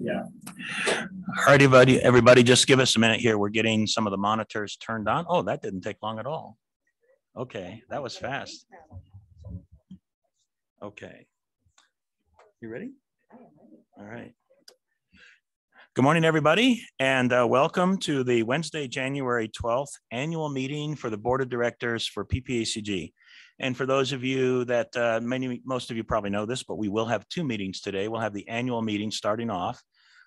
Yeah. All right, everybody, everybody, just give us a minute here. We're getting some of the monitors turned on. Oh, that didn't take long at all. Okay, that was fast. Okay. You ready? All right. Good morning, everybody, and uh, welcome to the Wednesday, January 12th annual meeting for the Board of Directors for PPACG. And for those of you that uh, many, most of you probably know this, but we will have two meetings today. We'll have the annual meeting starting off.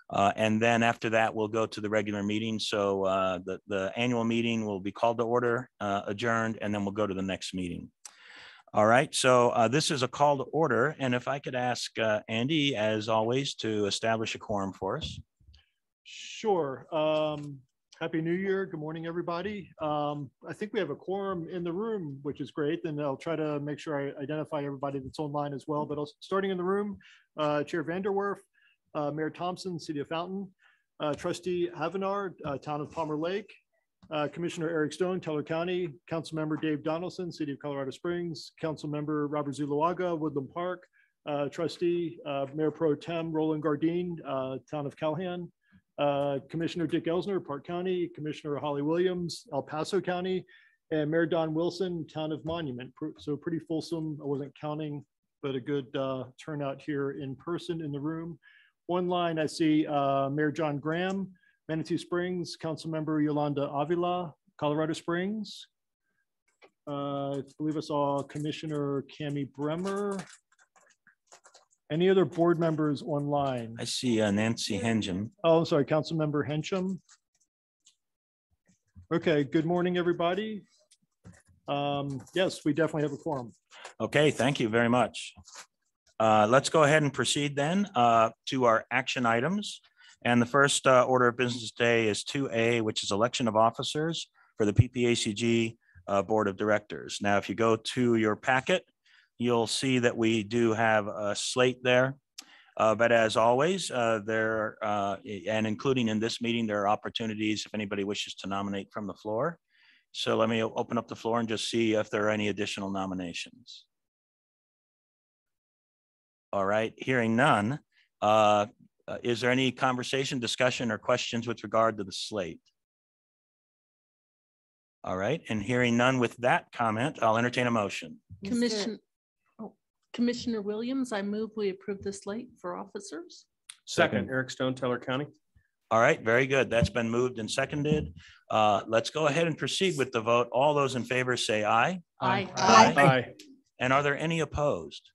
uh, and then after that, we'll go to the regular meeting. So uh, the, the annual meeting will be called to order, uh, adjourned, and then we'll go to the next meeting. All right, so uh, this is a call to order. And if I could ask uh, Andy, as always, to establish a quorum for us. Sure. Um, Happy New Year. Good morning, everybody. Um, I think we have a quorum in the room, which is great. Then I'll try to make sure I identify everybody that's online as well. But also starting in the room, uh, Chair Vanderwerf, uh, Mayor Thompson, City of Fountain, uh, Trustee Havenar, uh, Town of Palmer Lake, uh, Commissioner Eric Stone, Teller County, Councilmember Dave Donelson, City of Colorado Springs, Councilmember Robert Zuluaga, Woodland Park, uh, Trustee Mayor Pro Tem Roland Gardine, Town of Calhan, uh, Commissioner Dick Elsner, Park County, Commissioner Holly Williams, El Paso County, and Mayor Don Wilson, Town of Monument. So pretty fulsome. I wasn't counting, but a good uh, turnout here in person in the room. Online, I see uh, Mayor John Graham, Manitou Springs, Councilmember Yolanda Avila, Colorado Springs. Uh, I believe I saw Commissioner Cami Bremer. Any other board members online? I see uh, Nancy Henjum. Oh, I'm sorry, Councilmember Henjum. Okay, good morning, everybody. Um, Yes, we definitely have a quorum. Okay, thank you very much. Uh, Let's go ahead and proceed then uh, to our action items. And the first uh, order of business today is two A, which is election of officers for the PPACG uh, Board of Directors. Now, if you go to your packet, you'll see that we do have a slate there. Uh, But as always, uh, there, uh, and including in this meeting, there are opportunities if anybody wishes to nominate from the floor. So let me open up the floor and just see if there are any additional nominations. All right, hearing none. uh, uh, Is there any conversation, discussion, or questions with regard to the slate? All right, and hearing none with that comment, I'll entertain a motion. Commission, Commissioner Williams, I move we approve the slate for officers. Second, Eric Stone, Teller County. All right, very good. That's been moved and seconded. Uh, Let's go ahead and proceed with the vote. All those in favor say aye. Aye. Aye. And are there any opposed?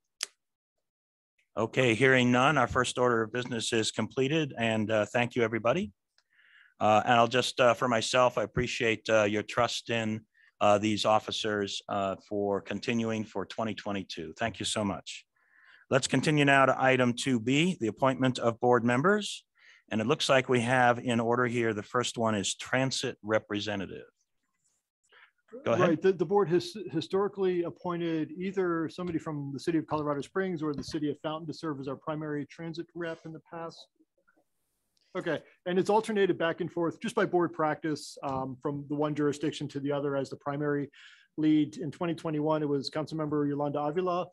Okay, hearing none, our first order of business is completed and uh, thank you, everybody. Uh, And I'll just, uh, for myself, I appreciate uh, your trust in uh, these officers uh, for continuing for 2022. Thank you so much. Let's continue now to item 2B, the appointment of board members. And it looks like we have in order here, the first one is transit representative. Go ahead. Right, the, the board has historically appointed either somebody from the city of Colorado Springs or the city of Fountain to serve as our primary transit rep in the past. Okay, and it's alternated back and forth just by board practice um, from the one jurisdiction to the other as the primary lead. In 2021, it was Councilmember Yolanda Avila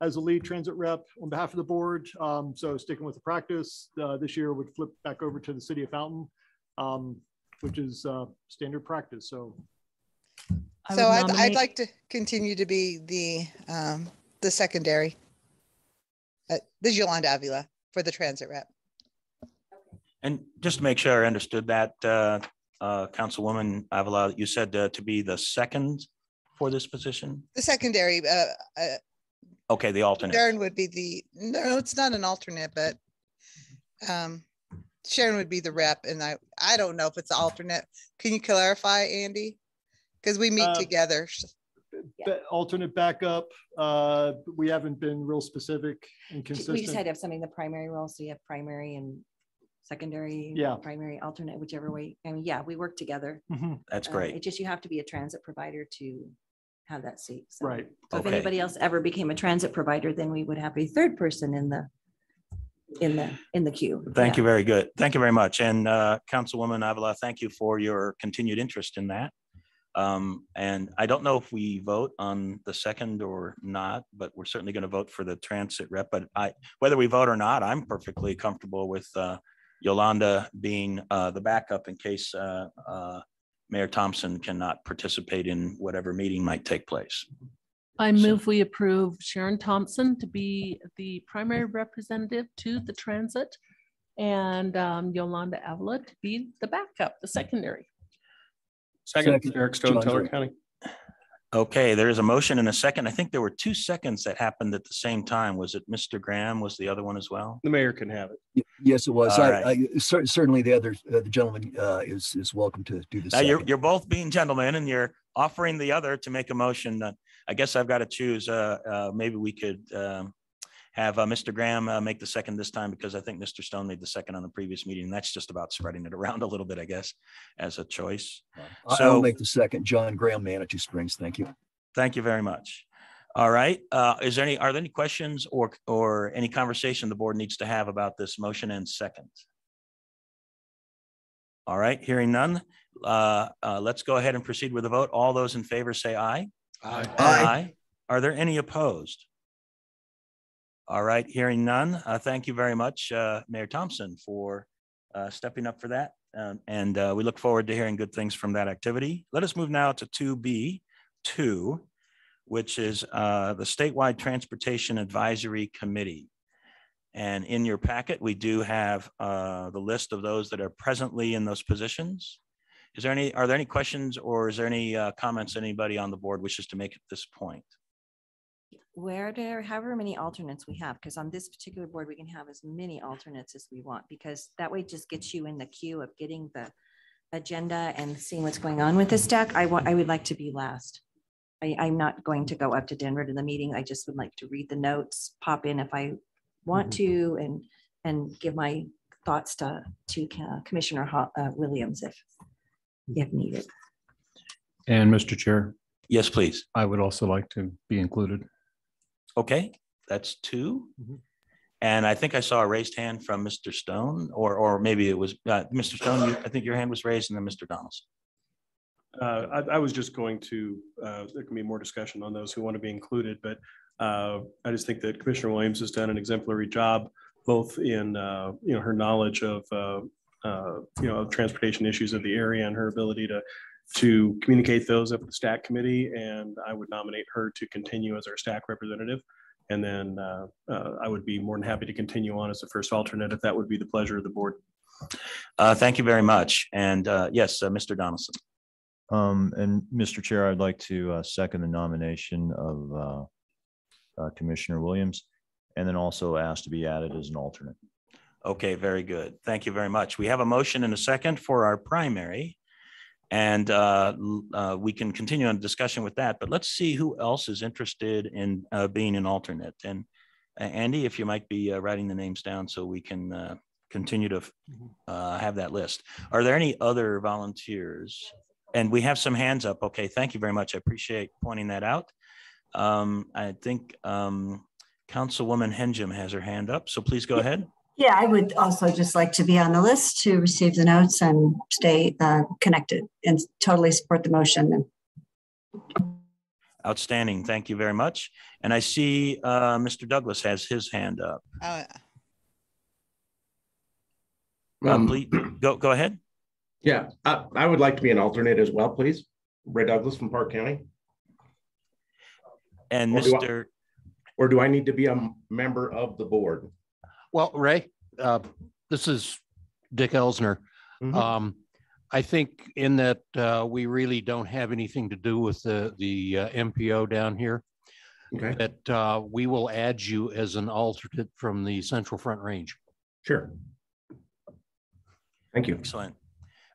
as the lead transit rep on behalf of the board. Um, So sticking with the practice, uh, this year would flip back over to the city of Fountain, um, which is uh, standard practice. So I So I'd, I'd like to continue to be the, um, the secondary. Uh, This is Yolanda Avila for the transit rep. And just to make sure I understood that, uh, uh, Councilwoman Avila, you said uh, to be the second for this position? The secondary, uh, uh, Okay, the alternate. Sharon would be the, no, it's not an alternate, but um, Sharon would be the rep and I, I don't know if it's alternate. Can you clarify, Andy? Because we meet Uh, together. ba- alternate backup, uh, we haven't been real specific and Ju- We just had to have something, the primary role, so you have primary and secondary. Yeah. Primary, alternate, whichever way. I mean, yeah, we work together. Mhm, That's Uh, great. It's just you have to be a transit provider to have that seat. so- Right. So if Okay. anybody else ever became a transit provider, then we would have a third person in the, in the, in the queue. Thank Yeah. you very good. Thank you very much. And uh, Councilwoman Avila, thank you for your continued interest in that. Um, and I don't know if we vote on the second or not, but we're certainly going to vote for the transit rep. But I, whether we vote or not, I'm perfectly comfortable with uh, Yolanda being uh, the backup in case uh, uh, Mayor Thompson cannot participate in whatever meeting might take place. I So- move we approve Sharon Thompson to be the primary representative to the transit and um, Yolanda Avila to be the backup, the secondary. Second, Second, Eric Stone, John Teller County. Okay, there is a motion and a second. I think there were two seconds that happened at the same time. Was it Mr. Graham was the other one as well? The mayor can have it. Yes, it was. All I, right. I, cer- certainly the other, uh, the gentleman, uh, is, is welcome to do the Now, you're, you're both being gentlemen and you're offering the other to make a motion. Uh, I guess I've got to choose. Uh, uh, maybe we could um, have uh, Mr. Graham uh, make the second this time because I think Mr. Stone made the second on the previous meeting. That's just about spreading it around a little bit, I guess, as a choice. I- so- I'll make the second. John Graham, Manitou Springs. Thank you. Thank you very much. All right, uh, is there any, are there any questions or, or any conversation the board needs to have about this motion and second? All right, hearing none, uh, uh, let's go ahead and proceed with the vote. All those in favor say aye. aye. Aye. Are there any opposed? All right, hearing none, uh, thank you very much, uh, Mayor Thompson for, uh, stepping up for that. Um, and, uh, we look forward to hearing good things from that activity. Let us move now to two B, two, which is, uh, the statewide transportation advisory committee. And in your packet, we do have, uh, the list of those that are presently in those positions. Is there any, are there any questions or is there any, comments anybody on the board wishes to make at this point? Where there, however many alternates we have, because on this particular board, we can have as many alternates as we want, because that way it just gets you in the queue of getting the agenda and seeing what's going on with this deck. I want, I would like to be last. I, I'm not going to go up to Denver to the meeting. I just would like to read the notes, pop in if I want to, and, and give my thoughts to, to uh, Commissioner Ho- uh, Williams if, if needed. And Mr. Chair, Yes, please. I would also like to be included. Okay, that's two. Mhm. And I think I saw a raised hand from Mr. Stone, or, or maybe it was, uh, Mr. Stone, you- I think your hand was raised and then Mr. Donelson. Uh, I, I was just going to, uh, there can be more discussion on those who want to be included, but uh, I just think that Commissioner Williams has done an exemplary job, both in, uh, you know, her knowledge of, uh, uh, you know, of transportation issues of the area and her ability to, to communicate those up with the STAC committee. And I would nominate her to continue as our STAC representative. And then uh, uh, I would be more than happy to continue on as the first alternate if that would be the pleasure of the board. Uh, thank you very much. And, uh, yes, uh, Mr. Donelson. Um, and Mr. Chair, I'd like to uh, second the nomination of uh, uh, Commissioner Williams and then also ask to be added as an alternate. Okay, very good. Thank you very much. We have a motion and a second for our primary. And uh, uh, we can continue on discussion with that, but let's see who else is interested in uh, being an alternate. And uh, Andy, if you might be uh, writing the names down so we can uh, continue to uh, have that list. Are there any other volunteers? And we have some hands up. Okay, thank you very much. I appreciate pointing that out. Um, I think um, Councilwoman Henjum has her hand up, so please go ahead. Yeah, I would also just like to be on the list to receive the notes and stay uh, connected and totally support the motion. Outstanding. Thank you very much. And I see uh, Mr. Douglas has his hand up. Oh, Uh, Um, Please, go, go ahead. Yeah, I, I would like to be an alternate as well, please. Ray Douglas from Park County. And Or do I- Mr., Or do I need to be a member of the board? Well, Ray, uh, this is Dick Elsner. Mhm. Um, I think in that, uh, we really don't have anything to do with the, the uh, MPO down here. Okay, That, uh, we will add you as an alternate from the Central Front Range. sure. Thank you. excellent.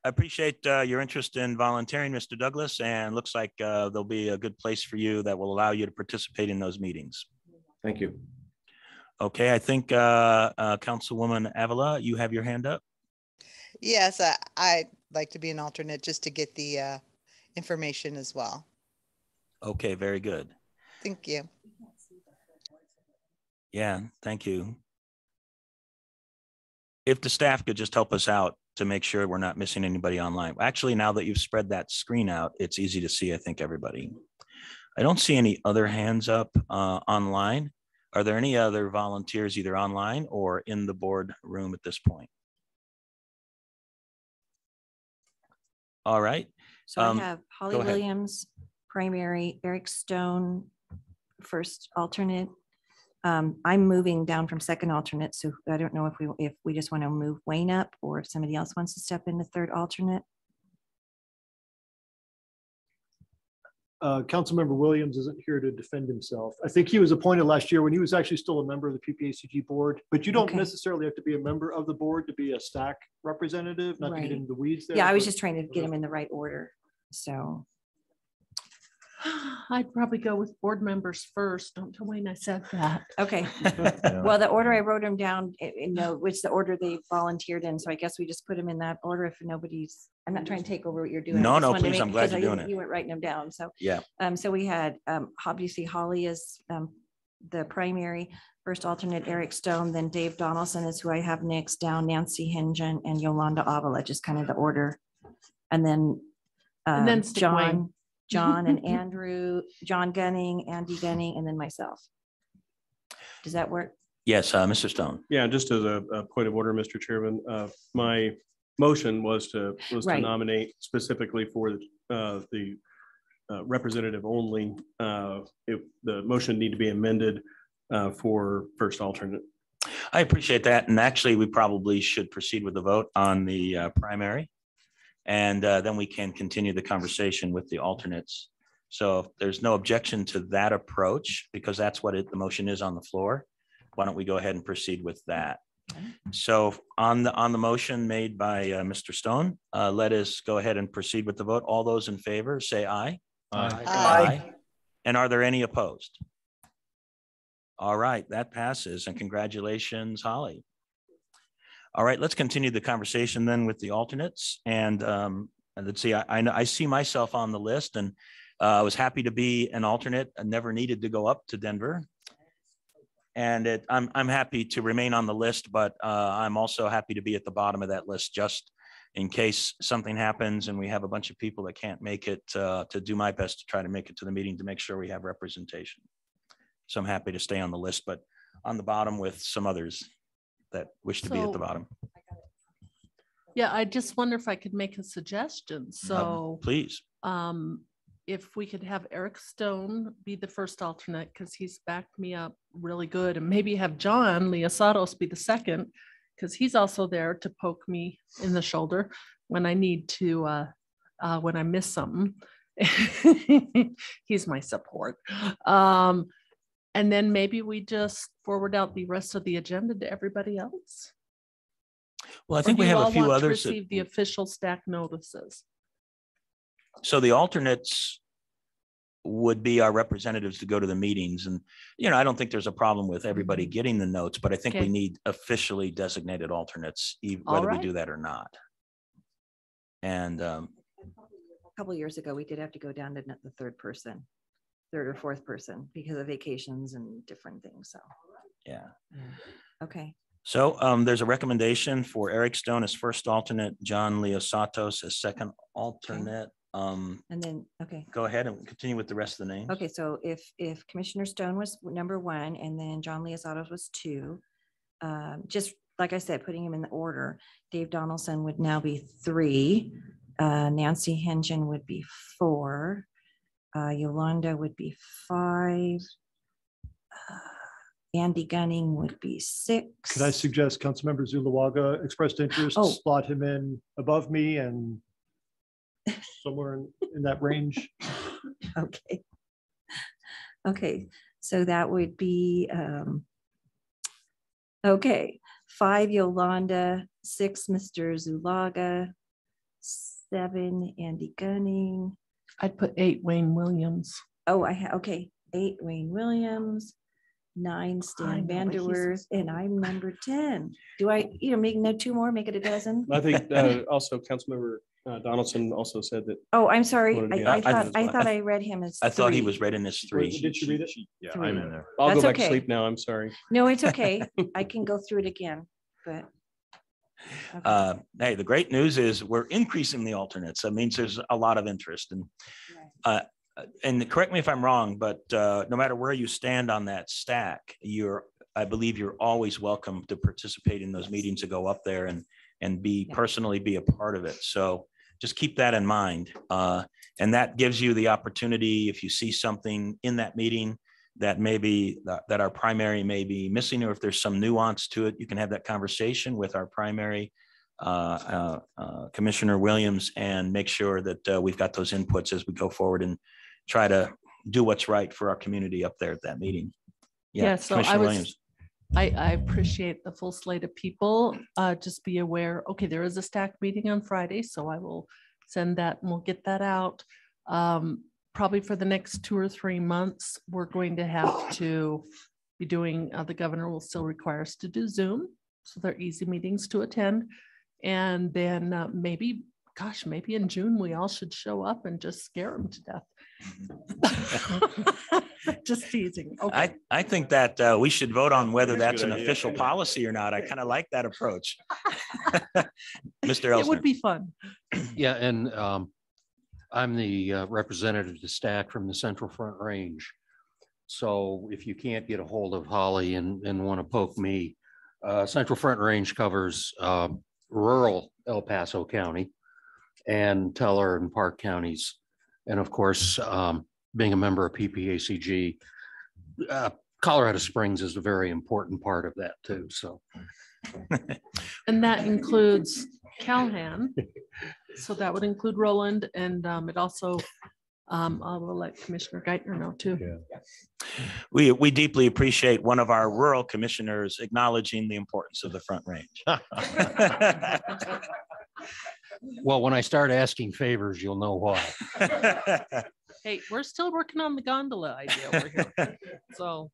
I appreciate uh, your interest in volunteering, Mr. Douglas, and looks like uh, there'll be a good place for you that will allow you to participate in those meetings. Thank you. Okay, I think uh, uh, Councilwoman Avila, you have your hand up. yes, I, I'd like to be an alternate just to get the uh, information as well. Okay, very good. Thank you. Yeah, thank you. If the staff could just help us out to make sure we're not missing anybody online. Actually, now that you've spread that screen out, it's easy to see, I think, everybody. I don't see any other hands up uh, online. Are there any other volunteers either online or in the board room at this point? All right, So I Um, have Holly. Williams, primary, Eric Stone, first alternate. Um, I'm moving down from second alternate, so I don't know if we, if we just want to move Wayne up or if somebody else wants to step into third alternate. Uh, Councilmember Williams isn't here to defend himself. I think he was appointed last year when he was actually still a member of the PPACG board, but you don't Okay. necessarily have to be a member of the board to be a STAC representative, not to get into the weeds there. Yeah, I was but- just trying to get them in the right order. So, I'd probably go with board members first. Don't tell Wayne I said that. okay. Yeah. Well, the order I wrote them down, i- i- no, which the order they volunteered in. So I guess we just put them in that order if nobody's, I'm not trying to take over what you're doing. I No, just no, wanted to please, make- I'm glad because you're I- doing it. You weren't writing them down. So yeah. Um, so we had, um, obviously Holly is, um, the primary, first alternate Eric Stone, then Dave Donelson is who I have next down, Nancy Henjum and Yolanda Avila, just kind of the order. And then, And then um, stick Wayne. John, John and Andrew, John Gunning, Andy Gunning, and then myself. Does that work? Yes, uh, Mr. Stone. Yeah, just as a, a point of order, Mr. Chairman, uh, my motion was to, was to nominate specifically for uh, the uh, representative only. uh, If the motion need to be amended uh, for first alternate. I appreciate that. And actually, we probably should proceed with the vote on the uh, primary. And uh, then we can continue the conversation with the alternates. So if there's no objection to that approach, because that's what it, the motion is on the floor. Why don't we go ahead and proceed with that? So on the, on the motion made by uh, Mr. Stone, uh, let us go ahead and proceed with the vote. All those in favor, say aye. Aye. And are there any opposed? All right, that passes and congratulations, Holly. All right, let's continue the conversation then with the alternates and um, let's see, I, I I see myself on the list and uh, I was happy to be an alternate. I never needed to go up to Denver. And it, I'm, I'm happy to remain on the list, but uh, I'm also happy to be at the bottom of that list just in case something happens and we have a bunch of people that can't make it, uh, to do my best to try to make it to the meeting to make sure we have representation. So I'm happy to stay on the list, but on the bottom with some others that wish to be at the bottom. Yeah, I just wonder if I could make a suggestion. So Please. um, if we could have Eric Stone be the first alternate, because he's backed me up really good, and maybe have John Liosatos be the second, because he's also there to poke me in the shoulder when I need to, uh, uh, when I miss something. He's my support. Um, and then maybe we just forward out the rest of the agenda to everybody else. Well, I think we have a all few want to others. that- the official STAC notices. So the alternates would be our representatives to go to the meetings and, you know, I don't think there's a problem with everybody getting the notes, but I think we Mm-hmm. Need officially designated alternates, All whether we do that or not. And um, A couple years ago, we did have to go down to the third person, third or fourth person because of vacations and different things. So, yeah. okay. So um, there's a recommendation for Eric Stone as first alternate, John Liosatos as second alternate. Um, And then, okay. Go ahead and continue with the rest of the names. Okay, so if, if Commissioner Stone was number one and then John Leo Liosatos was two, um, just like I said, putting him in the order, Dave Donelson would now be three. uh, Nancy Henjum would be four. Uh, Yolanda would be five. uh, Andy Gunning would be six. Could I suggest Councilmember Zuluaga expressed interest, Oh. slot him in above me and somewhere in, in that range? Okay. Okay, so that would be, um, okay, five Yolanda, six Mr. Zuluaga, seven Andy Gunning. I'd put eight Wayne Williams. Oh, I have, okay, eight Wayne Williams, nine I Stan know, but he's Vanderwerf, and I'm number ten. Do I, you know, make no two more, make it a dozen? I think uh, also Councilmember uh, Donelson also said that. Oh, I'm sorry, Wanted to be I, I on thought, as I thought I read him as I thought he three. was read in as three. Did you read it? Yeah, Three. I'm in there. I'll go That's back to okay. sleep now. I'm sorry. No, it's okay. I can go through it again, but Okay. Uh, Hey, the great news is we're increasing the alternates. That means there's a lot of interest and uh, and correct me if I'm wrong, but uh, no matter where you stand on that stack, you're, I believe you're always welcome to participate in those meetings to go up there and and be Yeah. personally be a part of it. So just keep that in mind. Uh, And that gives you the opportunity, if you see something in that meeting that maybe that that our primary may be missing, or if there's some nuance to it, you can have that conversation with our primary uh, uh, uh, Commissioner Williams and make sure that uh, we've got those inputs as we go forward and try to do what's right for our community up there at that meeting. Yeah, so I was, Williams. I, I appreciate the full slate of people. Uh, just be aware, okay, there is a STAC meeting on Friday, so I will send that and we'll get that out. Um, probably for the next two or three months, we're going to have to be doing, uh, the governor will still require us to do Zoom. So they're easy meetings to attend. And then uh, maybe, gosh, maybe in June, we all should show up and just scare them to death. Just teasing. Okay. I, I think that uh, we should vote on whether That's that's an idea. official policy or not. I kind of like that approach. Mr. It would be fun. Yeah, and um, I'm the uh, representative to STAC from the Central Front Range. So if you can't get a hold of Holly and, and want to poke me, uh, Central Front Range covers um, rural El Paso County and Teller and Park counties. And of course, um, being a member of PPACG, uh, Colorado Springs is a very important part of that too, so. And that includes Calhan. So that would include Roland and um, it also, um, I will let Commissioner Geithner know too. We, we deeply appreciate one of our rural commissioners acknowledging the importance of the Front Range. Well, when I start asking favors, you'll know why. Hey, we're still working on the gondola idea over here. So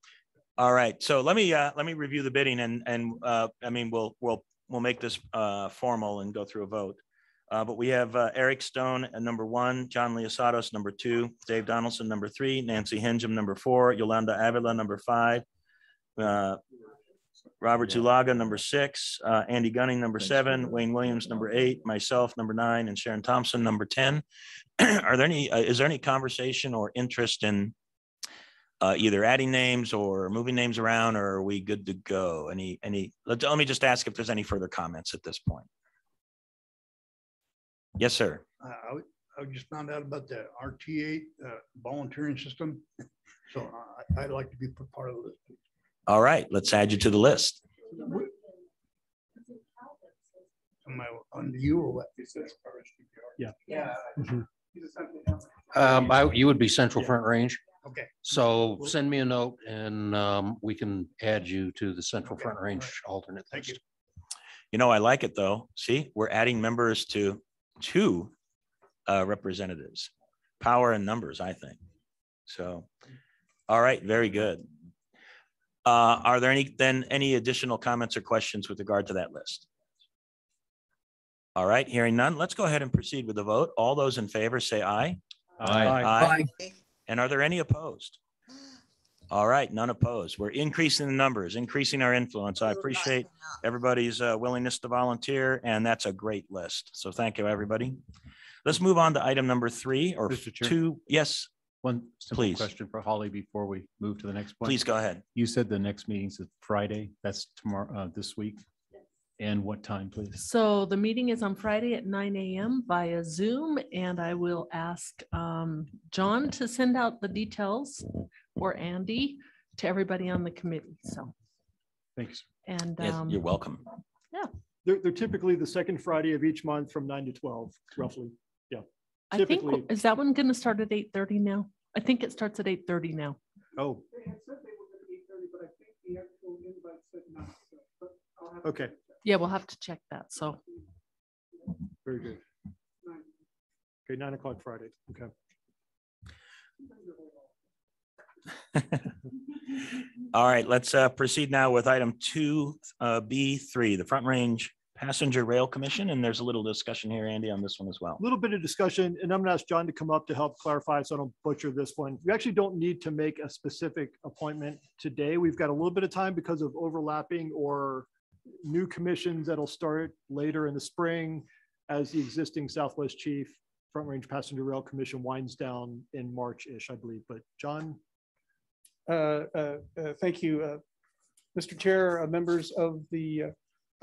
All right, so let me, uh, let me review the bidding and, and, uh, I mean, we'll, we'll, we'll make this, uh, formal and go through a vote. Uh, but we have, uh, Eric Stone at number one, John Liosatos, number two, Dave Donelson, number three, Nancy Henjum, number four, Yolanda Avila, number five. Uh, Robert Zuluaga, number six, uh, Andy Gunning, number seven, Wayne Williams, number eight, myself, number nine, and Sharon Thompson, number ten. Are there any, uh, is there any conversation or interest in uh, either adding names or moving names around, or are we good to go? Any, any, let, let me just ask if there's any further comments at this point. Yes, sir. I just found out about the RTA uh, volunteering system. So I, I'd like to be part of the list. All right, let's add you to the list. Am I under you or what? Yeah. Yeah. Um, I, you would be Central Front Range. Okay. So send me a note and, um, we can add you to the Central Okay, Front Range right. alternate Thank you. list. You know, I like it though. See, we're adding members to two uh, representatives. Power in numbers, I think. So, all right, very good. Uh, Are there any, then any additional comments or questions with regard to that list? All right, hearing none, let's go ahead and proceed with the vote. All those in favor say aye. Aye. Aye. And are there any opposed? All right, none opposed. We're increasing the numbers, increasing our influence. I appreciate everybody's uh, willingness to volunteer, and that's a great list. So thank you, everybody. Let's move on to item number three or Mr. Chair? two. Yes, One simple Please. question for Holly before we move to the next one. please go ahead. You said the next meeting's is Friday. That's tomorrow, uh, this week. And what time, please? So the meeting is on Friday at nine AM via Zoom, and I will ask um, John to send out the details or Andy to everybody on the committee. So, Thanks. and Yes, um, You're welcome. They're, they're typically the second Friday of each month from nine to twelve, roughly. Yeah. I think, is that one going to start at eight thirty now? I think it starts at eight thirty now. oh, They had said they were at 8:30, but I think the actual invite said 9. But I'll have. okay, Yeah, we'll have to check that. So, very good. Okay, nine o'clock Friday. Okay. All right, let's uh, proceed now with item two, uh, B three, the Front Range Passenger Rail Commission, and there's a little discussion here, Andy, on this one as well. A little bit of discussion, and I'm gonna ask John to come up to help clarify, so I don't butcher this one. We actually don't need to make a specific appointment today. We've got a little bit of time because of overlapping or new commissions that'll start later in the spring as the existing Southwest Chief Front Range Passenger Rail Commission winds down in March-ish, I believe. But John? Uh, uh, uh, Thank you, uh, Mr. Chair, uh, members of the,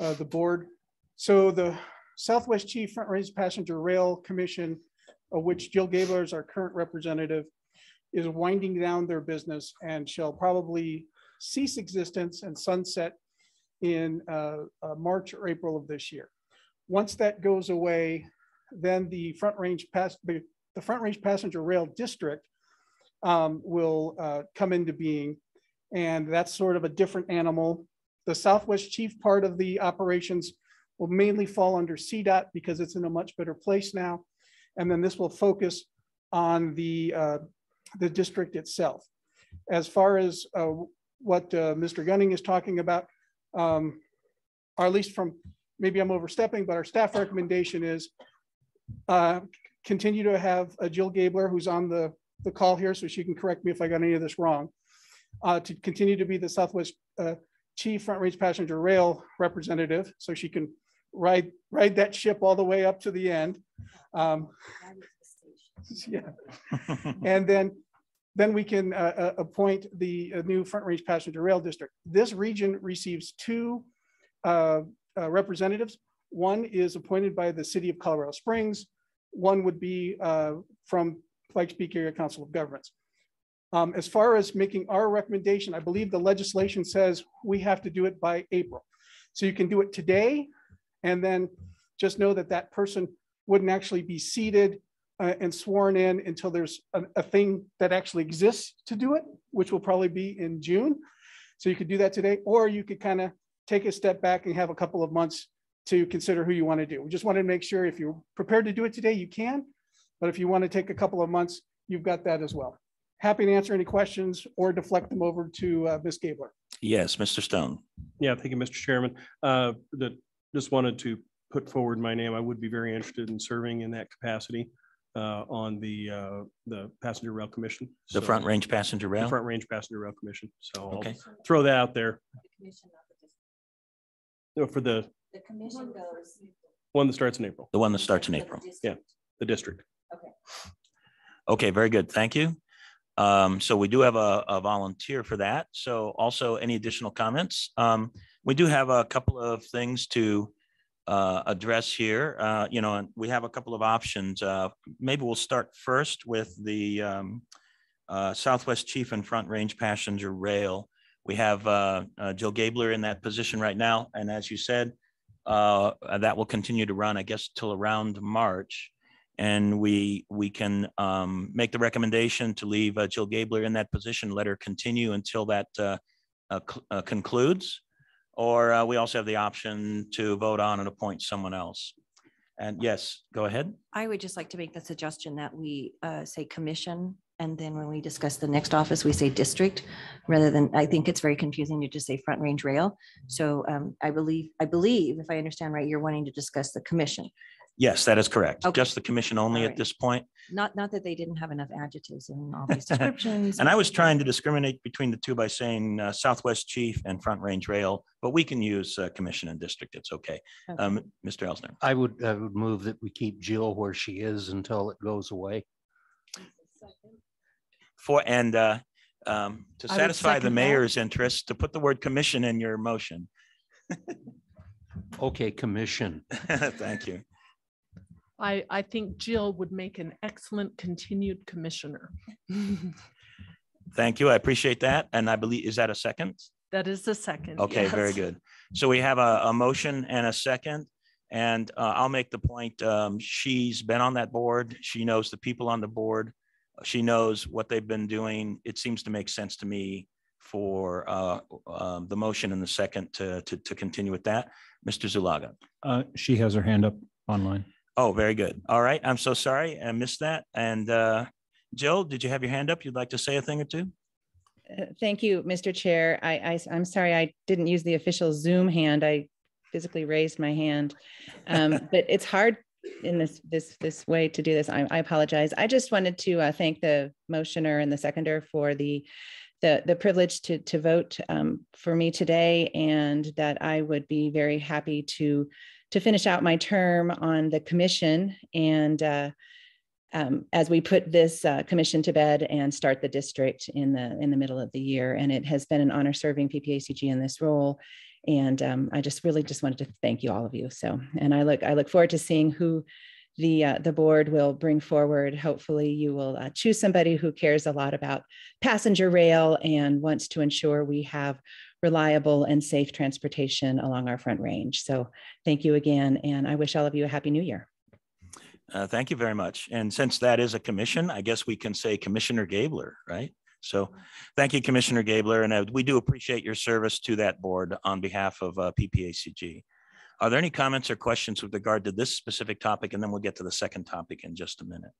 uh, the board. So the Southwest Chief Front Range Passenger Rail Commission, of which Jill Gabler is our current representative, is winding down their business and shall probably cease existence and sunset in uh, uh, March or April of this year. Once that goes away, then the Front Range Pass, the the Front Range Passenger Rail District um, will uh, come into being. And that's sort of a different animal. The Southwest Chief part of the operations will mainly fall under CDOT because it's in a much better place now. And then this will focus on the, uh, the district itself. As far as uh, what uh, Mr. Gunning is talking about, um, or at least from, maybe I'm overstepping, but our staff recommendation is uh, continue to have uh, Jill Gabler, who's on the, the call here, so she can correct me if I got any of this wrong, uh, to continue to be the Southwest uh, Chief Front Range Passenger Rail representative, so she can ride, ride that ship all the way up to the end. Um, Yeah. And then, then we can uh, uh, appoint the uh, new Front Range Passenger Rail District. This region receives two uh, uh, representatives. One is appointed by the city of Colorado Springs. One would be uh, from Pikes Peak Area Council of Governments. Um, As far as making our recommendation, I believe the legislation says we have to do it by April. So you can do it today, and then just know that that person wouldn't actually be seated uh, and sworn in until there's a, a thing that actually exists to do it, which will probably be in June. So you could do that today, or you could kind of take a step back and have a couple of months to consider who you want to do. We just wanted to make sure if you're prepared to do it today, you can. But if you want to take a couple of months, you've got that as well. Happy to answer any questions or deflect them over to uh, Ms. Gabler. Yes, Mr. Stone. Yeah, thank you, Mr. Chairman. Uh, that just wanted to put forward my name. I would be very interested in serving in that capacity on the, uh, the Passenger Rail Commission. The So- Front Range Passenger the Rail? Front Range Passenger Rail Commission. So I'll Okay. throw that out there No, for the The commission goes. one that starts in April. The one that starts in April. Yeah, the district. Okay. Okay, very good. Thank you. Um, so we do have a, a volunteer for that. So also any additional comments? Um, we do have a couple of things to uh, address here. Uh, you know, and we have a couple of options. Uh, maybe we'll start first with the um, uh, Southwest Chief and Front Range Passenger Rail. We have uh, uh, Jill Gabler in that position right now, and as you said, that will continue to run, I guess, till around March. And we, we can um, make the recommendation to leave Jill Gabler in that position, let her continue until that cl- concludes. Or uh, we also have the option to vote on and appoint someone else. And yes, go ahead. I would just like to make the suggestion that we uh, say commission, and then when we discuss the next office, we say district, rather than, I think it's very confusing to just say Front Range Rail. So um, I believe, I believe, if I understand right, you're wanting to discuss the commission. Yes, that is correct. Okay. Just the commission only All at right. this point. Not, not that they didn't have enough adjectives in all these descriptions. And I was trying to discriminate between the two by saying uh, Southwest Chief and Front Range Rail, but we can use uh, commission and district. It's okay. Um, Mr. Elsner. I would, I would move that we keep Jill where she is until it goes away. For, and uh, um, to I would satisfy the second that. mayor's interest, to put the word commission in your motion. Okay, commission. Thank you. I, I think Jill would make an excellent continued commissioner. Thank you. I appreciate that. And I believe, is that a second? That is the second. Okay, very good. So we have a, a motion and a second. And uh, I'll make the point, um, she's been on that board. She knows the people on the board. She knows what they've been doing. It seems to make sense to me for uh, um, the motion and the second to, to, to continue with that. Mr. Zuluaga. Uh, she has her hand up online. Oh, very good. All right. I'm so sorry. I missed that. And uh, Jill, did you have your hand up? You'd like to say a thing or two? Uh, Thank you, Mr. Chair. I, I, am sorry, I didn't use the official Zoom hand. I physically raised my hand. Um, but it's hard in this, this, this way to do this. I, I apologize. I just wanted to uh, thank the motioner and the seconder for the the, the privilege to, to vote um, for me today and that I would be very happy to, to finish out my term on the commission and uh, um, as we put this uh, commission to bed and start the district in the in the middle of the year. And it has been an honor serving PPACG in this role. And um, I just really just wanted to thank you all of you. So, and I look I look forward to seeing who the uh, the board will bring forward. Hopefully, you will uh, choose somebody who cares a lot about passenger rail and wants to ensure we have reliable and safe transportation along our front range. So, thank you again, and I wish all of you a happy New Year. Uh, thank you very much. And since that is a commission, I guess we can say Commissioner Gabler, right? So thank you, Commissioner Gabler, and uh, we do appreciate your service to that board on behalf of uh, PPACG. Are there any comments or questions with regard to this specific topic? And then we'll get to the second topic in just a minute.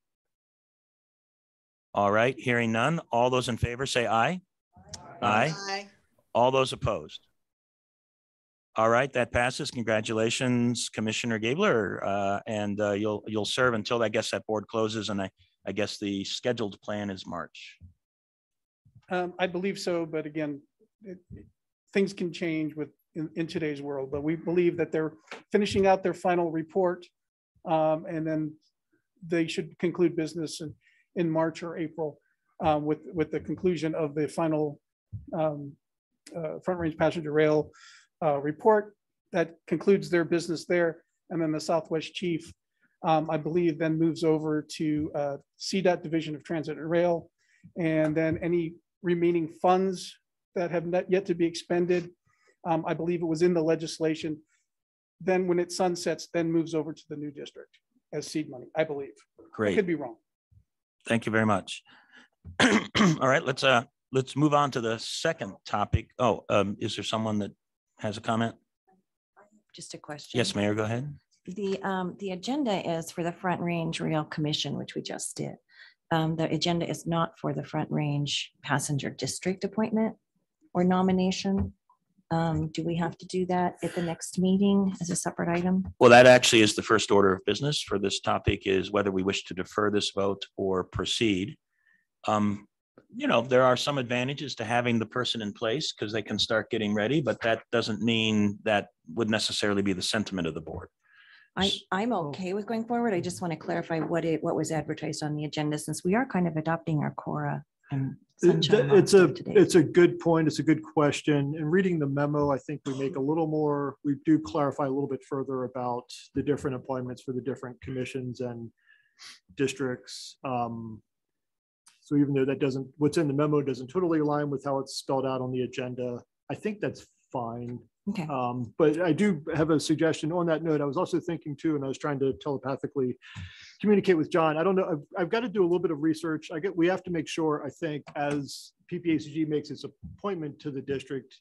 All right, hearing none. All those in favor say aye. Aye. Aye. All those opposed? All right, that passes. Congratulations, Commissioner Gabler. Uh, and uh, you'll you'll serve until I guess that board closes, and I I guess the scheduled plan is March. Um, I believe so, but again, it, things can change with in, in, today's world. But we believe that they're finishing out their final report, um, and then they should conclude business in, in March or April uh, with with the conclusion of the final um, uh, front range passenger rail uh, report that concludes their business there. And then the Southwest Chief, um, I believe, then moves over to uh, CDOT Division of Transit and Rail. And then any remaining funds that have not yet to be expended, um, I believe it was in the legislation. Then when it sunsets, then moves over to the new district as seed money, I believe. Great. I could be wrong. Thank you very much. All right, let's uh let's move on to the second topic. Oh, um, is there someone that has a comment? Just a question. Yes, Mayor, go ahead. The, um, the agenda is for the Front Range Rail Commission, which we just did. Um, the agenda is not for the Front Range Passenger District appointment or nomination. Um, do we have to do that at the next meeting as a separate item? Well, that actually is the first order of business for this topic is whether we wish to defer this vote or proceed. Um, you know, there are some advantages to having the person in place because they can start getting ready, but that doesn't mean that would necessarily be the sentiment of the board. I, I'm okay with going forward. I just want to clarify what it, what was advertised on the agenda since we are kind of adopting our CORA and sunshine It's a, it's a good point. It's a good question. In reading the memo, I think we make a little more, we do clarify a little bit further about the different appointments for the different commissions and districts. Um, So even though that doesn't, what's in the memo doesn't totally align with how it's spelled out on the agenda, I think that's fine. Okay. Um, But I do have a suggestion on that note. I was also thinking too, and I was trying to telepathically communicate with John. I don't know, I've, I've got to do a little bit of research. I get, we have to make sure, I think, as PPACG makes its appointment to the district,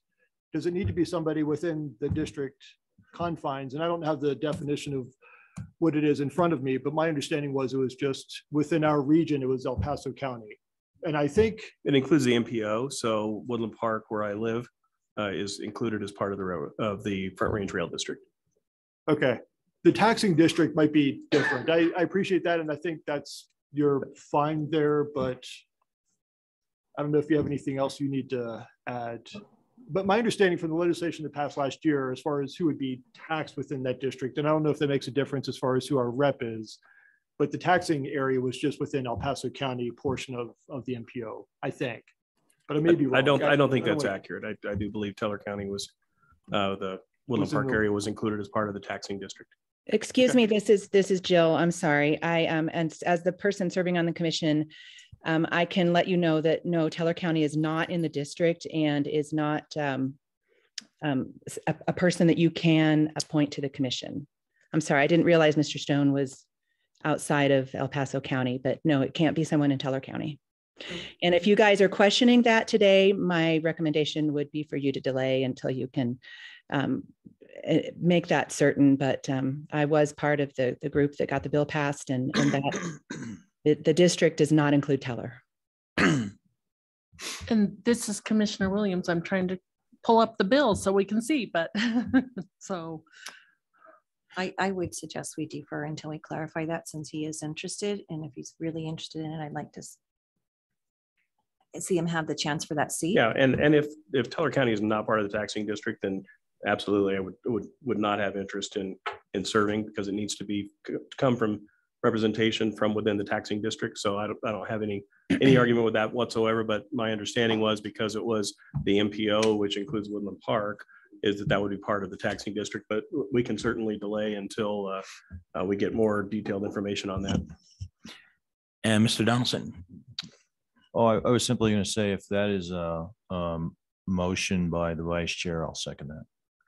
does it need to be somebody within the district confines? And I don't have the definition of what it is in front of me, but my understanding was it was just within our region, it was El Paso County. And I think It includes the MPO, so Woodland Park, where I live, uh, is included as part of the, of the Front Range Rail District. Okay, the taxing district might be different. I, I appreciate that, and I think that's, you're fine there, but I don't know if you have anything else you need to add. But my understanding from the legislation that passed last year, as far as who would be taxed within that district, and I don't know if that makes a difference as far as who our rep is, but the taxing area was just within El Paso County portion of, of the MPO, I think. But I may be wrong. I don't, I don't think I that's wanna- accurate. I, I do believe Teller County was, uh, the Woodland Park the- area was included as part of the taxing district. Excuse me, this is, this is Jill. I'm sorry. I, um, and as the person serving on the commission, um, I can let you know that no, Teller County is not in the district and is not, um, um, a, a person that you can appoint to the commission. I'm sorry, I didn't realize Mr. Stone was outside of El Paso County, but no, it can't be someone in Teller County. And if you guys are questioning that today, my recommendation would be for you to delay until you can um, make that certain. But um, I was part of the, the group that got the bill passed and, and that the, the district does not include Teller. And this is Commissioner Williams. I'm trying to pull up the bill so we can see, but so. I, I would suggest we defer until we clarify that since he is interested. And if he's really interested in it, I'd like to. see him have the chance for that seat. Yeah, and, and if, if Teller County is not part of the taxing district, then absolutely, I would, would, would not have interest in, in serving because it needs to be, come from representation from within the taxing district. So I don't, I don't have any, any argument with that whatsoever, but my understanding was because it was the MPO, which includes Woodland Park, is that that would be part of the taxing district, but we can certainly delay until uh, uh, we get more detailed information on that. And Mr. Donelson, Oh, I, I was simply going to say if that is a, um, motion by the vice chair, I'll second that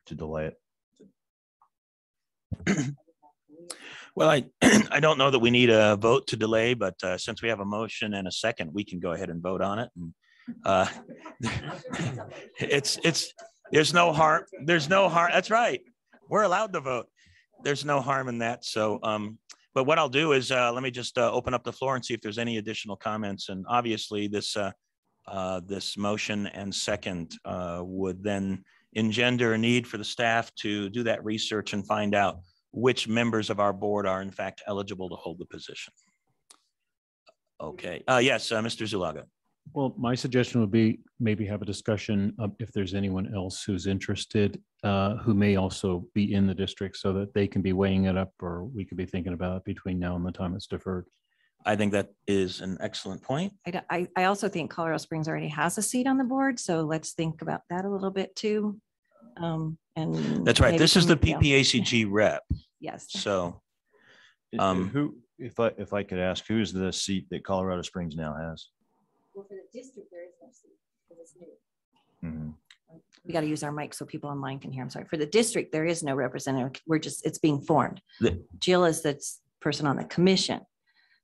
to delay it. well, I, I don't know that we need a vote to delay, but uh, since we have a motion and a second, we can go ahead and vote on it. And uh, It's, it's, there's no harm, there's no harm. That's right. We're allowed to vote. There's no harm in that. So, um, but what I'll do is, uh, let me just, uh, open up the floor and see if there's any additional comments. And obviously this, uh, uh, this motion and second, uh, would then engender a need for the staff to do that research and find out which members of our board are in fact eligible to hold the position. Okay, uh, yes, uh, Mr. Zuluaga. Well, my suggestion would be maybe have a discussion of if there's anyone else who's interested, uh, who may also be in the district so that they can be weighing it up or we could be thinking about it between now and the time it's deferred. I think that is an excellent point. I also think Colorado Springs already has a seat on the board, so let's think about that a little bit too. Um, and. That's right. This is the some- yeah. PPACG rep. Yes. So, Um, Who, if I, if I could ask, who's the seat that Colorado Springs now has? Well, for the district, there is no seat, because it's new. Mhm. We got to use our mic so people online can hear. I'm sorry. For the district, there is no representative. We're just, it's being formed. The- Jill is the person on the commission.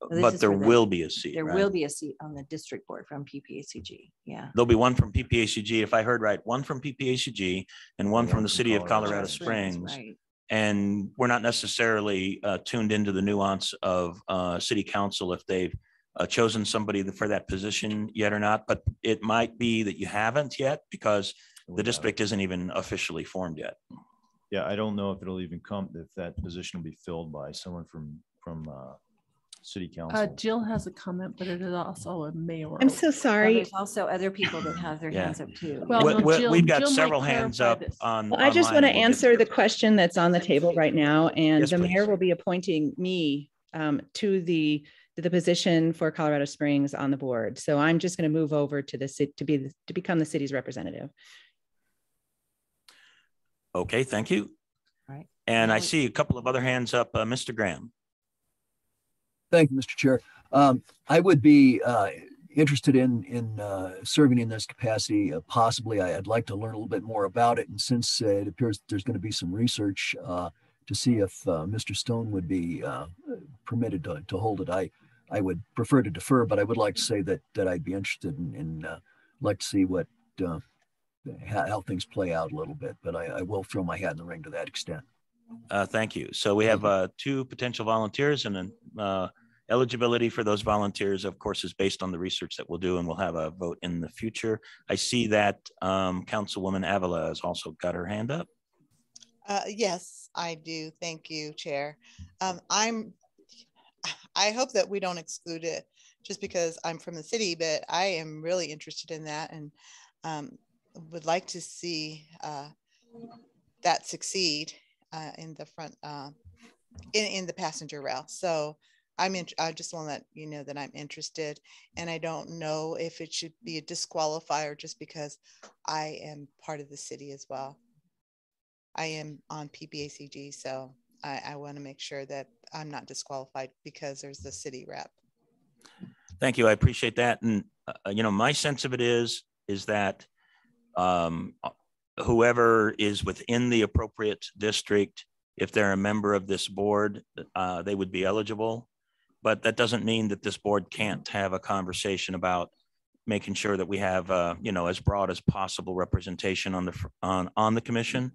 So this but is there for the- will be a seat, There right? will be a seat on the district board from PPACG. Yeah. There'll be one from PPACG, if I heard right, one from PPACG and one from the city of Colorado Springs. Right. And we're not necessarily uh, tuned into the nuance of uh, city council if they've uh, chosen somebody for that position yet or not, but it might be that you haven't yet because the district isn't even officially formed yet. Yeah, I don't know if it'll even come, if that position will be filled by someone from, from, uh, city Uh, council. Jill has a comment, but it is also a mayor. I'm so Well, sorry. There's also other people that have their Yeah. hands up too. Well, We- no, we- Jill- We've got Jill might several hands clarify up this. on. Well, I just want to and we'll get answer the question that's on the table right now, and Yes, the mayor please. will be appointing me um, to the, to the position for Colorado Springs on the board. So I'm just going to move over to the city, to be, the- to become the city's representative. Okay, thank you. Right. And I Now- see a couple of other hands up. Uh, Mr. Graham. Thank you, Mr. Chair. Um, I would be uh, interested in in uh, serving in this capacity. Uh, possibly, I, would like to learn a little bit more about it. And since uh, it appears there's going to be some research uh, to see if uh, Mr. Stone would be uh, permitted to, to hold it, I I would prefer to defer, but I would like to say that that I'd be interested in, in uh, like to see what uh, how, how things play out a little bit. But I, I will throw my hat in the ring to that extent. Uh, thank you. So we have uh, two potential volunteers and then uh, eligibility for those volunteers, of course, is based on the research that we'll do and we'll have a vote in the future. I see that um, Councilwoman Avila has also got her hand up. Uh, yes, I do. Thank you, Chair. Um, I'm, I hope that we don't exclude it just because I'm from the city, but I am really interested in that and um, would like to see uh, that succeed uh, in the front, uh, in, in the passenger rail. So I'm in, I just want to let you know that I'm interested and I don't know if it should be a disqualifier just because I am part of the city as well. I am on PPACG, so I, I want to make sure that I'm not disqualified because there's the city rep. Thank you. I appreciate that. And, uh, you know, my sense of it is, is that um, whoever is within the appropriate district, if they're a member of this board, uh, they would be eligible. But that doesn't mean that this board can't have a conversation about making sure that we have, uh, you know, as broad as possible representation on the, on, on the commission.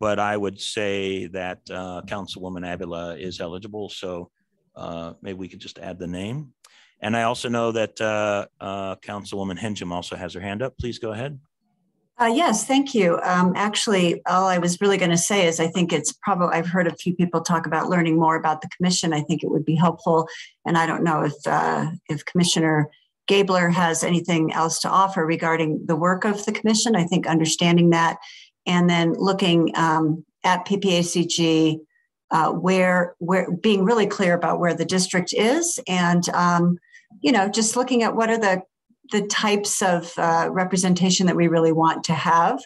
But I would say that uh, Councilwoman Avila is eligible, so uh, maybe we could just add the name. And I also know that uh, uh, Councilwoman Henjum also has her hand up. Please go ahead. Uh, yes, thank you. Um, actually, all I was really going to say is I think it's probably, I've heard a few people talk about learning more about the commission. I think it would be helpful. And I don't know if, uh, if Commissioner Gaebler has anything else to offer regarding the work of the commission. I think understanding that and then looking um, at PPACG, uh, where where being really clear about where the district is, and um, you know, just looking at what are the the types of uh, representation that we really want to have.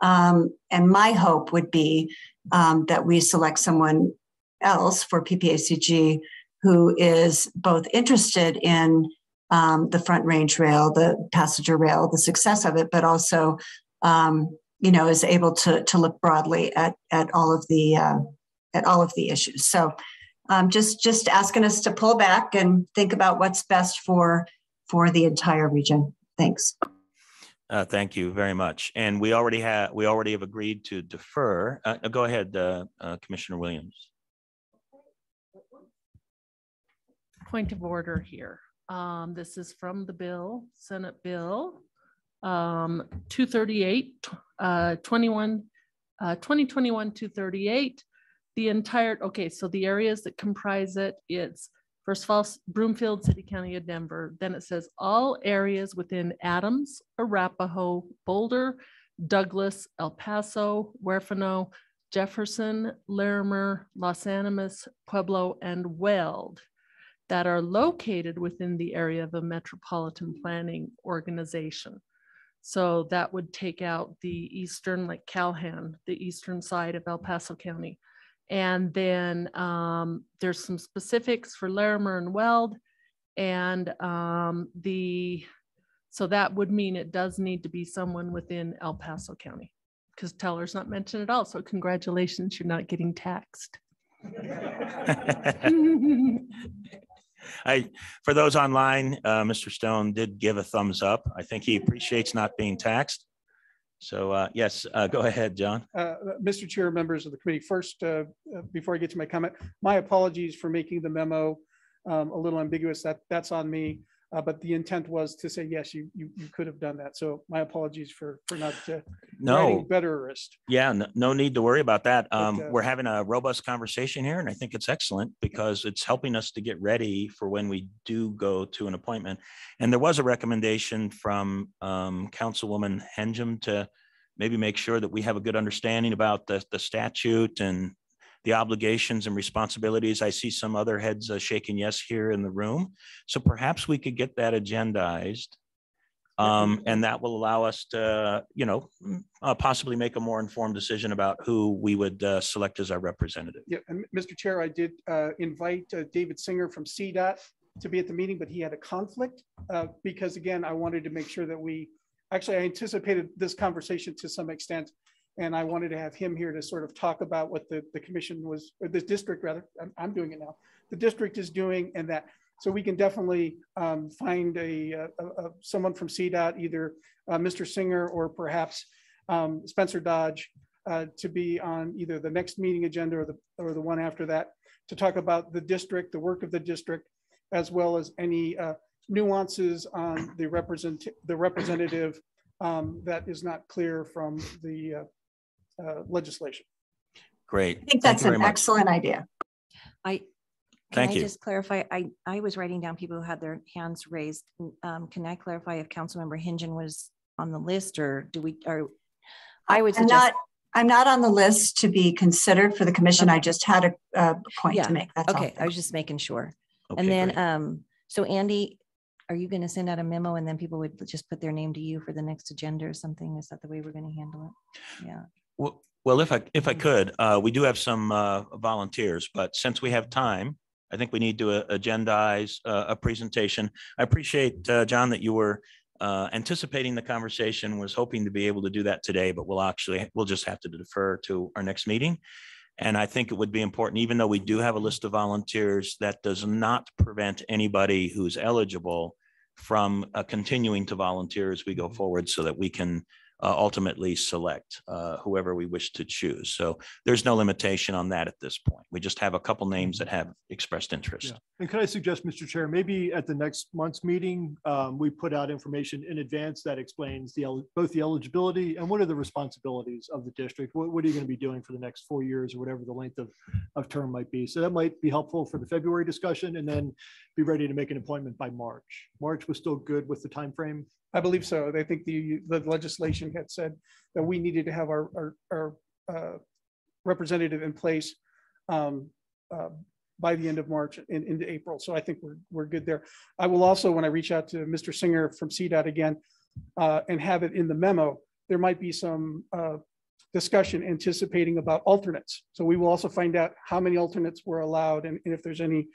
Um, and my hope would be um, that we select someone else for PPACG who is both interested in um, the front range rail, the passenger rail, the success of it, but also, um, you know, is able to to look broadly at at all of the uh, at all of the issues. So, um, just just asking us to pull back and think about what's best for for the entire region. Thanks. Uh, thank you very much. And we already have, we already have agreed to defer. Uh, go ahead, uh, uh, Commissioner Williams. Point of order here. Um, this is from the bill, Senate Bill um, 238, uh, 21, uh, 2021 238. The entire, okay, so the areas that comprise it, it's First of all, Broomfield, City County of Denver. Then it says all areas within Adams, Arapahoe, Boulder, Douglas, El Paso, Huerfano, Jefferson, Larimer, Las Animas, Pueblo, and Weld that are located within the area of a metropolitan planning organization. So that would take out the eastern, like Calhan, the eastern side of El Paso County. And then um, there's some specifics for Larimer and Weld. And um, the, so that would mean it does need to be someone within El Paso County because Teller's not mentioned at all. So congratulations, you're not getting taxed. I, for those online, uh, Mr. Stone did give a thumbs up. I think he appreciates not being taxed. So uh, yes, uh, go ahead, John. Uh, Mr. Chair, members of the committee, first, uh, uh, before I get to my comment, my apologies for making the memo um, a little ambiguous. That that's on me. Uh, but the intent was to say, yes, you, you, you could have done that. So my apologies for, for not uh, No. betterist. Yeah, no, no need to worry about that. Um, uh, we're having a robust conversation here and I think it's excellent because it's helping us to get ready for when we do go to an appointment. And there was a recommendation from, um, Councilwoman Henjum to maybe make sure that we have a good understanding about the, the statute and the obligations and responsibilities. I see some other heads uh, shaking yes here in the room. So perhaps we could get that agendized. Um, and that will allow us to, you know, uh, possibly make a more informed decision about who we would uh, select as our representative. Yeah, and Mr. Chair, I did uh, invite uh, David Singer from CDOT to be at the meeting, but he had a conflict uh, because again, I wanted to make sure that we, actually, I anticipated this conversation to some extent. And I wanted to have him here to sort of talk about what the, the commission was, or the district rather, I'm, I'm doing it now. The district is doing and that, so we can definitely um, find a, a, a- someone from CDOT, either uh, Mr. Singer or perhaps um, Spencer Dodge uh, to be on either the next meeting agenda or the, or the one after that, to talk about the district, the work of the district, as well as any uh, nuances on the represent, the representative um, that is not clear from the uh, legislation. Great. I think that's an much. excellent idea. I, can Thank I you. just clarify? I, I was writing down people who had their hands raised. Um, can I clarify if Councilmember Henjum was on the list or do we, or I would I'm suggest. not, I'm not on the list to be considered for the commission. I just had a, a point Yeah, to make. That's all. Okay, I was just making sure. Okay, And then, great. um, so Andy, are you going to send out a memo and then people would just put their name to you for the next agenda or something? Is that the way we're going to handle it? Yeah. Well, if I, if Mm-hmm. I could, uh, we do have some, uh, volunteers, but since we have time, I think we need to uh, agendize, uh, a presentation. I appreciate, uh, John, that you were, uh, anticipating the conversation, was hoping to be able to do that today, but we'll actually, we'll just have to defer to our next meeting. And I think it would be important, even though we do have a list of volunteers, that does not prevent anybody who's eligible from uh, continuing to volunteer as we go forward so that we can uh, ultimately select uh, whoever we wish to choose. So there's no limitation on that at this point. We just have a couple names that have expressed interest. Yeah. And could I suggest, Mr. Chair, maybe at the next month's meeting, um, we put out information in advance that explains the, both the eligibility and what are the responsibilities of the district? What, what are you going to be doing for the next four years or whatever the length of, of term might be? So that might be helpful for the February discussion and then be ready to make an appointment by March. March was still good with the time frame. I believe so. I think the, the legislation had said that we needed to have our, our, our uh, representative in place um, uh, by the end of March and into April. So I think we're, we're good there. I will also, when I reach out to Mr. Singer from CDOT again uh, and have it in the memo, there might be some uh, discussion anticipating about alternates. So we will also find out how many alternates were allowed and, and if there's any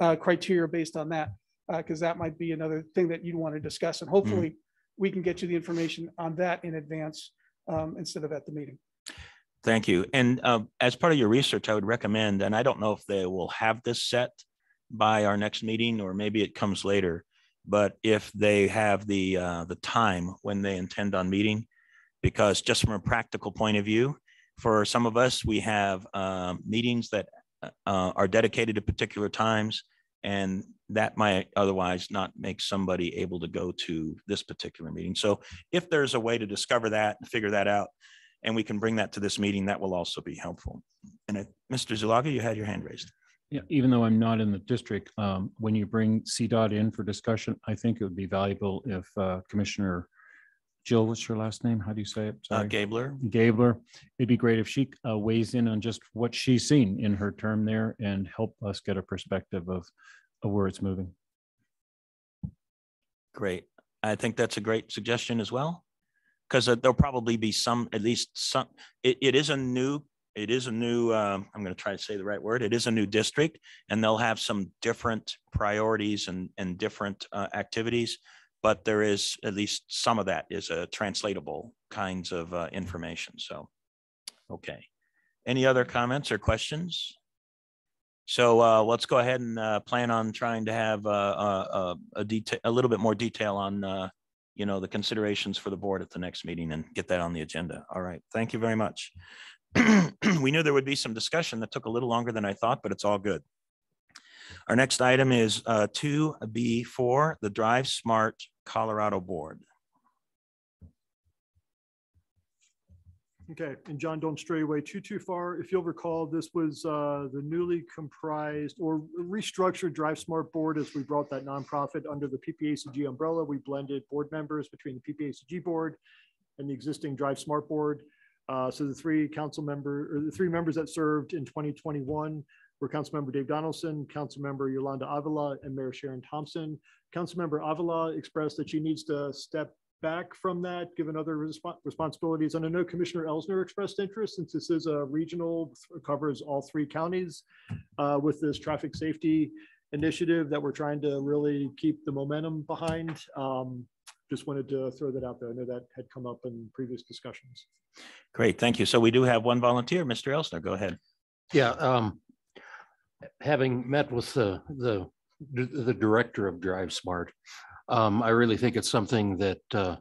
uh, criteria based on that, because that might be another thing that you'd want to discuss. And hopefully we can get you the information on that in advance um, instead of at the meeting. Thank you. And uh, as part of your research, I would recommend, and I don't know if they will have this set by our next meeting, or maybe it comes later, but if they have the, uh, the time when they intend on meeting, because just from a practical point of view, for some of us, we have um, meetings that uh, are dedicated to particular times, and that might otherwise not make somebody able to go to this particular meeting. So if there's a way to discover that, and figure that out, and we can bring that to this meeting, that will also be helpful. And uh, Mr. Zuluaga, you had your hand raised. Yeah, even though I'm not in the district, um, when you bring CDOT in for discussion, I think it would be valuable if uh, Commissioner Jill, what's your last name? How do you say it? Uh, Sorry. Gaebler, Gaebler. It'd be great if she uh, weighs in on just what she's seen in her term there and help us get a perspective of, of where it's moving. great. I think that's a great suggestion as well. Because there'll probably be some, at least some, it, it is a new, it is a new, um, I'm going to try to say the right word. It is a new district and they'll have some different priorities and, and different uh, activities. But there is, at least some of that is a translatable kinds of uh, information. So, okay. Any other comments or questions? So uh, let's go ahead and uh, plan on trying to have uh, uh, a, a detail, a little bit more detail on, uh, you know, the considerations for the board at the next meeting and get that on the agenda. All right, thank you very much. we knew there would be some discussion that took a little longer than I thought, but it's all good. Our next item is uh, 2B4, the Drive Smart Colorado Board. Okay, and John, don't stray away too, too far. If you'll recall, this was uh, the newly comprised or restructured Drive Smart Board as we brought that nonprofit under the PPACG umbrella. We blended board members between the PPACG board and the existing Drive Smart Board. Uh, So the three council member, or the three members that served in 2021 were Councilmember Dave Donelson, Councilmember Yolanda Avila, and Mayor Sharon Thompson. Councilmember Avila expressed that she needs to step back from that, given other respo- responsibilities. And I know Commissioner Elsner expressed interest, since this is a regional, covers all three counties uh, with this traffic safety initiative that we're trying to really keep the momentum behind. Um, Just wanted to throw that out there. I know that had come up in previous discussions. Great, thank you. So we do have one volunteer. Mr. Elsner, go ahead. Yeah, um, having met with the, the, the director of Drive Smart, um, I really think it's something that, uh,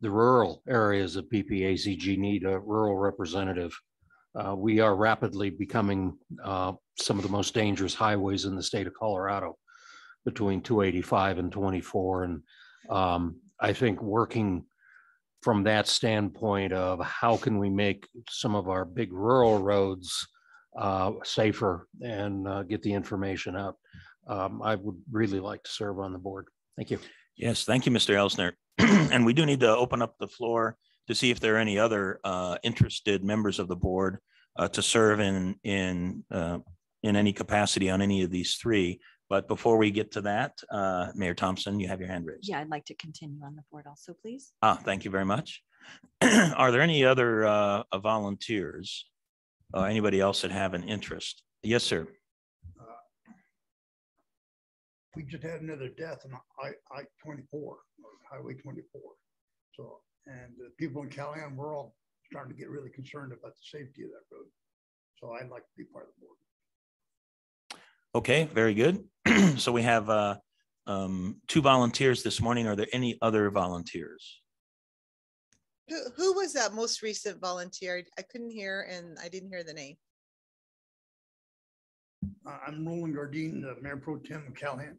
the rural areas of PPACG need a rural representative. Uh, we are rapidly becoming, uh, some of the most dangerous highways in the state of Colorado between two eighty-five and twenty-four. And, um, I think working from that standpoint of how can we make some of our big rural roads uh, safer and uh, get the information out. Um, I would really like to serve on the board. Thank you. Yes, thank you, Mr. Elsner. And we do need to open up the floor to see if there are any other uh, interested members of the board uh, to serve in, in, uh, in any capacity on any of these three. But before we get to that, uh, Mayor Thompson, you have your hand raised. Yeah, I'd like to continue on the board also, please. Ah, thank you very much. Are there any other uh, volunteers? Or anybody else that have an interest? Yes, sir. We just had another death on I, I twenty-four, or Highway twenty-four. So, and the people in Calhan, we're all starting to get really concerned about the safety of that road. So I'd like to be part of the board. Okay, very good. So we have uh, um, two volunteers this morning. Are there any other volunteers? Who, who was that most recent volunteer? I couldn't hear and I didn't hear the name. Uh, I'm Roland Gardine, the Mayor Pro Tem of Calhan.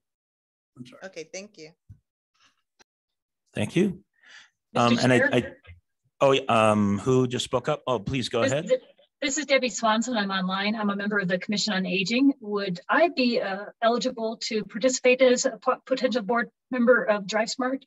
I'm sorry. Okay, thank you. Thank you. Um, and I, I, oh, um, who just spoke up? Oh, please go This- ahead. This is Debbie Swanson. I'm online. I'm a member of the Commission on Aging. Would I be uh, eligible to participate as a potential board member of Drive Smart?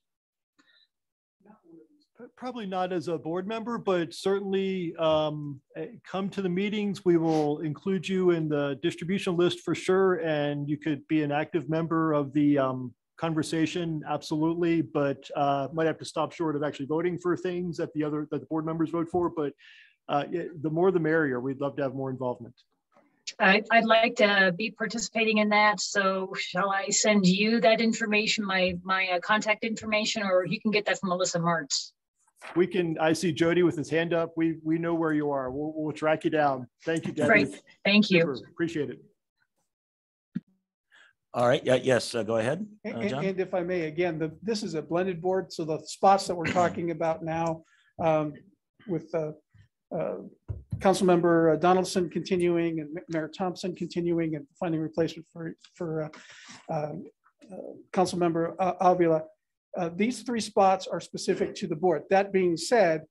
Probably not as a board member, but certainly um, eh, come to the meetings. We will include you in the distribution list for sure. And you could be an active member of the um, conversation, absolutely. But uh, might have to stop short of actually voting for things that the other, that the board members vote for. But uh, the more the merrier. We'd love to have more involvement. I, I'd like to be participating in that. So shall I send you that information, my, my uh, contact information, or you can get that from Melissa Martz? We can, I see Jody with his hand up. We, we know where you are. We'll, we'll track you down. Thank you, Debbie. Great. Thank you. Super. Appreciate it. All right. Yeah, yes, uh, go ahead. uh, And, and if I may, again, the, this is a blended board, so the spots that we're talking about now um, with uh, uh, Councilmember Donelson continuing and Mayor Thompson continuing and finding replacement for, for uh, um, uh, Councilmember uh, Avila. Uh, These three spots are specific to the board. That being said,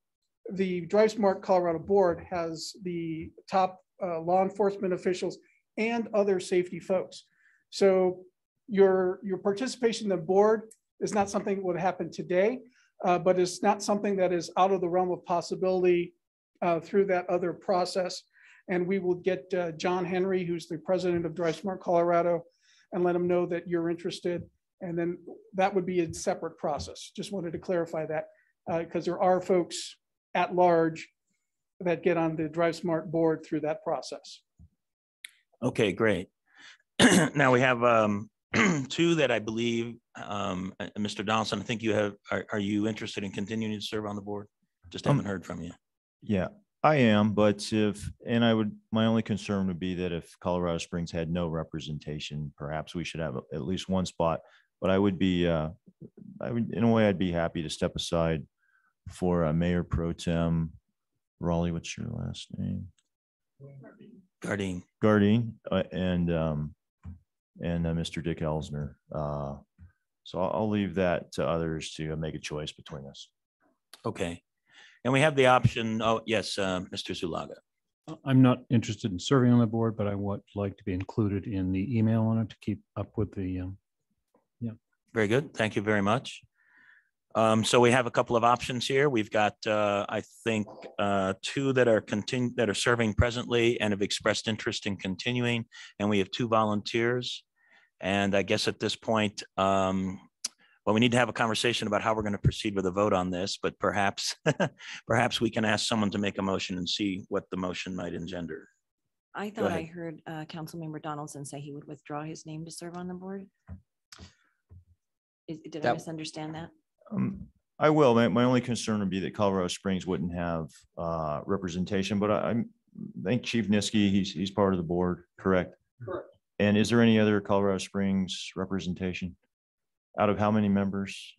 the Drive Smart Colorado Board has the top uh, law enforcement officials and other safety folks. So your, your participation in the board is not something that would happen today, uh, but it's not something that is out of the realm of possibility uh, through that other process. And we will get uh, John Henry, who's the president of Drive Smart Colorado, and let him know that you're interested. And then that would be a separate process. Just wanted to clarify that because there are folks at large that get on the Drive Smart board through that process. Okay, great. Now we have um, two that I believe, um, uh, Mr. Donelson, I think you have, are, are you interested in continuing to serve on the board? Just Um, haven't heard from you. Yeah, I am, but if, and I would, my only concern would be that if Colorado Springs had no representation, perhaps we should have at least one spot. But I would be, uh, I would, in a way, I'd be happy to step aside for uh, Mayor Pro Tem Raleigh, what's your last name? Gardine. Gardine, uh, and, um, and uh, Mr. Dick Elsner. Uh, So I'll, I'll leave that to others to uh, make a choice between us. Okay. And we have the option, oh, yes, uh, Mr. Zuluaga. I'm not interested in serving on the board, but I would like to be included in the email on it to keep up with the, um, Very good. Thank you very much. Um, so we have a couple of options here. We've got, uh, I think, uh, two that are continu, that are serving presently and have expressed interest in continuing, and we have two volunteers. And I guess at this point, um, well, we need to have a conversation about how we're going to proceed with a vote on this, but perhaps, perhaps we can ask someone to make a motion and see what the motion might engender. I thought I heard uh, Councilmember Donelson say he would withdraw his name to serve on the board. Is- Did I That- misunderstand that? Um, I will. My, my only concern would be that Colorado Springs wouldn't have, uh, representation, but I, I'm, I think Chief Niski, he's, he's part of the board, correct? Correct. And is there any other Colorado Springs representation? Out of how many members?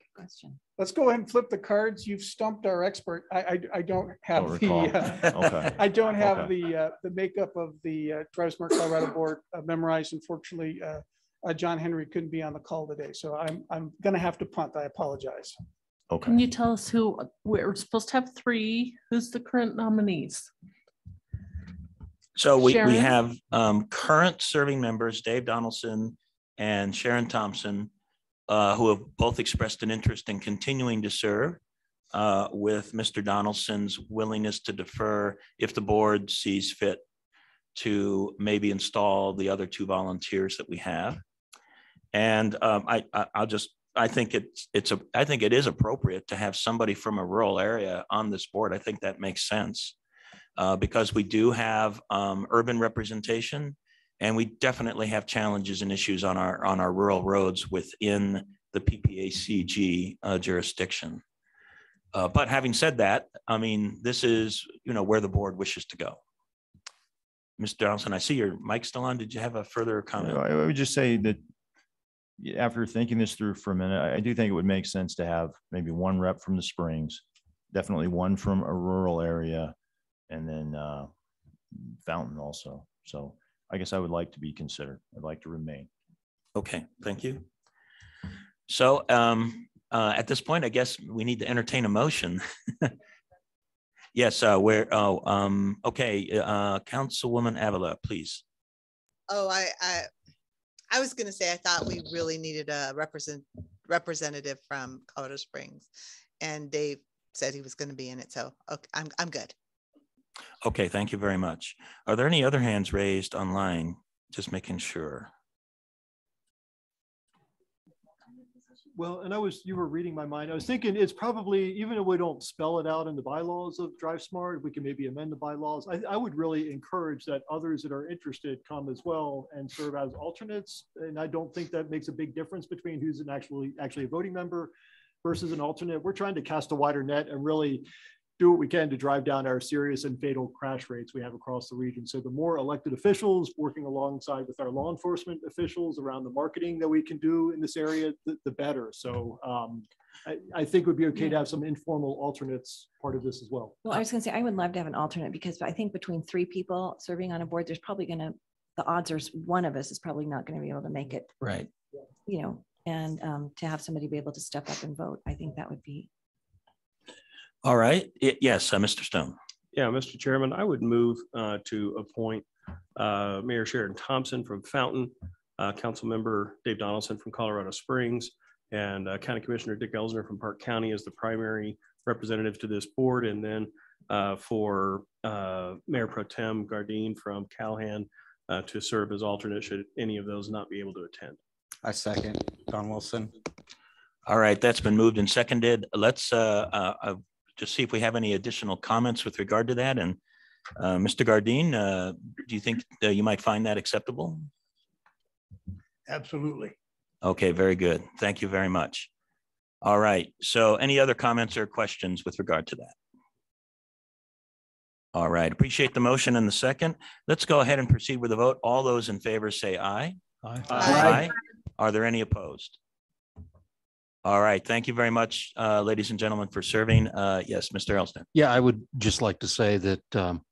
Good question. Let's go ahead and flip the cards. You've stumped our expert. I, I, I don't have Don't the, recall. uh, Okay. I don't have Okay. the, uh, the makeup of the uh, Drive Smart Colorado Board uh, memorized. Unfortunately, uh, uh, John Henry couldn't be on the call today, so I'm, I'm gonna have to punt. I apologize. Okay. Can you tell us who, we're supposed to have three, who's the current nominees? So we, we have um, current serving members, Dave Donelson and Sharon Thompson, uh, who have both expressed an interest in continuing to serve uh, with Mr. Donelson's willingness to defer if the board sees fit to maybe install the other two volunteers that we have. And um, I, I, I'll just, I think it's, it's a, I think it is appropriate to have somebody from a rural area on this board. I think that makes sense uh, because we do have um, urban representation and we definitely have challenges and issues on our on our rural roads within the PPACG uh, jurisdiction. Uh, but having said that, I mean, this is you know where the board wishes to go. Mr. Donelson, I see your mic still on. Did you have a further comment? I would just say that after thinking this through for a minute, I, I do think it would make sense to have maybe one rep from the Springs, definitely one from a rural area, and then uh, Fountain also. So I guess I would like to be considered. I'd like to remain. Okay, thank you. So um, uh, at this point, I guess we need to entertain a motion. Yes, uh, where, oh, um, okay, uh, Councilwoman Avila, please. Oh, I, I, I was gonna say, I thought we really needed a represent, representative from Colorado Springs. And Dave said he was gonna be in it, so, okay, I'm, I'm good. Okay, thank you very much. Are there any other hands raised online? Just making sure. Well, and I was, you were reading my mind. I was thinking it's probably, even if we don't spell it out in the bylaws of Drive Smart, we can maybe amend the bylaws. I, I would really encourage that others that are interested come as well and serve as alternates. And I don't think that makes a big difference between who's an actually, actually a voting member versus an alternate. We're trying to cast a wider net and really do what we can to drive down our serious and fatal crash rates we have across the region. So the more elected officials working alongside with our law enforcement officials around the marketing that we can do in this area, the, the better. So um, I, I think it would be okay to have some informal alternates part of this as well. Well, I was gonna say, I would love to have an alternate because I think between three people serving on a board, there's probably gonna, the odds are one of us is probably not gonna be able to make it, Right. you know, and um, to have somebody be able to step up and vote, I think that would be, All right, Y- yes, uh, Mr. Stone. Yeah, Mr. Chairman, I would move uh, to appoint uh, Mayor Sharon Thompson from Fountain, uh, Councilmember Dave Donelson from Colorado Springs, and uh, County Commissioner Dick Elsner from Park County as the primary representative to this board, and then uh, for uh, Mayor Pro Tem Gardine from Calhan uh, to serve as alternate should any of those not be able to attend. I second Don Wilson. All right, that's been moved and seconded. Let's uh, uh, just see if we have any additional comments with regard to that. And uh, Mr. Gardine, uh, do you think uh, you might find that acceptable? Absolutely. Okay, very good. Thank you very much. All right, so any other comments or questions with regard to that? All right, appreciate the motion and the second. Let's go ahead and proceed with the vote. All those in favor say aye. Aye. Aye. Are there any opposed? All right, thank you very much, uh, ladies and gentlemen, for serving. Uh, Yes, Mr. Elsner. Yeah, I would just like to say that um,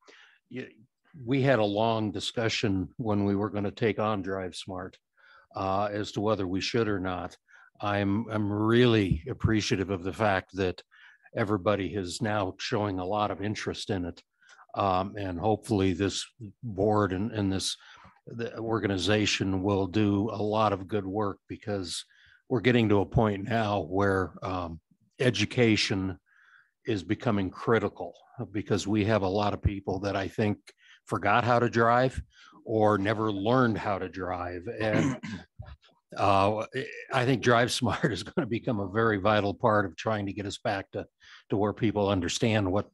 we had a long discussion when we were going to take on Drive Smart uh, as to whether we should or not. I'm, I'm really appreciative of the fact that everybody is now showing a lot of interest in it. Um, And hopefully this board and, and this, organization will do a lot of good work because we're getting to a point now where um, education is becoming critical because we have a lot of people that I think forgot how to drive or never learned how to drive. And uh, I think Drive Smart is going to become a very vital part of trying to get us back to, to where people understand what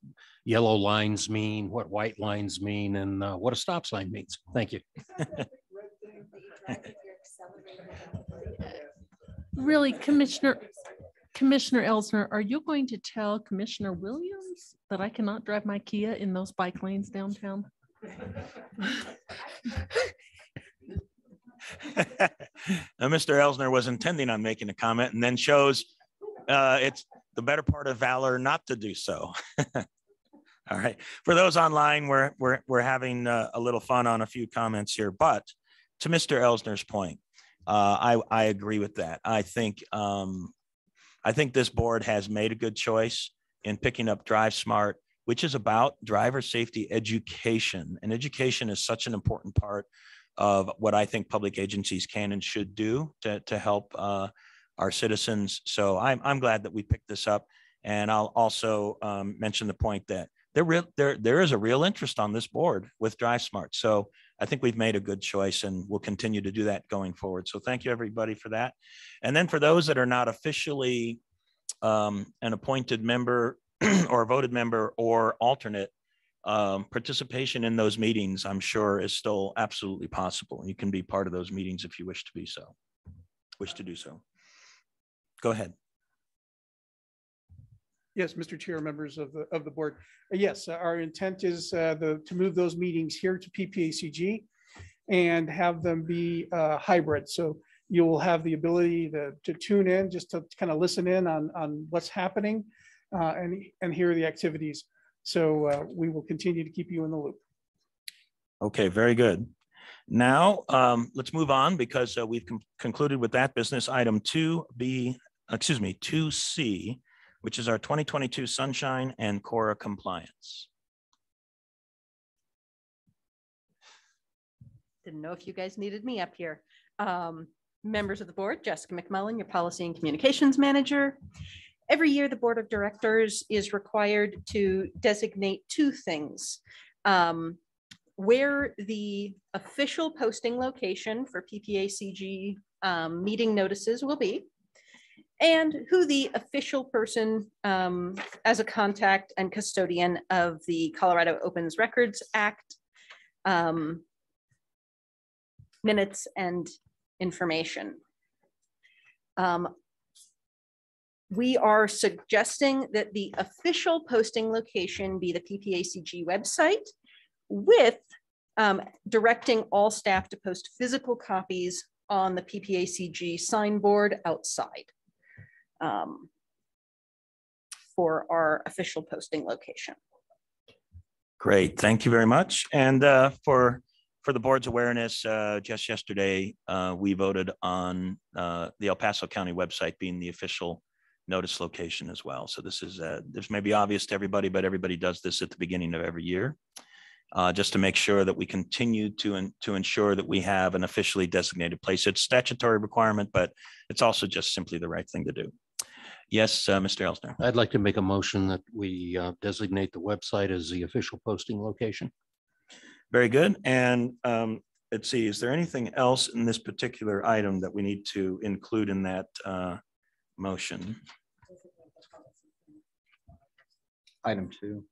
yellow lines mean, what white lines mean, and uh, what a stop sign means. Thank you. Really, Commissioner, Commissioner Elsner, are you going to tell Commissioner Williams that I cannot drive my Kia in those bike lanes downtown? Mr. Elsner was intending on making a comment and then shows uh, it's the better part of valor not to do so. All right. For those online, we're, we're, we're having uh, a little fun on a few comments here, but to Mr. Elsner's point, uh, I, I agree with that. I think, um, I think this board has made a good choice in picking up Drive Smart, which is about driver safety education. And education is such an important part of what I think public agencies can and should do to, to help uh, our citizens. So I'm, I'm glad that we picked this up. And I'll also um, mention the point that there, real, there, there is a real interest on this board with Drive Smart. So I think we've made a good choice and we'll continue to do that going forward. So thank you, everybody, for that. And then for those that are not officially um, an appointed member or a voted member or alternate, um, participation in those meetings, I'm sure, is still absolutely possible. You can be part of those meetings if you wish to be so, wish to do so. Go ahead. Yes, Mr. Chair, members of the, of the board. Uh, Yes, uh, our intent is uh, the, to move those meetings here to PPACG and have them be uh, hybrid. So you will have the ability to, to tune in, just to kind of listen in on, on what's happening and, and hear the activities. So we will continue to keep you in the loop. Okay, very good. Now, um, let's move on because we've con- concluded with that business item two B, excuse me, two C, which is our twenty twenty-two sunshine and CORA compliance. Didn't know if you guys needed me up here. Um, members of the board, Jessica McMullen, your Policy and Communications Manager. Every year, the Board of Directors is required to designate two things. Um, where the official posting location for PPACG um, meeting notices will be, and who the official person um, as a contact and custodian of the Colorado Opens Records Act um, minutes and information. Um, we are suggesting that the official posting location be the PPACG website with um, directing all staff to post physical copies on the PPACG signboard outside um, for our official posting location. Great, thank you very much. And uh, for, for the board's awareness, uh, just yesterday, uh, we voted on uh, the El Paso County website being the official notice location as well. So this is, uh, this may be obvious to everybody, but everybody does this at the beginning of every year. Uh, just to make sure that we continue to, en- to ensure that we have an officially designated place. It's statutory requirement, but it's also just simply the right thing to do. Yes, uh, Mr. Elsner. I'd like to make a motion that we uh, designate the website as the official posting location. Very good. And um, let's see, is there anything else in this particular item that we need to include in that uh, motion? Item two.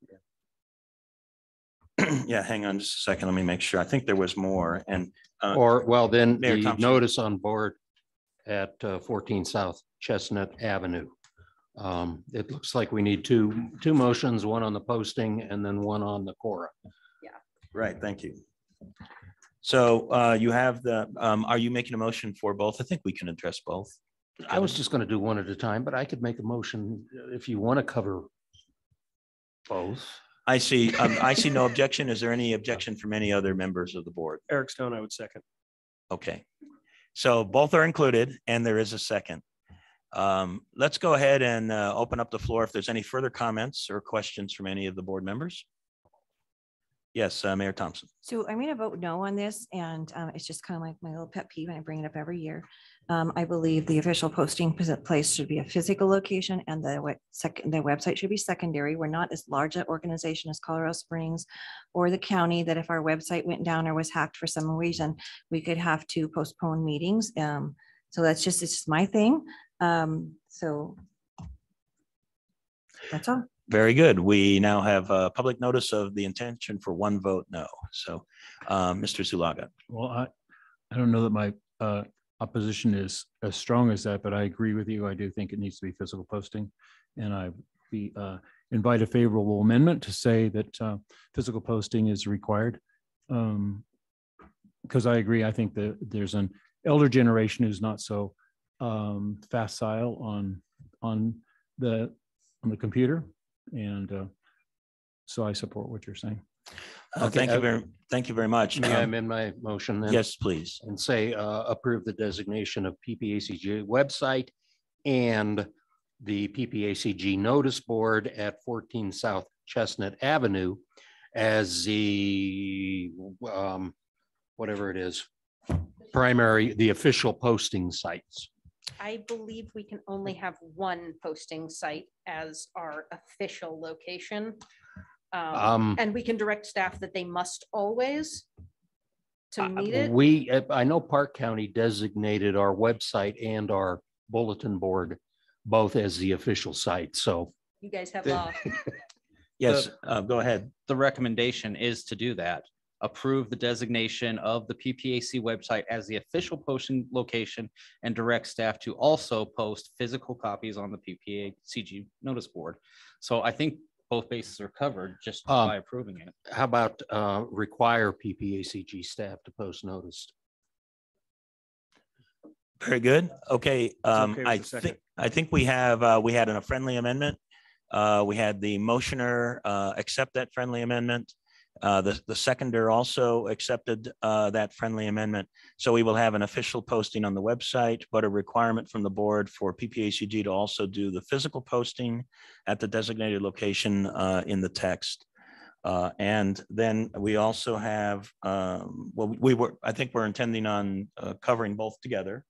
Yeah, hang on just a second. Let me make sure. I think there was more and. uh, Or, well, then Mayor the Thompson. notice on board at uh, 14 South Chestnut Avenue. Um, It looks like we need two, two motions, one on the posting and then one on the CORA. Yeah. Right, thank you. So uh, you have the, um, are you making a motion for both? I think we can address both. I was just going to do one at a time, but I could make a motion uh, if you want to cover both. I see, um, I see no objection. Is there any objection from any other members of the board? Erik Stone, I would second. Okay. So both are included and there is a second. Um, Let's go ahead and uh, open up the floor if there's any further comments or questions from any of the board members. Yes, uh, Mayor Thompson. So I'm going to vote no on this, and um, it's just kind of like my little pet peeve, and I bring it up every year. Um, I believe the official posting place should be a physical location, and the second, the website should be secondary. We're not as large an organization as Colorado Springs or the county, that if our website went down or was hacked for some reason, we could have to postpone meetings. Um, So that's just, it's just my thing. Um, So that's all. Very good. We now have a public notice of the intention for one vote no. So uh, Mr. Zuluaga. Well, I, I don't know that my uh, opposition is as strong as that, but I agree with you. I do think it needs to be physical posting. And I be, uh, invite a favorable amendment to say that uh, physical posting is required. Um, Because I agree, I think that there's an elder generation who's not so um, facile on, on the, on the computer. And uh, so I support what you're saying. Uh, Okay, Thank you uh, very, thank you very much. May I Um, amend my motion then? Yes, please. And say, uh, approve the designation of PPACG website and the PPACG notice board at fourteen South Chestnut Avenue as the, um, whatever it is, primary, the official posting sites. I believe we can only have one posting site as our official location. Um, Um, And we can direct staff that they must always to meet it. We, uh, I know Park County designated our website and our bulletin board both as the official site, so. You guys have The- law. Yes, The- uh, go ahead. The recommendation is to do that. Approve the designation of the PPAC website as the official posting location and direct staff to also post physical copies on the PPACG notice board. So I think both bases are covered just Um, by approving it. How about uh, require PPACG staff to post notice? Very good. Okay, um, okay with I the second. think, I think we have, uh, we had a friendly amendment. Uh, we had the motioner, uh, accept that friendly amendment. Uh, the, the seconder also accepted, uh, that friendly amendment. So we will have an official posting on the website, but a requirement from the board for PPACG to also do the physical posting at the designated location, uh, in the text. Uh, and then we also have, um, well, we were, I think we're intending on, uh, covering both together.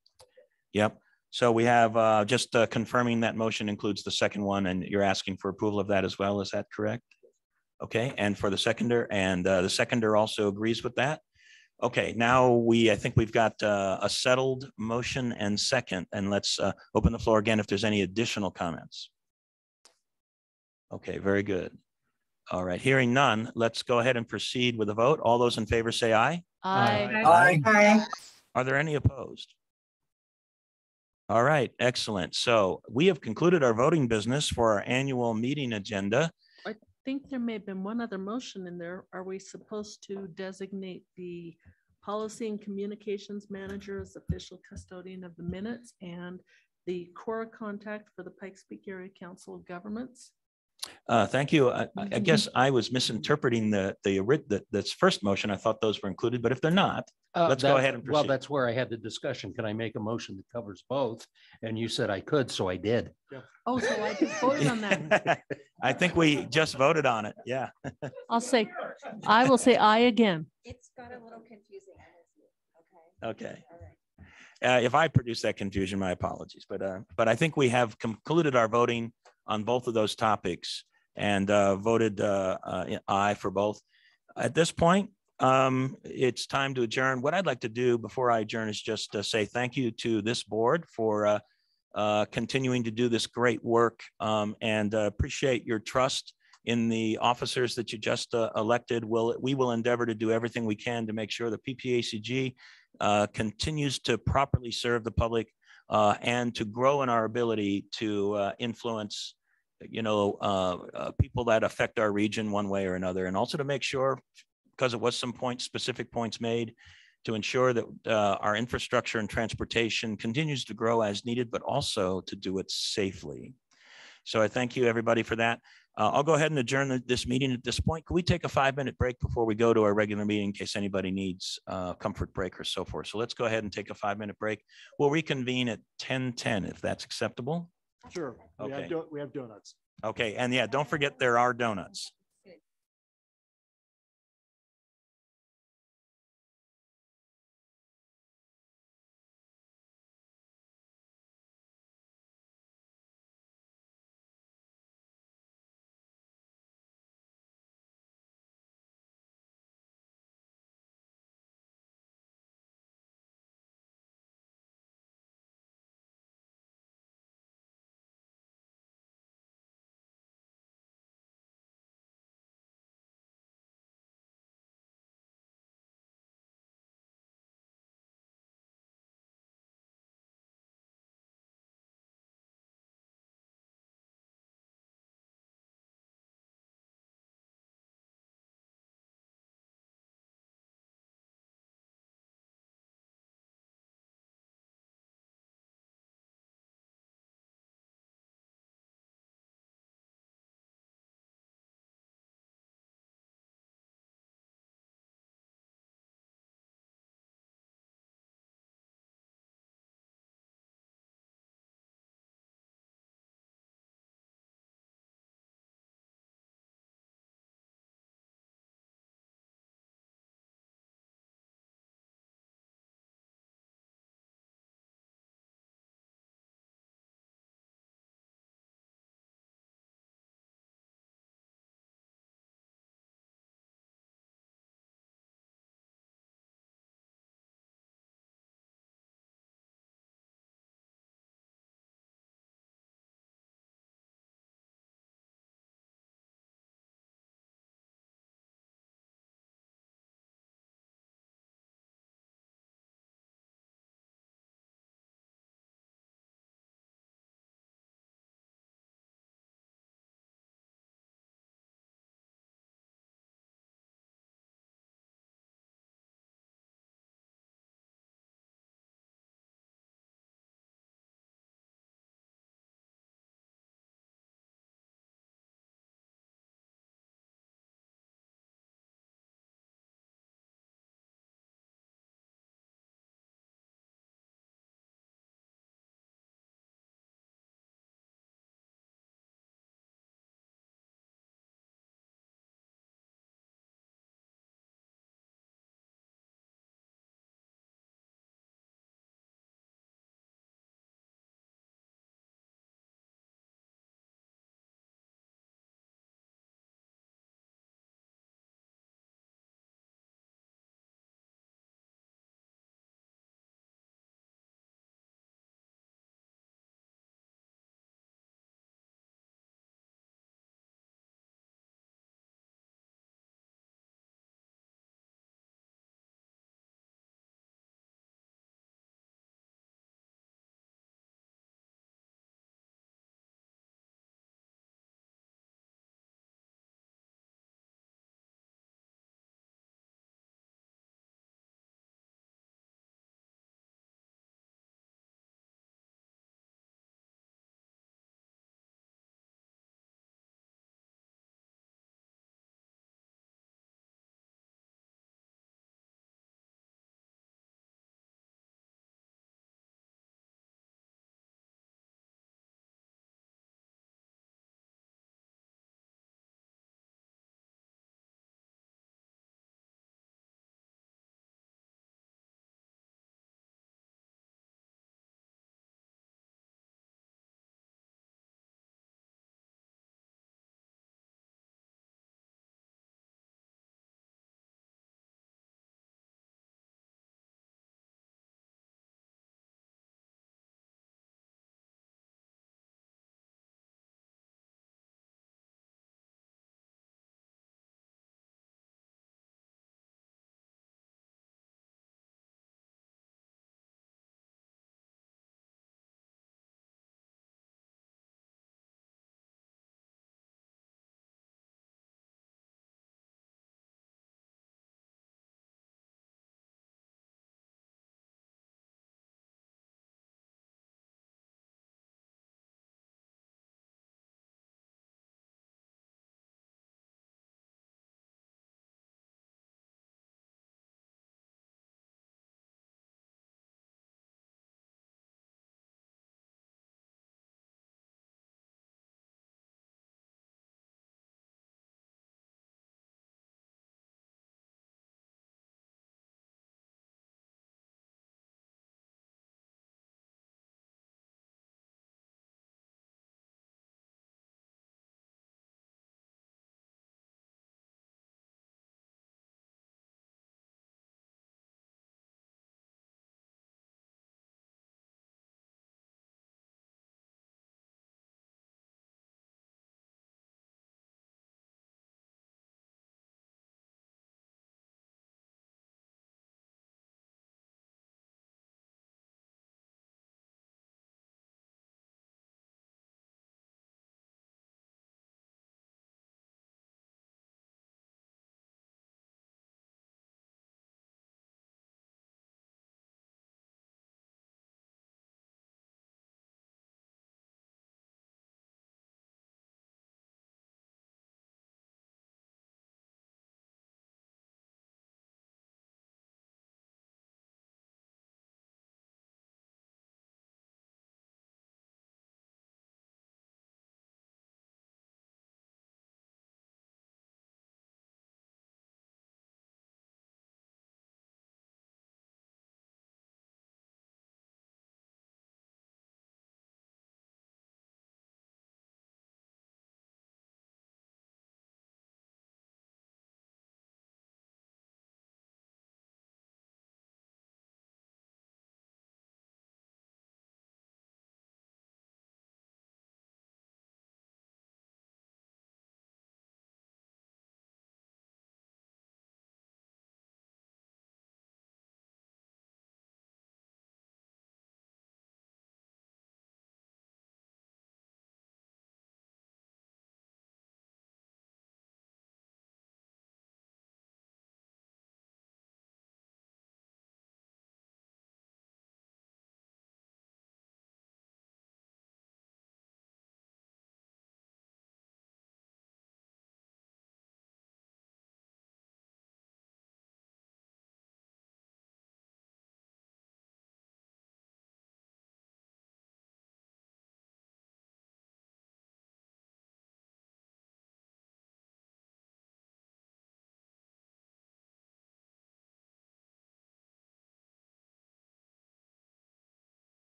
Yep. So we have just confirming that motion includes the second one and you're asking for approval of that as well. Is that correct? Okay, and for the seconder and uh, the seconder also agrees with that. Okay, now we, I think we've got uh, a settled motion and second, and let's uh, open the floor again if there's any additional comments. Okay, very good. All right, hearing none, let's go ahead and proceed with the vote. All those in favor say aye. Aye. Aye. Are there any opposed? All right, excellent. So we have concluded our voting business for our annual meeting agenda. I think there may have been one other motion in there. Are we supposed to designate the policy and communications manager as official custodian of the minutes and the CORA contact for the Pikes Peak Area Council of Governments? Uh, Thank you. I I- I guess I was misinterpreting the, the, the, this first motion. I thought those were included, but if they're not, Uh, let's go that- ahead and Well, proceed. that's where I had the discussion. Can I make a motion that covers both? And you said I could, so I did. Oh, so I just voted on that. I think we just voted on it. Yeah. I'll say, I will say I again. It's got a little confusing. Okay. Uh, if I produce that confusion, my apologies, but, uh, but I think we have concluded our voting on both of those topics and, uh, voted, uh, uh, aye for both. At this point, um, it's time to adjourn. What I'd like to do before I adjourn is just uh, say thank you to this board for, uh, uh, continuing to do this great work, um, and uh, appreciate your trust in the officers that you just uh, elected. Will, we will endeavor to do everything we can to make sure the PPACG uh, continues to properly serve the public and to grow in our ability to influence, you know, people that affect our region one way or another, and also to make sure, because it was some points, specific points made, to ensure that uh, our infrastructure and transportation continues to grow as needed, but also to do it safely. So I thank you, everybody, for that. Uh, I'll go ahead and adjourn this meeting at this point. Could we take a five-minute break before we go to our regular meeting in case anybody needs uh, comfort break or so forth? So let's go ahead and take a five-minute break. We'll reconvene at 10:10 if that's acceptable. Sure. We have, Okay. we have donuts. Okay, and yeah, don't forget there are donuts.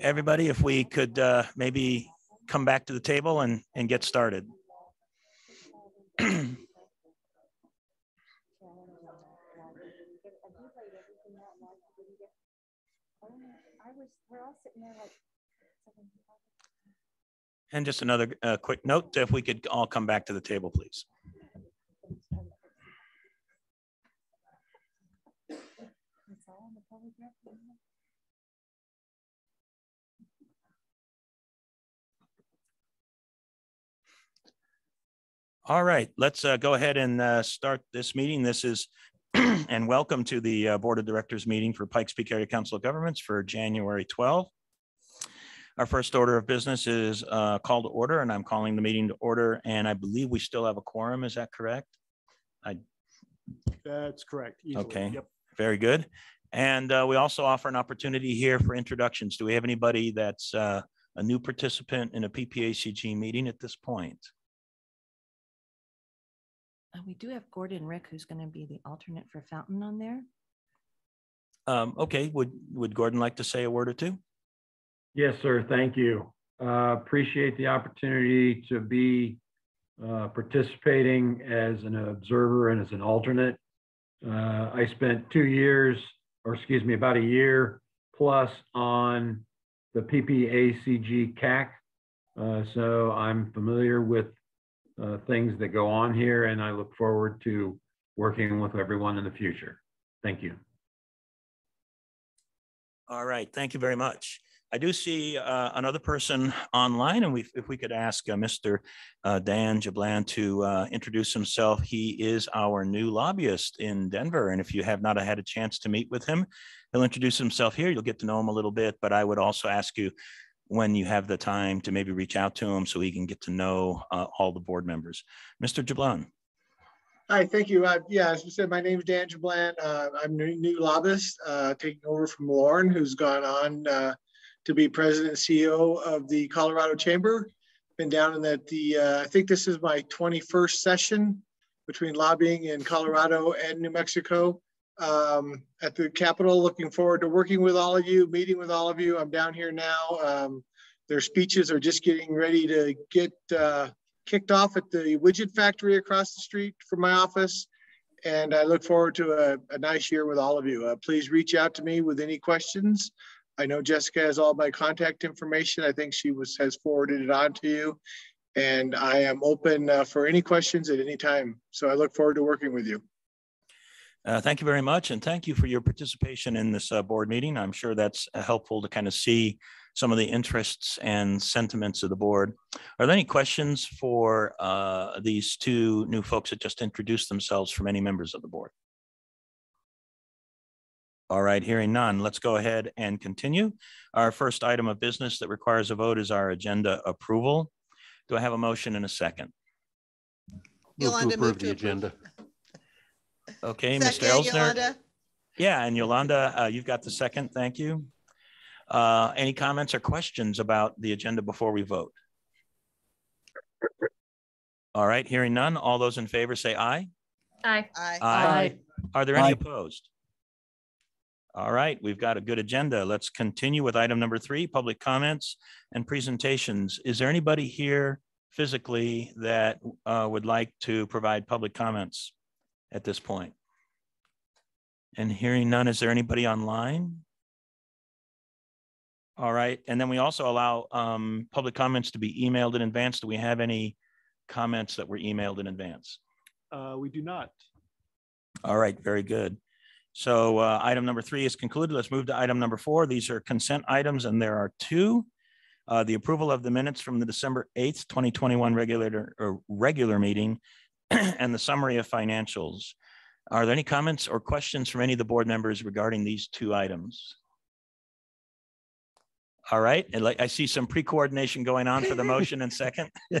Everybody, if we could uh, maybe come back to the table and, and get started. And just another uh, quick note, if we could all come back to the table, please. All right, let's uh, go ahead and uh, start this meeting. This is, and welcome to the uh, Board of Directors meeting for Pikes Peak Area Council of Governments for January 12. Our first order of business is uh, call to order, and I'm calling the meeting to order, and I believe we still have a quorum. Is that correct? I, That's correct. easily. okay, Yep. very good. And uh, we also offer an opportunity here for introductions. Do we have anybody that's uh, a new participant in a PPACG meeting at this point? Uh, We do have Gordon Rick, who's going to be the alternate for Fountain on there. Um, okay, would, would Gordon like to say a word or two? Yes, sir. Thank you. Uh, Appreciate the opportunity to be uh, participating as an observer and as an alternate. Uh, I spent two years, or excuse me, about a year plus on the PPACG CAC. Uh, So I'm familiar with uh, things that go on here, and I look forward to working with everyone in the future. Thank you. All right, thank you very much. I do see uh, another person online, and we, if we could ask uh, Mr. uh, Dan Jablan to uh, introduce himself. He is our new lobbyist in Denver, and if you have not had a chance to meet with him, he'll introduce himself here. You'll get to know him a little bit, but I would also ask you when you have the time to maybe reach out to him so he can get to know uh, all the board members. Mr. Jablan. Hi, thank you. Uh, yeah, as you said, my name is Dan Jablan. Uh, I'm new, new lobbyist, uh, taking over from Lauren, who's gone on uh, to be president and CEO of the Colorado Chamber. Been down in that the, uh, I think this is my 21st session between lobbying in Colorado and New Mexico um, at the Capitol. Looking forward to working with all of you, meeting with all of you. I'm down here now. Um, their speeches are just getting ready to get uh, kicked off at the widget factory across the street from my office. And I look forward to a, a nice year with all of you. Uh, please reach out to me with any questions. I know Jessica has all my contact information. I think she was has forwarded it on to you. And I am open uh, for any questions at any time. So I look forward to working with you. Uh, thank you very much, and thank you for your participation in this uh, board meeting. I'm sure that's uh, helpful to kind of see some of the interests and sentiments of the board. Are there any questions for uh, these two new folks that just introduced themselves from any members of the board? All right, hearing none, let's go ahead and continue. Our first item of business that requires a vote is our agenda approval. Do I have a motion in a second? Move to Yolanda, move approve to the approve. agenda. Okay, Mr. Second, Elsner. Yolanda. Yeah, and Yolanda, uh, you've got the second. Thank you. Uh, Any comments or questions about the agenda before we vote? All right, hearing none. All those in favor say aye. Aye. Aye. Are there any opposed? All right, we've got a good agenda. Let's continue with item number three, public comments and presentations. Is there anybody here physically that uh, would like to provide public comments at this point? And hearing none, is there anybody online? All right, and then we also allow um, public comments to be emailed in advance. Do we have any comments that were emailed in advance? Uh, we do not. All right, very good. So uh, item number three is concluded. Let's move to item number four. These are consent items, and there are two. Uh, The approval of the minutes from the December 8th, 2021 regular, or regular meeting and the summary of financials. Are there any comments or questions from any of the board members regarding these two items? All right, and like, I see some pre-coordination going on for the motion and second. Go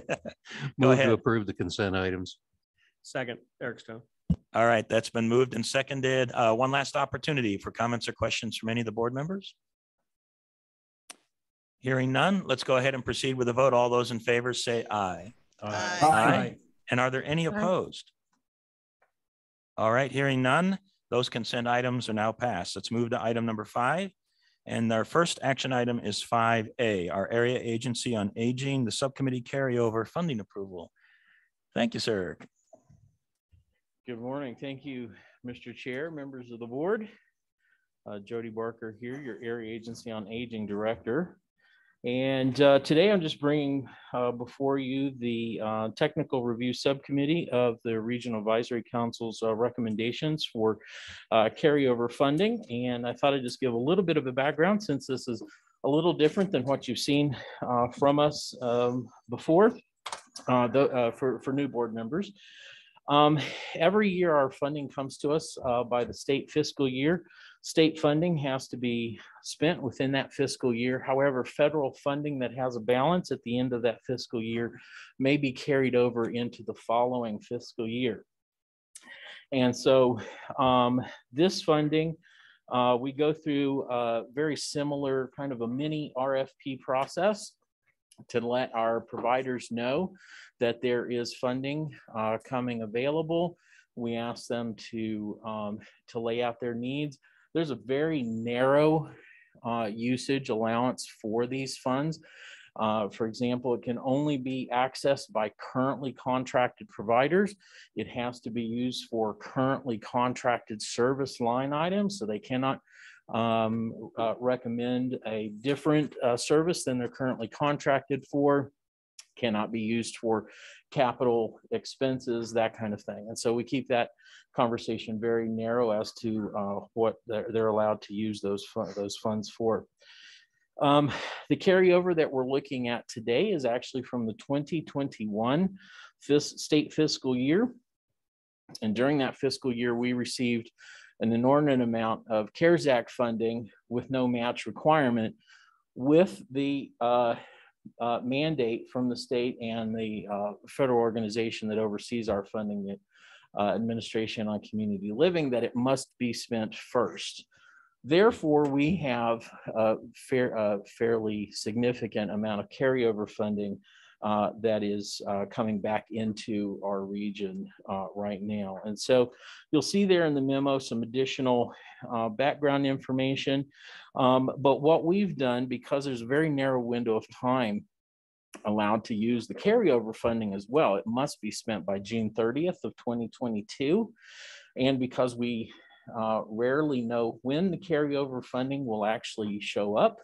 Move ahead. to approve the consent items. Second, Erik Stone. All right, that's been moved and seconded. Uh, One last opportunity for comments or questions from any of the board members? Hearing none, let's go ahead and proceed with the vote. All those in favor say aye. Aye. And are there any opposed? All right, hearing none, those consent items are now passed. Let's move to item number five. And our first action item is five A, our Area Agency on Aging, the Subcommittee Carryover Funding Approval. Thank you, sir. Good morning. Thank you, Mr. Chair, members of the board. Uh, Jody Barker here, your Area Agency on Aging Director. And uh, today I'm just bringing uh, before you the uh, Technical Review Subcommittee of the Regional Advisory Council's uh, recommendations for uh, carryover funding. And I thought I'd just give a little bit of a background since this is a little different than what you've seen uh, from us um, before the, for, for new board members. Um, every year our funding comes to us by the state fiscal year. State funding has to be spent within that fiscal year. However, federal funding that has a balance at the end of that fiscal year may be carried over into the following fiscal year. And so um, this funding, uh, we go through a very similar kind of a mini RFP process to let our providers know that there is funding uh, coming available. We ask them to, um, to lay out their needs there's a very narrow uh, usage allowance for these funds. Uh, for example, it can only be accessed by currently contracted providers. It has to be used for currently contracted service line items, so they cannot um, uh, recommend a different uh, service than they're currently contracted for cannot be used for capital expenses, that kind of thing. And so we keep that conversation very narrow as to uh, what they're, they're, allowed to use those, those funds for. Um, the carryover that we're looking at today is actually from the 2021 fis state fiscal year. And during that fiscal year, we received an inordinate amount of CARES Act funding with no match requirement with the uh, uh, mandate from the state and the uh, federal organization that oversees our funding, uh, Administration on Community Living, that it must be spent first. Therefore, we have a fair, fairly significant amount of carryover funding uh, that is uh, coming back into our region uh, right now. And so you'll see there in the memo some additional uh, background information. Um, but what we've done, because there's a very narrow window of time allowed to use the carryover funding as well, it must be spent by June 30th of 2022. And because we uh, rarely know when the carryover funding will actually show up,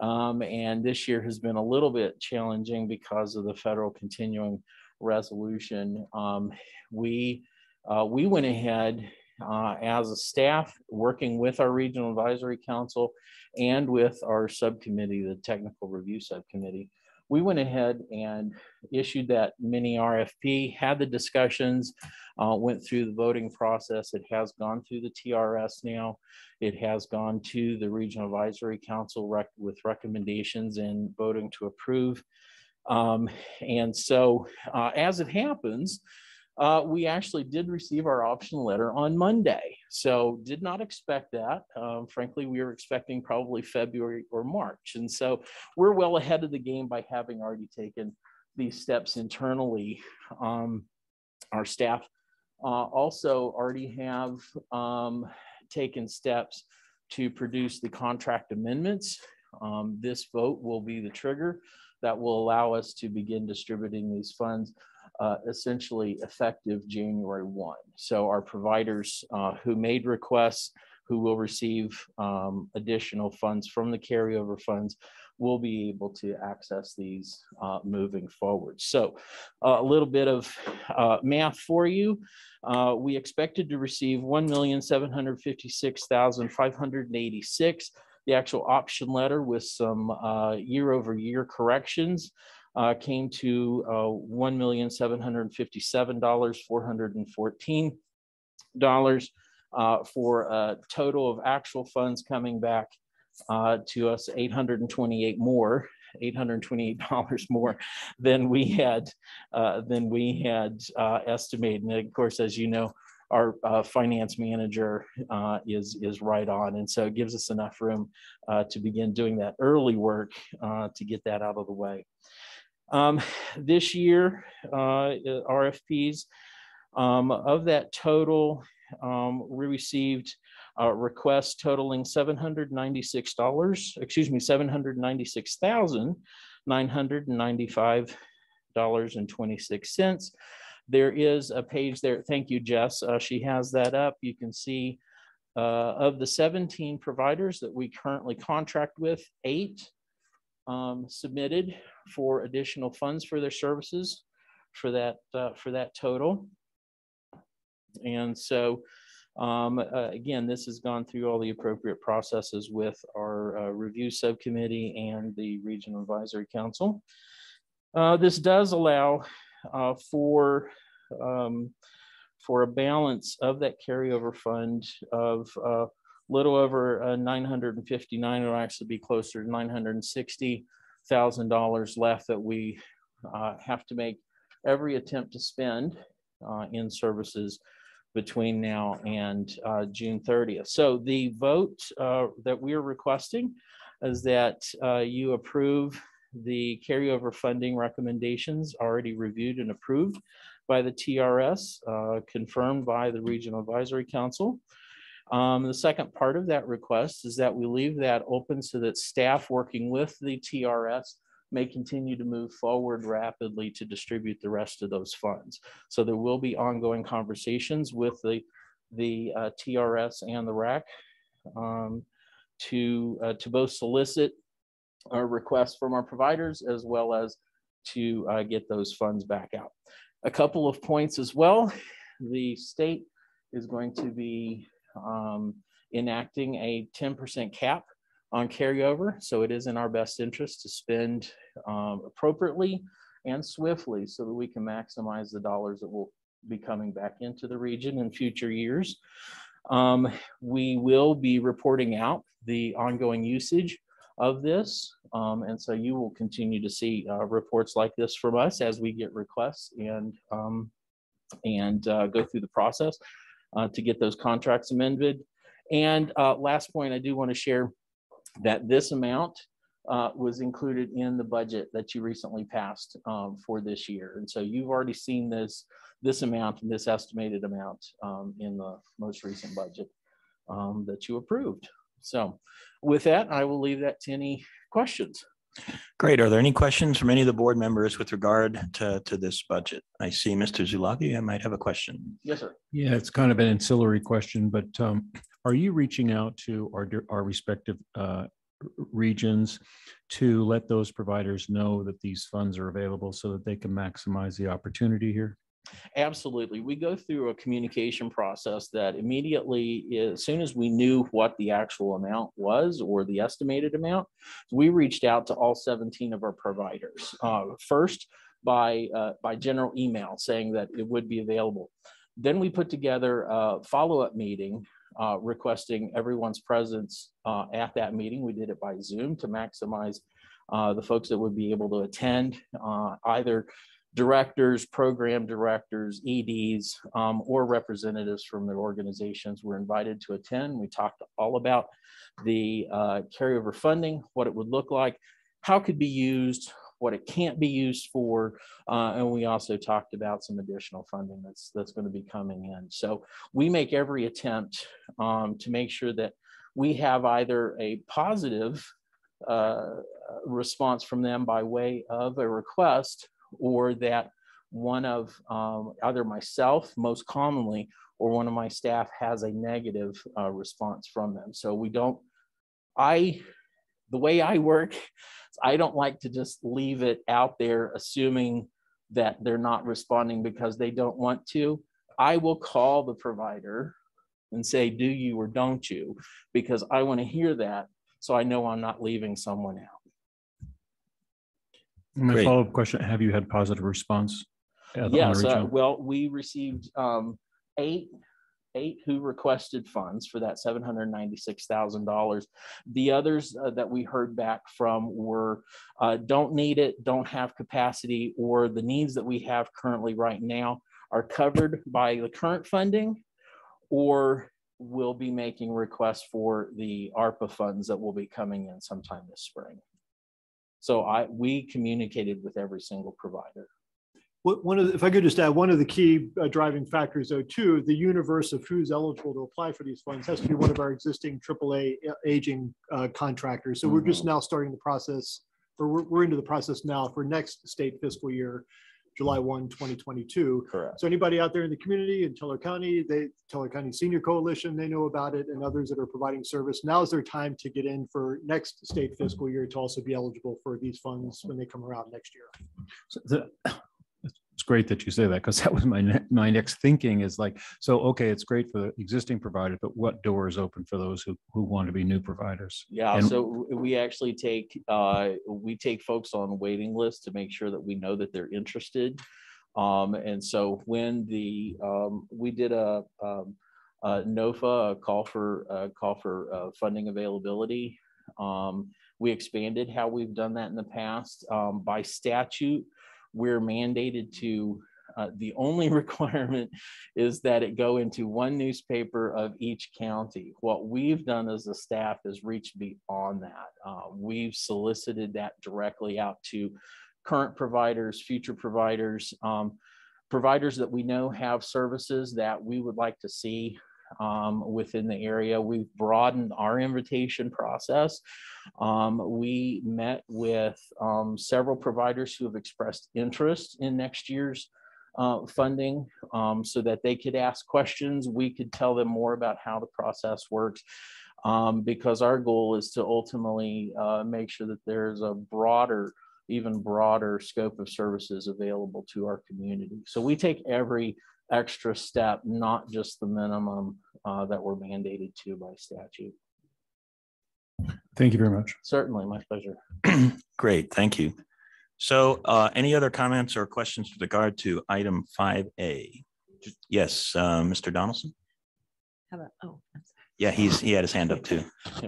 um, and this year has been a little bit challenging because of the federal continuing resolution. Um, we, uh, we went ahead uh, as a staff working with our regional advisory council and with our subcommittee, the technical review subcommittee. We went ahead and issued that mini RFP, had the discussions, uh, went through the voting process. It has gone through the TRS now. It has gone to the Regional Advisory Council rec with recommendations and voting to approve. Um, and so uh, as it happens, uh, we actually did receive our option letter on Monday. So did not expect that. Um, frankly, we were expecting probably February or March. And so we're well ahead of the game by having already taken these steps internally. Um, our staff uh, also already have um, taken steps to produce the contract amendments. Um, this vote will be the trigger that will allow us to begin distributing these funds uh, essentially effective January 1. So our providers uh, who made requests, who will receive um, additional funds from the carryover funds will be able to access these uh, moving forward. So uh, a little bit of uh, math for you. Uh, we expected to receive 1,756,586. The actual option letter with some year over year corrections uh, came to $1,757,414 for a total of actual funds coming back uh, to us 828 more, $828 more than we had uh, than we had uh, estimated. And of course, as you know, our uh, finance manager uh, is is right on, and so it gives us enough room uh, to begin doing that early work uh, to get that out of the way. Um, this year, uh, RFPs um, of that total um, we received a request totaling seven hundred ninety-six dollars, excuse me, seven hundred ninety-six thousand nine hundred and ninety-five dollars and twenty-six cents. There is a page there. Thank you, Jess. Uh, she has that up. You can see uh, of the 17 providers that we currently contract with, eight um, submitted for additional funds for their services for that uh, for that total. And so, um, uh, again, this has gone through all the appropriate processes with our uh, review subcommittee and the Regional Advisory Council. Uh, this does allow uh, for um, for a balance of that carryover fund of a little over uh, 959, it'll actually be closer to $960,000 left that we uh, have to make every attempt to spend uh, in services between now and uh, June 30th. So the vote uh, that we are requesting is that uh, you approve the carryover funding recommendations already reviewed and approved by the TRS, uh, confirmed by the Regional Advisory Council. Um, the second part of that request is that we leave that open so that staff working with the TRS may continue to move forward rapidly to distribute the rest of those funds. So there will be ongoing conversations with the, the uh, TRS and the RAC um, to, uh, to both solicit our requests from our providers as well as to uh, get those funds back out. A couple of points as well. The state is going to be um, enacting a 10% cap on carryover. So it is in our best interest to spend um, appropriately and swiftly so that we can maximize the dollars that will be coming back into the region in future years. Um, we will be reporting out the ongoing usage of this. Um, and so you will continue to see uh, reports like this from us as we get requests and, um, and uh, go through the process uh, to get those contracts amended. And uh, last point, I do want to share that this amount uh, was included in the budget that you recently passed um, for this year. And so you've already seen this, this amount and this estimated amount um, in the most recent budget um, that you approved. So with that, I will leave that to any questions. Great. Are there any questions from any of the board members with regard to, to this budget? I see Mr. Zuluaga. I might have a question. Yes, sir. Yeah, it's kind of an ancillary question, but um, are you reaching out to our, our respective uh, regions to let those providers know that these funds are available so that they can maximize the opportunity here? Absolutely. We go through a communication process that immediately, as soon as we knew what the actual amount was or the estimated amount, we reached out to all 17 of our providers. Uh, first, by, uh, by general email saying that it would be available. Then we put together a follow-up meeting uh, requesting everyone's presence uh, at that meeting. We did it by Zoom to maximize uh, the folks that would be able to attend, uh, either directors, program directors, EDs, um, or representatives from their organizations were invited to attend. We talked all about the uh, carryover funding, what it would look like, how it could be used, what it can't be used for, uh, and we also talked about some additional funding that's that's going to be coming in. So we make every attempt um, to make sure that we have either a positive uh, response from them by way of a request or that one of um, either myself most commonly or one of my staff has a negative uh, response from them. So we don't, I, the way I work, I don't like to just leave it out there assuming that they're not responding because they don't want to. I will call the provider and say, do you or don't you? Because I want to hear that so I know I'm not leaving someone out. My Great. follow-up question, have you had positive response? at the- Yes, uh, well, we received um, eight, eight who requested funds for that seven hundred ninety-six thousand dollars. The others uh, that we heard back from were uh, don't need it, don't have capacity, or the needs that we have currently right now are covered by the current funding, or will be making requests for the ARPA funds that will be coming in sometime this spring. So I, we communicated with every single provider. One of, the- if I could just add, one of the key uh, driving factors though, too, the universe of who's eligible to apply for these funds has to be one of our existing AAA aging uh, contractors. So we're just now starting the process, or we're, we're into the process now for next state fiscal year, July 1, 2022. Correct. So anybody out there in the community in Teller County, they, Teller County Senior Coalition, they know about it and others that are providing service. Now is their time to get in for next state fiscal year to also be eligible for these funds when they come around next year. So the- It's great that you say that because that was my, ne- my next thinking is like, so, okay, it's great for the existing providers, but what doors open for those who, who want to be new providers? Yeah, And- so we actually take, uh, we take folks on waiting lists to make sure that we know that they're interested. Um, and so when the, um, we did a, um, a NOFA, a call for, a call for, uh, funding availability. Um, we expanded how we've done that in the past. Um, by statute, we're mandated to, uh, the only requirement is that it go into one newspaper of each county. What we've done as a staff is reached beyond that. Uh, we've solicited that directly out to current providers, future providers, um, providers that we know have services that we would like to see um, within the area. We've broadened our invitation process. Um, we met with um, several providers who have expressed interest in next year's uh, funding um, so that they could ask questions. We could tell them more about how the process works. Um, because our goal is to ultimately uh, make sure that there's a broader, even broader scope of services available to our community. So we take every extra step, not just the minimum uh, that we're mandated to by statute. Thank you very much. Certainly, my pleasure. Great, thank you. So uh, any other comments or questions with regard to item five A? Yes, uh, Mr. Donelson? How about, oh, I'm sorry. Yeah, he's, he had his hand up too.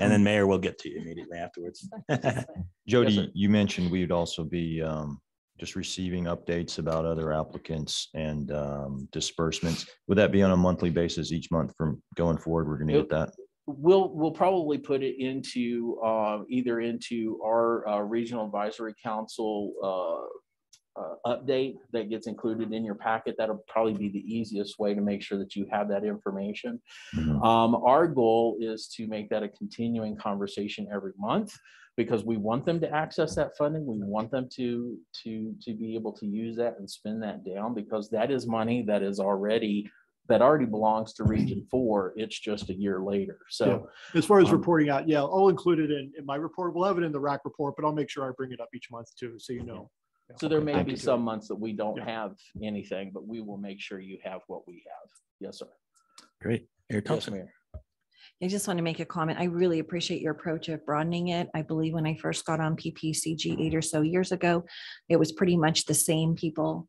And then Mayor we'll get to you immediately afterwards. Jody, you mentioned we would also be um, just receiving updates about other applicants and um, disbursements. Would that be on a monthly basis each month from going forward? We're gonna get that. We'll, we'll probably put it into, uh, either into our, uh, Regional Advisory Council, uh, uh, update that gets included in your packet. That'll probably be the easiest way to make sure that you have that information. Um, our goal is to make that a continuing conversation every month because we want them to access that funding. We want them to, to, to be able to use that and spend that down because that is money that is already, that already belongs to Region Four. It's just a year later. So. Yeah. As far as um, reporting out, yeah, I'll include it in, in my report. We'll have it in the RAC report, but I'll make sure I bring it up each month too, so you know. So there may Thank be you. some months that we don't have anything, but we will make sure you have what we have. Yes, sir. Great. Mayor Yes, Thompson? Mayor. I just want to make a comment. I really appreciate your approach of broadening it. I believe when I first got on PPCG eight or so years ago, it was pretty much the same people,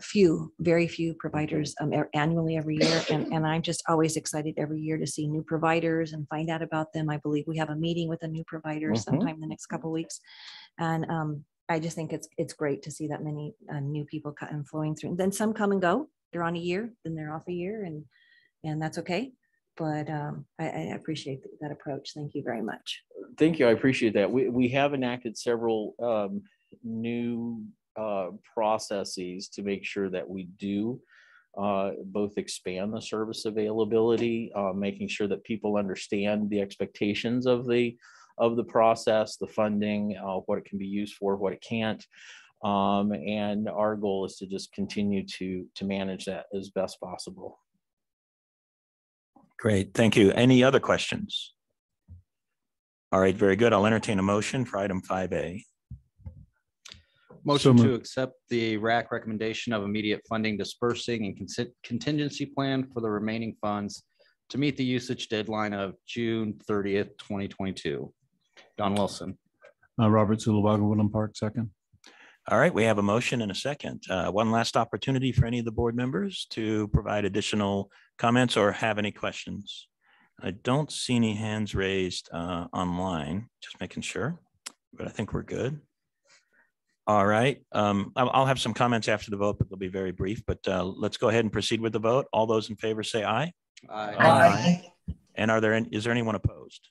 few, very few providers um, annually every year. And, and I'm just always excited every year to see new providers and find out about them. I believe we have a meeting with a new provider Mhm. sometime in the next couple weeks. And um, I just think it's, it's great to see that many uh, new people cut and flowing through. And then some come and go. They're on a year, then they're off a year and, and that's okay. But um, I, I appreciate that approach. Thank you very much. Thank you. I appreciate that. We, we have enacted several um, new uh, processes to make sure that we do uh, both expand the service availability, uh, making sure that people understand the expectations of the of the process, the funding, uh, what it can be used for, what it can't. Um, and our goal is to just continue to to manage that as best possible. Great, thank you. Any other questions? All right, very good. I'll entertain a motion for item five A. Motion to accept the RAC recommendation of immediate funding dispersing and consi- contingency plan for the remaining funds to meet the usage deadline of June thirtieth, twenty twenty-two. Donelson. Uh, Robert Zuluaga, Woodland Park, second. All right, we have a motion and a second. Uh, One last opportunity for any of the board members to provide additional comments or have any questions. I don't see any hands raised uh, online, just making sure, but I think we're good. All right, um, I'll I'll have some comments after the vote, but they'll be very brief, but uh, let's go ahead and proceed with the vote. All those in favor say aye. Aye. And are there, any- is there anyone opposed?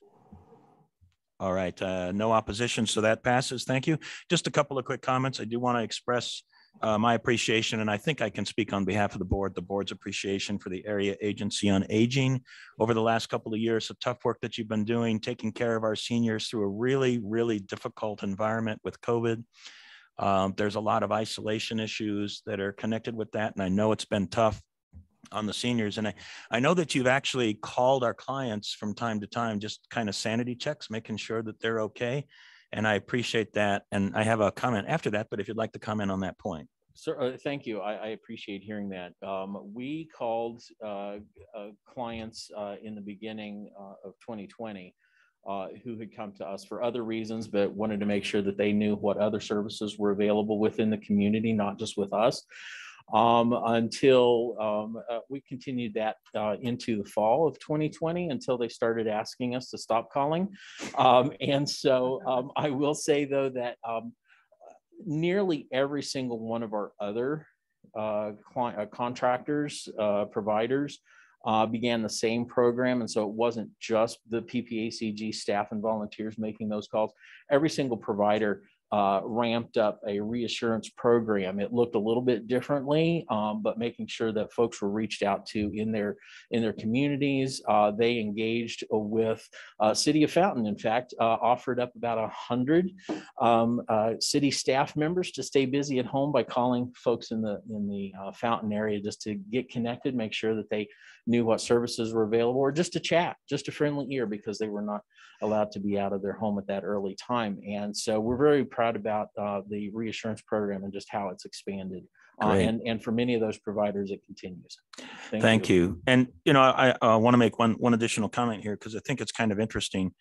All right, uh, no opposition, so that passes. Thank you. Just a couple of quick comments. I do want to express uh, my appreciation, and I think I can speak on behalf of the board, the board's appreciation for the Area Agency on Aging over the last couple of years, the tough work that you've been doing, taking care of our seniors through a really, really difficult environment with COVID. Um, there's a lot of isolation issues that are connected with that, and I know it's been tough on the seniors. And I, I know that you've actually called our clients from time to time, just kind of sanity checks, making sure that they're okay. And I appreciate that. And I have a comment after that, but if you'd like to comment on that point. Sir, uh, thank you. I, I appreciate hearing that. Um, we called uh, uh, clients uh, in the beginning uh, of 2020 uh, who had come to us for other reasons, but wanted to make sure that they knew what other services were available within the community, not just with us. Um, until um, uh, we continued that uh, into the fall of 2020 until they started asking us to stop calling. Um, and so um, I will say, though, that um, nearly every single one of our other uh, client, uh, contractors, uh, providers, uh, began the same program. And so it wasn't just the PPACG staff and volunteers making those calls. Every single provider uh, ramped up a reassurance program. It looked a little bit differently, um, but making sure that folks were reached out to in their in their communities. Uh, they engaged with uh, City of Fountain. In fact, uh, offered up about a hundred um, uh, city staff members to stay busy at home by calling folks in the in the uh, Fountain area just to get connected, make sure that they knew what services were available, or just to chat, just a friendly ear because they were not allowed to be out of their home at that early time. And so we're very proud about uh, the reassurance program and just how it's expanded. Uh, and, and for many of those providers, it continues. Thank, you. And, you know, I, I want to make one, one additional comment here because I think it's kind of interesting.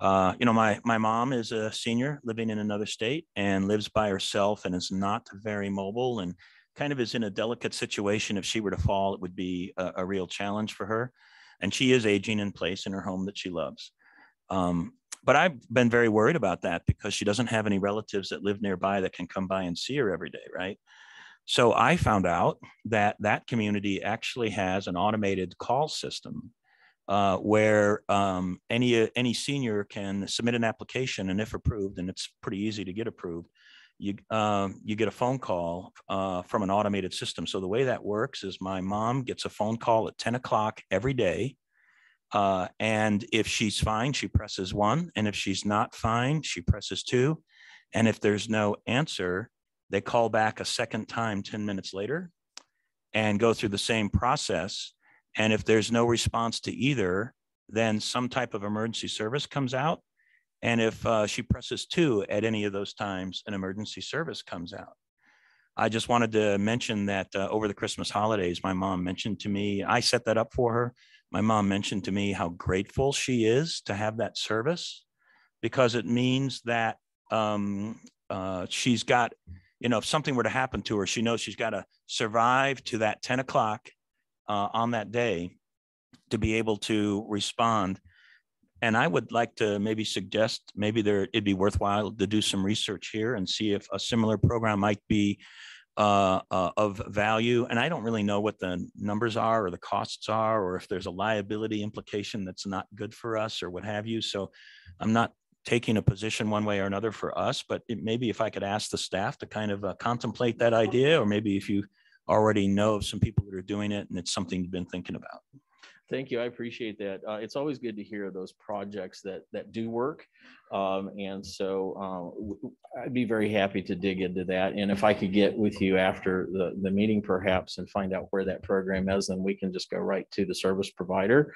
Uh, you know, my, my mom is a senior living in another state and lives by herself and is not very mobile and kind of is in a delicate situation. If she were to fall, it would be a, a real challenge for her. And she is aging in place in her home that she loves. Um, but I've been very worried about that because she doesn't have any relatives that live nearby that can come by and see her every day, right? So I found out that that community actually has an automated call system uh, where um, any uh, any senior can submit an application, and if approved, and it's pretty easy to get approved, you um, you get a phone call uh, from an automated system. So the way that works is my mom gets a phone call at 10 o'clock every day uh, and if she's fine, she presses one. And if she's not fine, she presses two. And if there's no answer, they call back a second time 10 minutes later and go through the same process. And if there's no response to either, then some type of emergency service comes out. And if uh, she presses two at any of those times, an emergency service comes out. I just wanted to mention that uh, over the Christmas holidays, my mom mentioned to me, I set that up for her my mom mentioned to me how grateful she is to have that service because it means that um, uh, she's got, you know, if something were to happen to her, she knows she's got to survive to that 10 o'clock uh, on that day to be able to respond. And I would like to maybe suggest maybe there it'd be worthwhile to do some research here and see if a similar program might be uh, uh, of value. And I don't really know what the numbers are or the costs are, or if there's a liability implication that's not good for us or what have you. So I'm not taking a position one way or another for us, but it, maybe if I could ask the staff to kind of uh, contemplate that idea, or maybe if you already know of some people that are doing it and it's something you've been thinking about. Thank you. I appreciate that. Uh, it's always good to hear those projects that that do work, um, and so uh, I'd be very happy to dig into that. And if I could get with you after the the meeting, perhaps, and find out where that program is, then we can just go right to the service provider.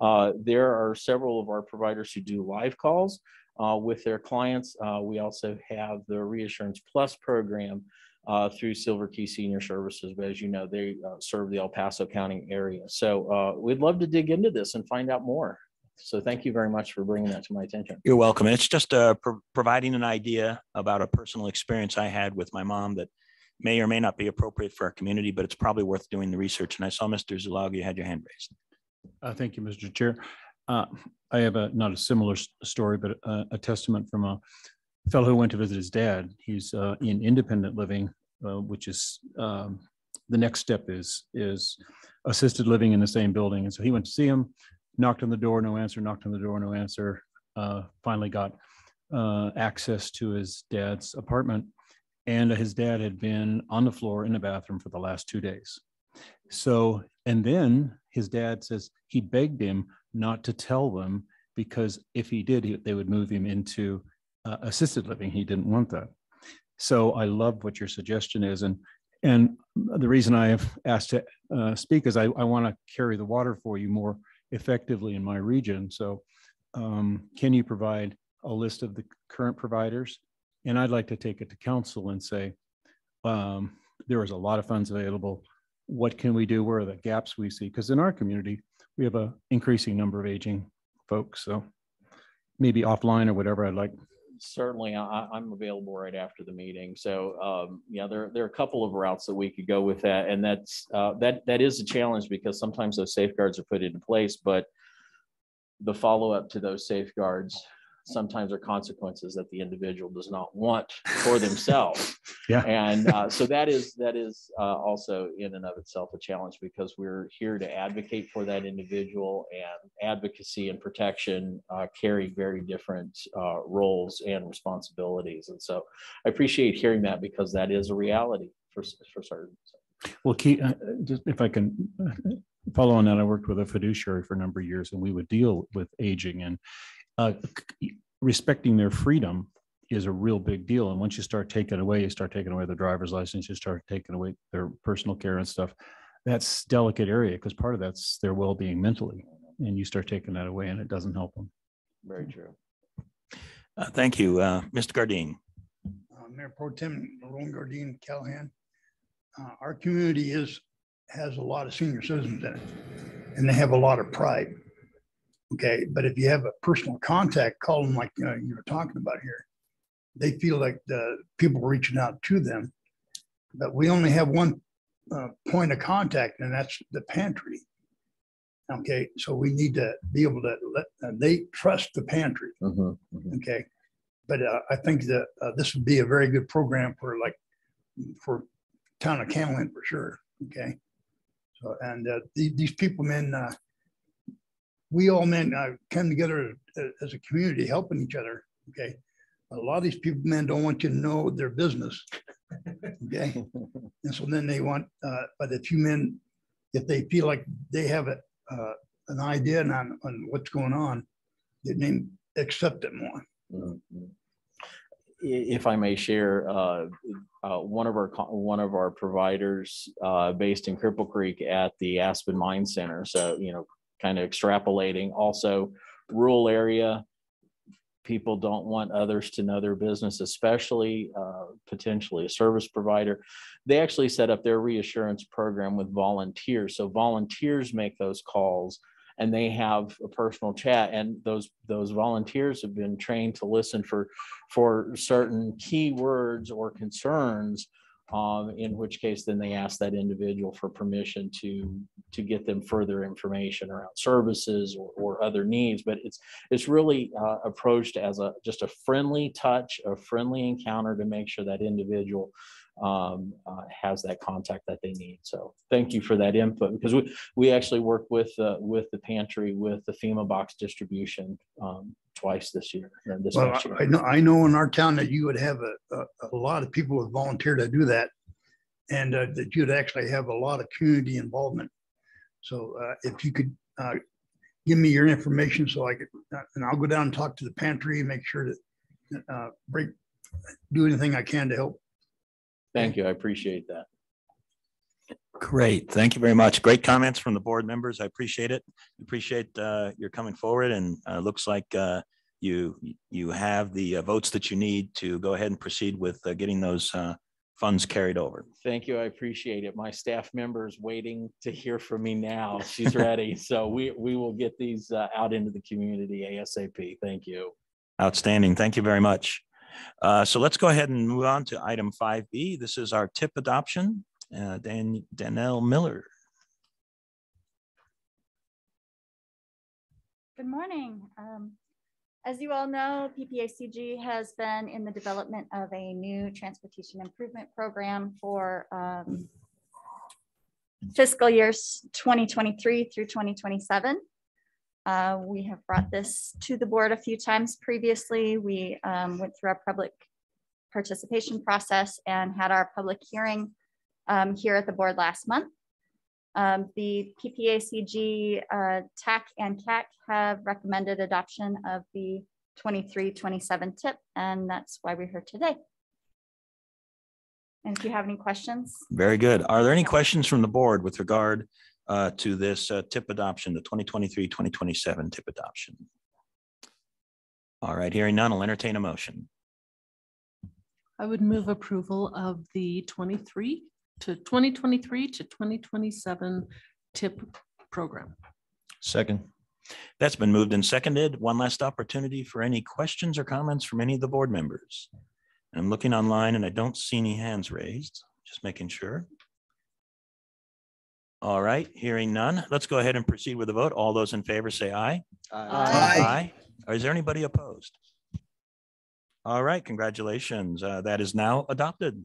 Uh, there are several of our providers who do live calls uh, with their clients. Uh, we also have the Reassurance Plus program uh, through Silver Key Senior Services. But as you know, they uh, serve the El Paso County area. So uh, we'd love to dig into this and find out more. So thank you very much for bringing that to my attention. You're welcome. It's just uh, pro- providing an idea about a personal experience I had with my mom that may or may not be appropriate for our community, but it's probably worth doing the research. And I saw Mr. Zuluaga, you had your hand raised. Uh, thank you, Mr. Chair. Uh, I have a, not a similar story, but a, a testament from a fellow who went to visit his dad. He's uh, in independent living, uh, which is um, the next step is is assisted living in the same building. And so he went to see him, knocked on the door, no answer. Knocked on the door, no answer. Uh, finally got uh, access to his dad's apartment, And his dad had been on the floor in the bathroom for the last two days. So, and then his dad says he begged him not to tell them because if he did, he, they would move him into uh, assisted living. He didn't want that. So I love what your suggestion is. And and the reason I have asked to uh, speak is I, I want to carry the water for you more effectively in my region. So um, can you provide a list of the current providers? And I'd like to take it to council and say, um, there is a lot of funds available. What can we do? Where are the gaps we see? Because in our community, we have a increasing number of aging folks. So maybe offline or whatever, I'd like certainly I, I'm available right after the meeting. So um, yeah, there, there are a couple of routes that we could go with that. And that's, uh, that, that is a challenge because sometimes those safeguards are put into place, but the follow-up to those safeguards sometimes are consequences that the individual does not want for themselves. Yeah. And uh, so that is that is uh, also in and of itself a challenge because we're here to advocate for that individual, and advocacy and protection uh, carry very different uh, roles and responsibilities. And so I appreciate hearing that because that is a reality for for certain. Well, Keith, uh, just if I can uh, follow on that, I worked with a fiduciary for a number of years, and we would deal with aging and uh, respecting their freedom is a real big deal. And once you start taking away, you start taking away the driver's license, you start taking away their personal care and stuff. That's delicate area because part of that's their well-being mentally, and you start taking that away, and it doesn't help them. Very true. Uh, thank you, uh, Mr. Gardine. Uh, Mayor Pro Tem Roland Gardine Calhan. Uh, our community is has a lot of senior citizens in it, and they have a lot of pride. Okay, but if you have a personal contact, call them like uh, you were talking about here. They feel like the people reaching out to them, but we only have one uh, point of contact, and that's the pantry. Okay, so we need to be able to let uh, they trust the pantry. Okay, but uh, I think that uh, this would be a very good program for like for town of Cameron for sure. Okay, so and uh, the, these people, uh, we all men uh, come together as a community, helping each other. Okay, a lot of these people, men, don't want you to know their business. Okay, and so then they want, uh, but if you men, if they feel like they have a, uh, an idea on, on what's going on, they may accept it more. if I may share, uh, uh, one of our one of our providers uh, based in Cripple Creek at the Aspen Mine Center. So you know, kind of extrapolating. Also, rural area people don't want others to know their business, especially uh, potentially a service provider. They actually set up their reassurance program with volunteers. So volunteers make those calls and they have a personal chat and those those volunteers have been trained to listen for for certain key words or concerns um, in which case then they ask that individual for permission to to get them further information around services or, or other needs but it's it's really uh, approached as a just a friendly touch a friendly encounter to make sure that individual um, uh, has that contact that they need. So thank you for that input because we, we actually work with uh, with the pantry with the FEMA box distribution um, twice this year. and This Well, year. I know, I know in our town that you would have a, a, a lot of people would volunteer to do that. And uh, that you'd actually have a lot of community involvement. So uh, if you could uh, give me your information so I could, uh, and I'll go down and talk to the pantry and make sure that uh, break, do anything I can to help. Thank you. I appreciate that. Great. Thank you very much. Great comments from the board members. I appreciate it. Appreciate uh, your coming forward and uh, looks like uh, you you have the uh, votes that you need to go ahead and proceed with uh, getting those uh, funds carried over. Thank you. I appreciate it. My staff member is waiting to hear from me now. She's ready. So we, we will get these uh, out into the community ASAP. Thank you. Outstanding. Thank you very much. Uh, So let's go ahead and move on to item five B. This is our tip adoption. Uh, Dan Danelle Miller. Good morning. Um, As you all know, PPACG has been in the development of a new transportation improvement program for um, fiscal years 2023 through 2027. Uh, We have brought this to the board a few times previously. We um, went through our public participation process and had our public hearing um, here at the board last month. Um, the PPACG, uh, TAC and CAC have recommended adoption of the 23-27 tip, and that's why we're here today. And if you have any questions, Very good. Are there any questions from the board with regard uh, to this uh, tip adoption, the 2023, 2027 tip adoption? All right, hearing none, I'll entertain a motion. I would move approval of the twenty-three to twenty twenty-three to twenty twenty-seven tip program. Second. That's been moved and seconded. One last opportunity for any questions or comments from any of the board members. I'm looking online and I don't see any hands raised, just making sure. All right, hearing none, let's go ahead and proceed with the vote. All those in favor say aye. Aye. Or is there anybody opposed? All right, congratulations. Uh, That is now adopted.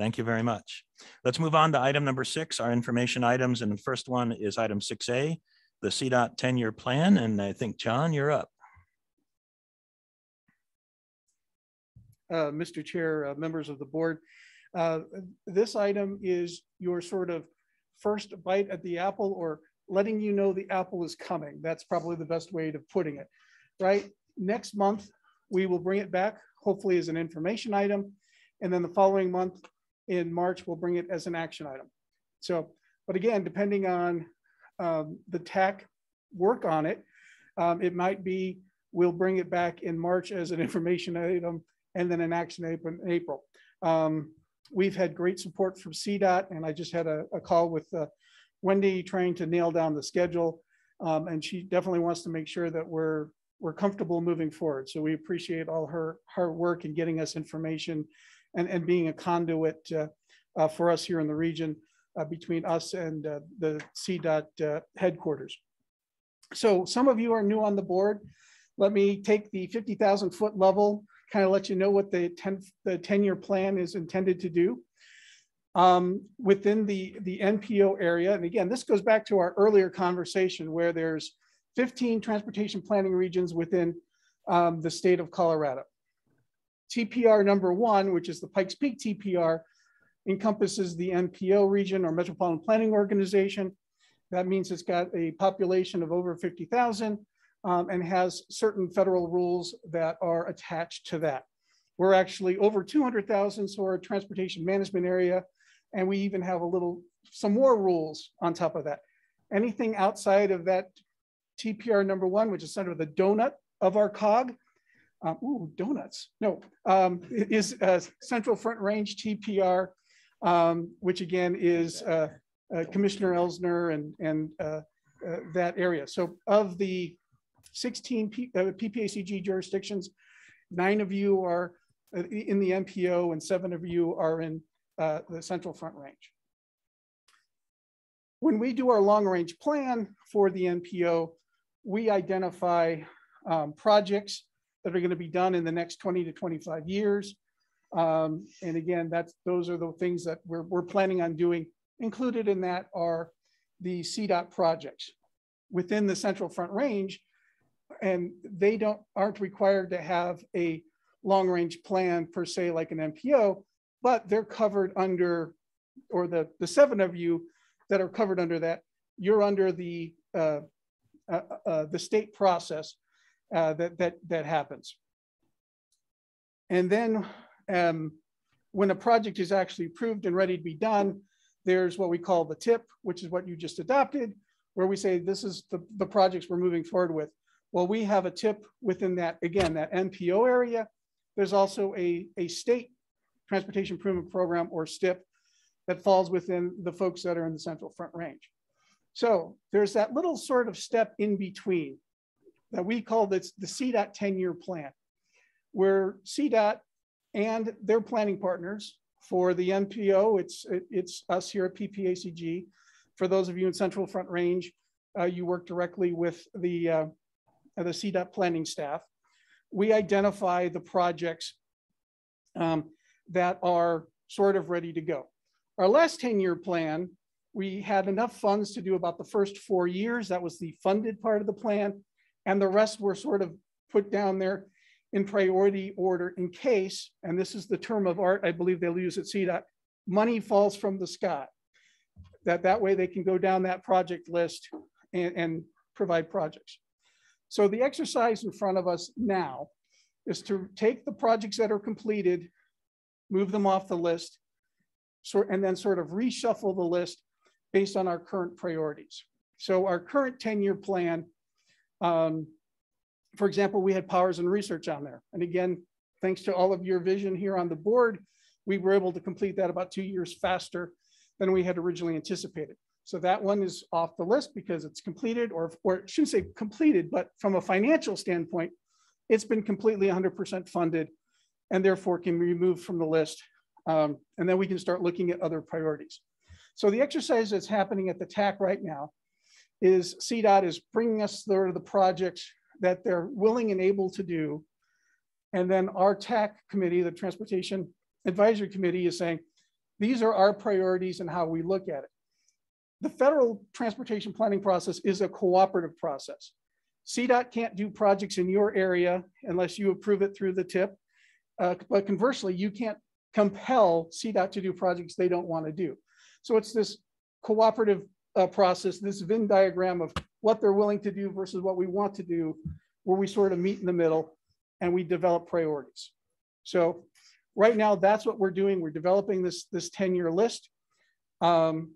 Thank you very much. Let's move on to item number six, our information items. And the first one is item six A, the CDOT ten-year plan. And I think, John, you're up. uh, Mr. Chair, uh, members of the board. Uh, This item is your sort of first bite at the apple or letting you know the apple is coming. That's probably the best way of putting it, right? Next month, we will bring it back, hopefully as an information item. And then the following month, in March, we'll bring it as an action item. So, but again, depending on um, the TAC work on it, um, it might be, we'll bring it back in March as an information item and then an action item in April. Um, we've had great support from CDOT, and I just had a, a call with uh, Wendy trying to nail down the schedule. Um, and she definitely wants to make sure that we're we're comfortable moving forward. So we appreciate all her hard work in getting us information and, and being a conduit uh, uh, for us here in the region uh, between us and the CDOT headquarters. So some of you are new on the board. Let me take the 50,000 foot level, kind of let you know what the 10, the 10 year plan is intended to do. Um, within the, the MPO area, and again, this goes back to our earlier conversation where there's 15 transportation planning regions within um, the state of Colorado. TPR number one, which is the Pikes Peak TPR, encompasses the MPO region or Metropolitan Planning Organization. That means it's got a population of over 50,000 um, and has certain federal rules that are attached to that. We're actually over 200,000, so we're transportation management area. And we even have a little, some more rules on top of that. Anything outside of that TPR number one, which is sort of the donut of our cog. Um, ooh, donuts. No, um, is uh, Central Front Range TPR, um, which again is uh, uh, Commissioner Elsner and, and uh, uh, that area. So of the 16 P, uh, PPACG jurisdictions, nine of you are in the MPO and seven of you are in the Central Front Range. When we do our long range plan for the MPO, we identify um, projects that are going to be done in the next 20 to 25 years. Um, and again, that's those are the things that we're, we're planning on doing. Included in that are the CDOT projects within the Central Front Range, and they don't aren't required to have a long range plan per se like an MPO, but they're covered under, or the, the seven of you that are covered under that, you're under the uh, uh, uh, the state process uh, that, that, that happens. And then um, when a project is actually approved and ready to be done, there's what we call the TIP, which is what you just adopted, where we say this is the, the projects we're moving forward with. Well, we have a TIP within that, again, that MPO area. There's also a, a state transportation improvement program or STIP that falls within the folks that are in the Central Front Range. So there's that little sort of step in between that we call this the CDOT 10-year plan, where CDOT and their planning partners for the MPO, it's, it's us here at PPACG. For those of you in Central Front Range, uh, you work directly with the, uh, the CDOT planning staff. We identify the projects um, that are sort of ready to go. Our last 10-year plan we had enough funds to do about the first four years. That was the funded part of the plan. And the rest were sort of put down there in priority order in case, and this is the term of art, I believe they'll use at CDOT, money falls from the sky. That that way they can go down that project list and, and provide projects. So the exercise in front of us now is to take the projects that are completed, move them off the list, sort, and then sort of reshuffle the list based on our current priorities. So our current 10-year plan, um, for example, we had powers and research on there. And again, thanks to all of your vision here on the board, we were able to complete that about two years faster than we had originally anticipated. So that one is off the list because it's completed or, or shouldn't say completed, but from a financial standpoint, it's been completely 100% funded and therefore can be removed from the list. Um, and then we can start looking at other priorities. So the exercise that's happening at the TAC right now is CDOT is bringing us the, the projects that they're willing and able to do. And then our TAC committee, the Transportation Advisory Committee is saying, these are our priorities and how we look at it. The federal transportation planning process is a cooperative process. CDOT can't do projects in your area unless you approve it through the tip. Uh, but conversely, you can't compel CDOT to do projects they don't want to do. So it's this cooperative uh, process, this Venn diagram of what they're willing to do versus what we want to do, where we sort of meet in the middle and we develop priorities. So right now, that's what we're doing. We're developing this, this 10-year list. Um,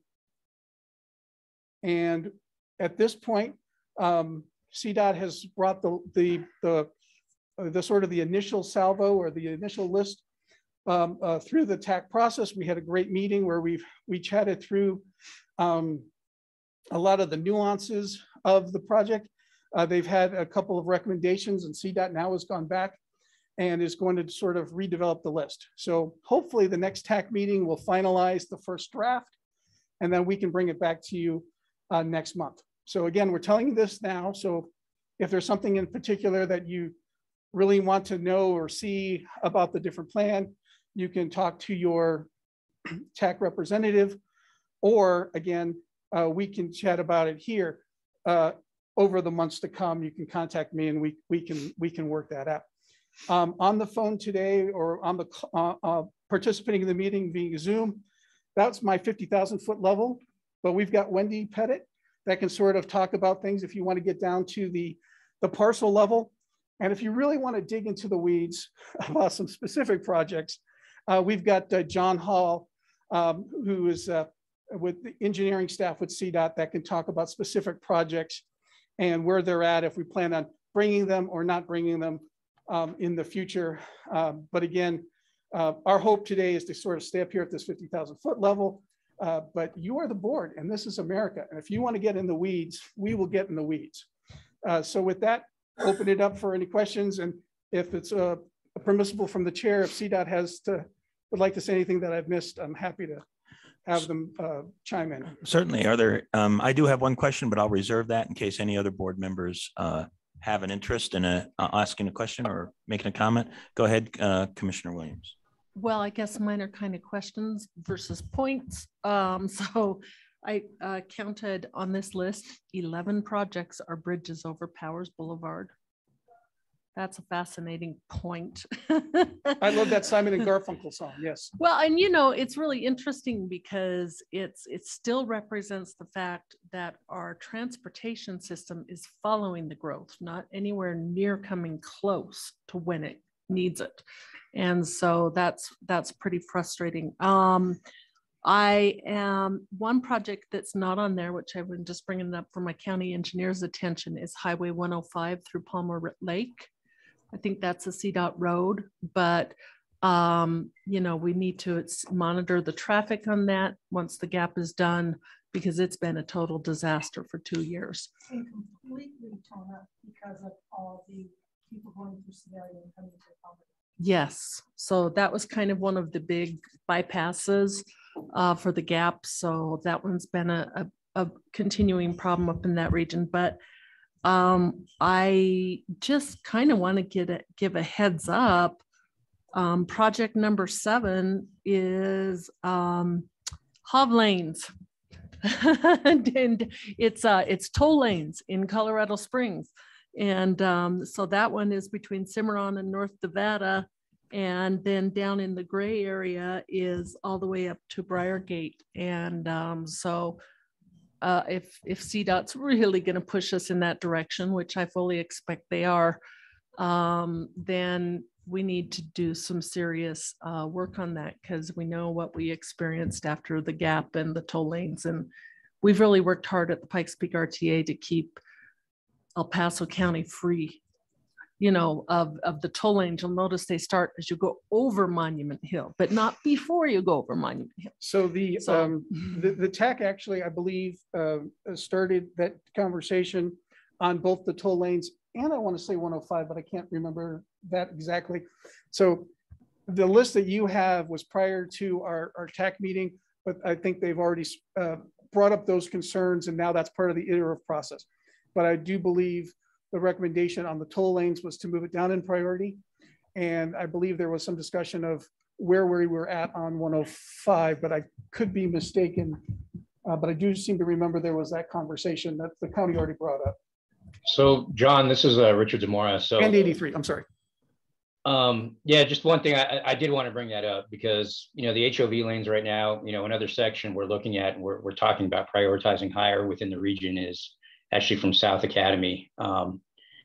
and at this point, um, CDOT has brought the, the, the, uh, the sort of the initial salvo or the initial list um, uh, through the TAC process. We had a great meeting where we've we chatted through um, a lot of the nuances of the project. Uh, they've had a couple of recommendations and CDOT now has gone back and is going to sort of redevelop the list. So hopefully the next TAC meeting will finalize the first draft and then we can bring it back to you uh, next month. So again, we're telling you this now. So if there's something in particular that you really want to know or see about the different plan, you can talk to your TAC representative, or again, uh, we can chat about it here. Uh, over the months to come, you can contact me and we, we, can, we can work that out. Um, on the phone today or on the uh, uh participating in the meeting via Zoom, that's my 50,000 foot level, but we've got Wendy Pettit that can sort of talk about things if you want to get down to the, the parcel level. And if you really want to dig into the weeds about some specific projects, uh, we've got uh, John Hall, um, who is uh, with the engineering staff with CDOT that can talk about specific projects and where they're at, if we plan on bringing them or not bringing them um, in the future. Um, but again, uh, our hope today is to sort of stay up here at this 50,000 foot level. Uh, but you are the board and this is America. And if you want to get in the weeds, we will get in the weeds. Uh, so with that, open it up for any questions. And if it's uh, permissible from the chair, if CDOT has to, would like to say anything that I've missed, I'm happy to have them uh, chime in. Certainly. Are there, um, I do have one question, but I'll reserve that in case any other board members uh, have an interest in a, uh, asking a question or making a comment. Go ahead, uh, Commissioner Williams. Well, I guess mine are kind of questions versus points. Um, so I uh, counted on this list, 11 projects are bridges over Powers Boulevard. That's a fascinating point. I love that Simon and Garfunkel song. Yes. Well, and you know, it's really interesting because it's it still represents the fact that our transportation system is following the growth, not anywhere near coming close to when it needs it. And so that's that's pretty frustrating. Um, I am one project that's not on there, which I've been just bringing up for my county engineer's attention, is Highway 105 through Palmer Lake. I think that's a CDOT road, but um, you know, we need to monitor the traffic on that once the gap is done because it's been a total disaster for two years. And completely torn up because of all the people going through civilian coming to the property. Yes, so that was kind of one of the big bypasses uh, for the gap. So that one's been a, a, a continuing problem up in that region. But um, I just kind of want to get a, give a heads up. Um, project number seven is um, lanes. and it's uh, it's toll lanes in Colorado Springs. And um, so that one is between Cimarron and North Nevada. And then down in the gray area is all the way up to Briargate. And um, so uh, if, if CDOT's really going to push us in that direction, which I fully expect they are, um, then we need to do some serious uh, work on that because we know what we experienced after the gap and the toll lanes. And we've really worked hard at the Pikes Peak RTA to keep El Paso County free, you know, of, of the toll lanes. You'll notice they start as you go over Monument Hill, but not before you go over Monument Hill. So the, So- um, the, the TAC actually, I believe, uh, started that conversation on both the toll lanes and I want to say 105, but I can't remember that exactly. So the list that you have was prior to our, our TAC meeting, but I think they've already uh, brought up those concerns and now that's part of the iterative process. But I do believe the recommendation on the toll lanes was to move it down in priority. And I believe there was some discussion of where we were at on 105, but I could be mistaken. Uh, but I do seem to remember there was that conversation that the county already brought up. So, John, this is uh, Richard Zamora. So, And 83, I'm sorry. um, yeah, just one thing I, I did want to bring that up because you know the HOV lanes right now, you know, another section we're looking at and we're we're talking about prioritizing higher within the region is actually from South Academy um,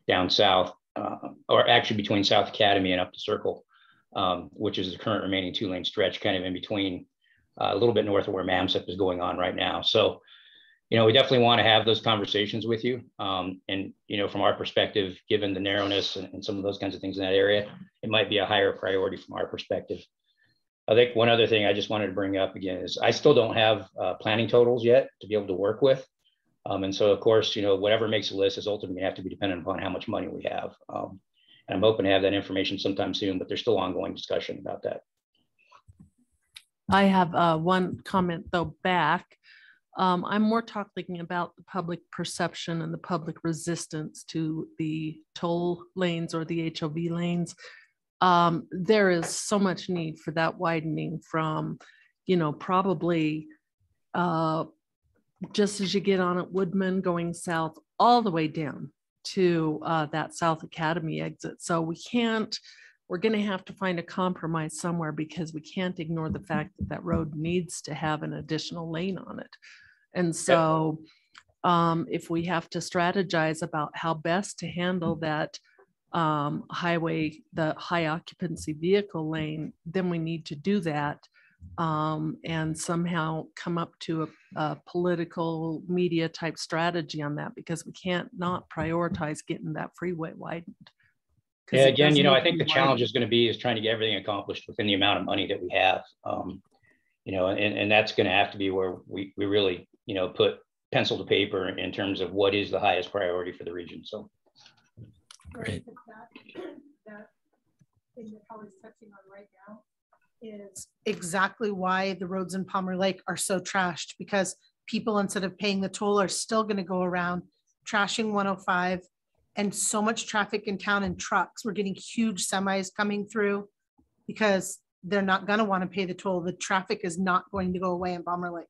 down south, uh, or actually between South Academy and up the Circle, um, which is the current remaining two lane stretch, kind of in between, uh, a little bit north of where MAMSIP is going on right now. So you know, we definitely want to have those conversations with you. Um, and, you know, from our perspective, given the narrowness and, and some of those kinds of things in that area, it might be a higher priority from our perspective. I think one other thing I just wanted to bring up again is I still don't have uh, planning totals yet to be able to work with. Um, and so, of course, you know, whatever makes the list is ultimately going to have to be dependent upon how much money we have. Um, and I'm hoping to have that information sometime soon, but there's still ongoing discussion about that. I have uh, one comment though back. Um, I'm more talking about the public perception and the public resistance to the toll lanes or the HOV lanes. Um, there is so much need for that widening from, you know, probably uh, just as you get on at Woodman going south all the way down to uh, that South Academy exit. So we can't, we're going to have to find a compromise somewhere because we can't ignore the fact that that road needs to have an additional lane on it. And so um, if we have to strategize about how best to handle that um, highway, the high occupancy vehicle lane, then we need to do that um, and somehow come up to a, a political media type strategy on that because we can't not prioritize getting that freeway widened. Yeah, again, you know, I think be the challenge is going to be is trying to get everything accomplished within the amount of money that we have. Um, you know, and, and that's going to have to be where we, we really, you know, put pencil to paper in terms of what is the highest priority for the region. So, Great. That thing that Holly's touching on right now is exactly why the roads in Palmer Lake are so trashed because people, instead of paying the toll, are still gonna go around trashing one oh five and so much traffic in town and trucks. We're getting huge semis coming through because they're not gonna want to pay the toll. The traffic is not going to go away in Palmer Lake.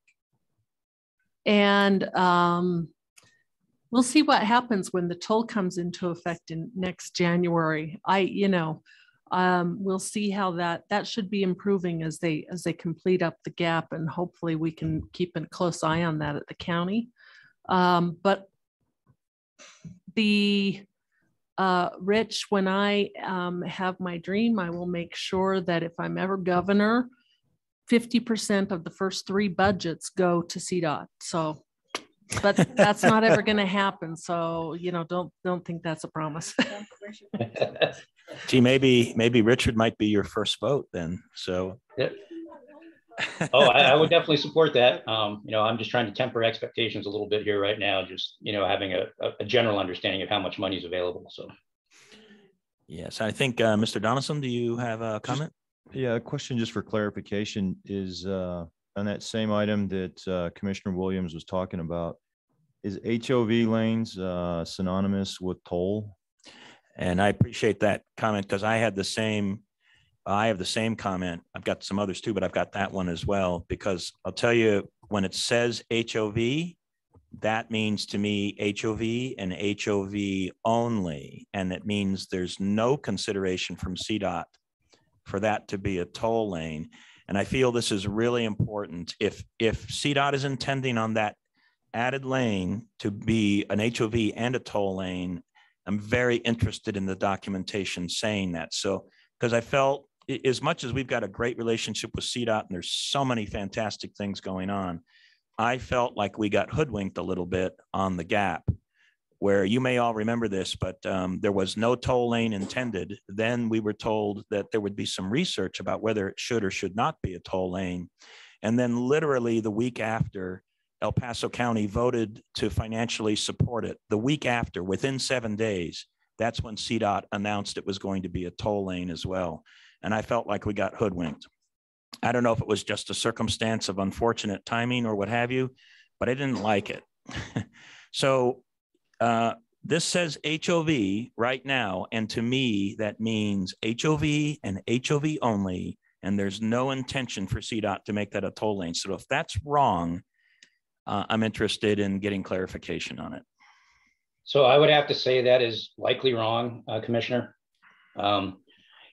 And um, we'll see what happens when the toll comes into effect in next January. I, you know, um, we'll see how that, that should be improving as they, as they complete up the gap and hopefully we can keep a close eye on that at the county. Um, but the, uh, Rich, when I um, have my dream, I will make sure that if I'm ever governor, fifty percent of the first three budgets go to CDOT. So, but that's not ever going to happen. So, you know, don't don't think that's a promise. Gee, maybe, maybe Richard might be your first vote then. So. oh, I, I would definitely support that. Um, you know, I'm just trying to temper expectations a little bit here right now, just, you know, having a, a- a general understanding of how much money is available. So. Yes, I think, uh, Mr. Donelson, do you have a comment? Yeah, a question just for clarification is uh, on that same item that uh, Commissioner Williams was talking about. Is HOV lanes uh, synonymous with toll? And I appreciate that comment because I had the same, I have the same comment. I've got some others too, but I've got that one as well because I'll tell you, when it says HOV, that means to me HOV and HOV only. And it means there's no consideration from CDOT for that to be a toll lane. And I feel this is really important. If, if CDOT is intending on that added lane to be an HOV and a toll lane, I'm very interested in the documentation saying that. So, because I felt as much as we've got a great relationship with CDOT and there's so many fantastic things going on, I felt like we got hoodwinked a little bit on the gap where you may all remember this, but um, there was no toll lane intended. Then we were told that there would be some research about whether it should or should not be a toll lane. And then literally the week after, El Paso County voted to financially support it. The week after, within seven days, that's when CDOT announced it was going to be a toll lane as well. And I felt like we got hoodwinked. I don't know if it was just a circumstance of unfortunate timing or what have you, but I didn't like it. so uh, this says HOV right now, and to me that means HOV and HOV only, and there's no intention for CDOT to make that a toll lane. So if that's wrong, uh, I'm interested in getting clarification on it. So I would have to say that is likely wrong, uh, Commissioner. Um,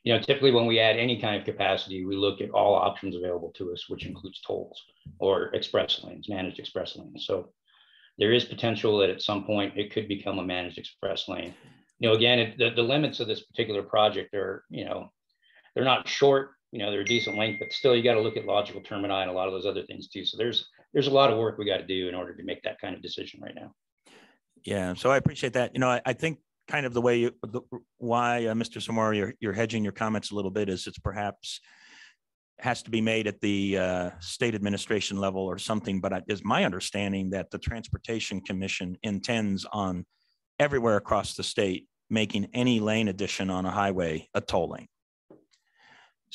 you know, typically when we add any kind of capacity, we look at all options available to us, which includes tolls or express lanes, managed express lanes. So there is potential that at some point it could become a managed express lane. You know, again, it, the, the limits of this particular project are, you know, they're not short, you know, they're a decent length, but still you got to look at logical termini and a lot of those other things too. So there's there's a lot of work we got to do in order to make that kind of decision right now. Yeah, so I appreciate that. You know, I, I think kind of the way you, the, why, uh, Mr. Samora, you're, you're hedging your comments a little bit is it's perhaps has to be made at the uh, state administration level or something, but is my understanding that the Transportation Commission intends on everywhere across the state making any lane addition on a highway a toll lane.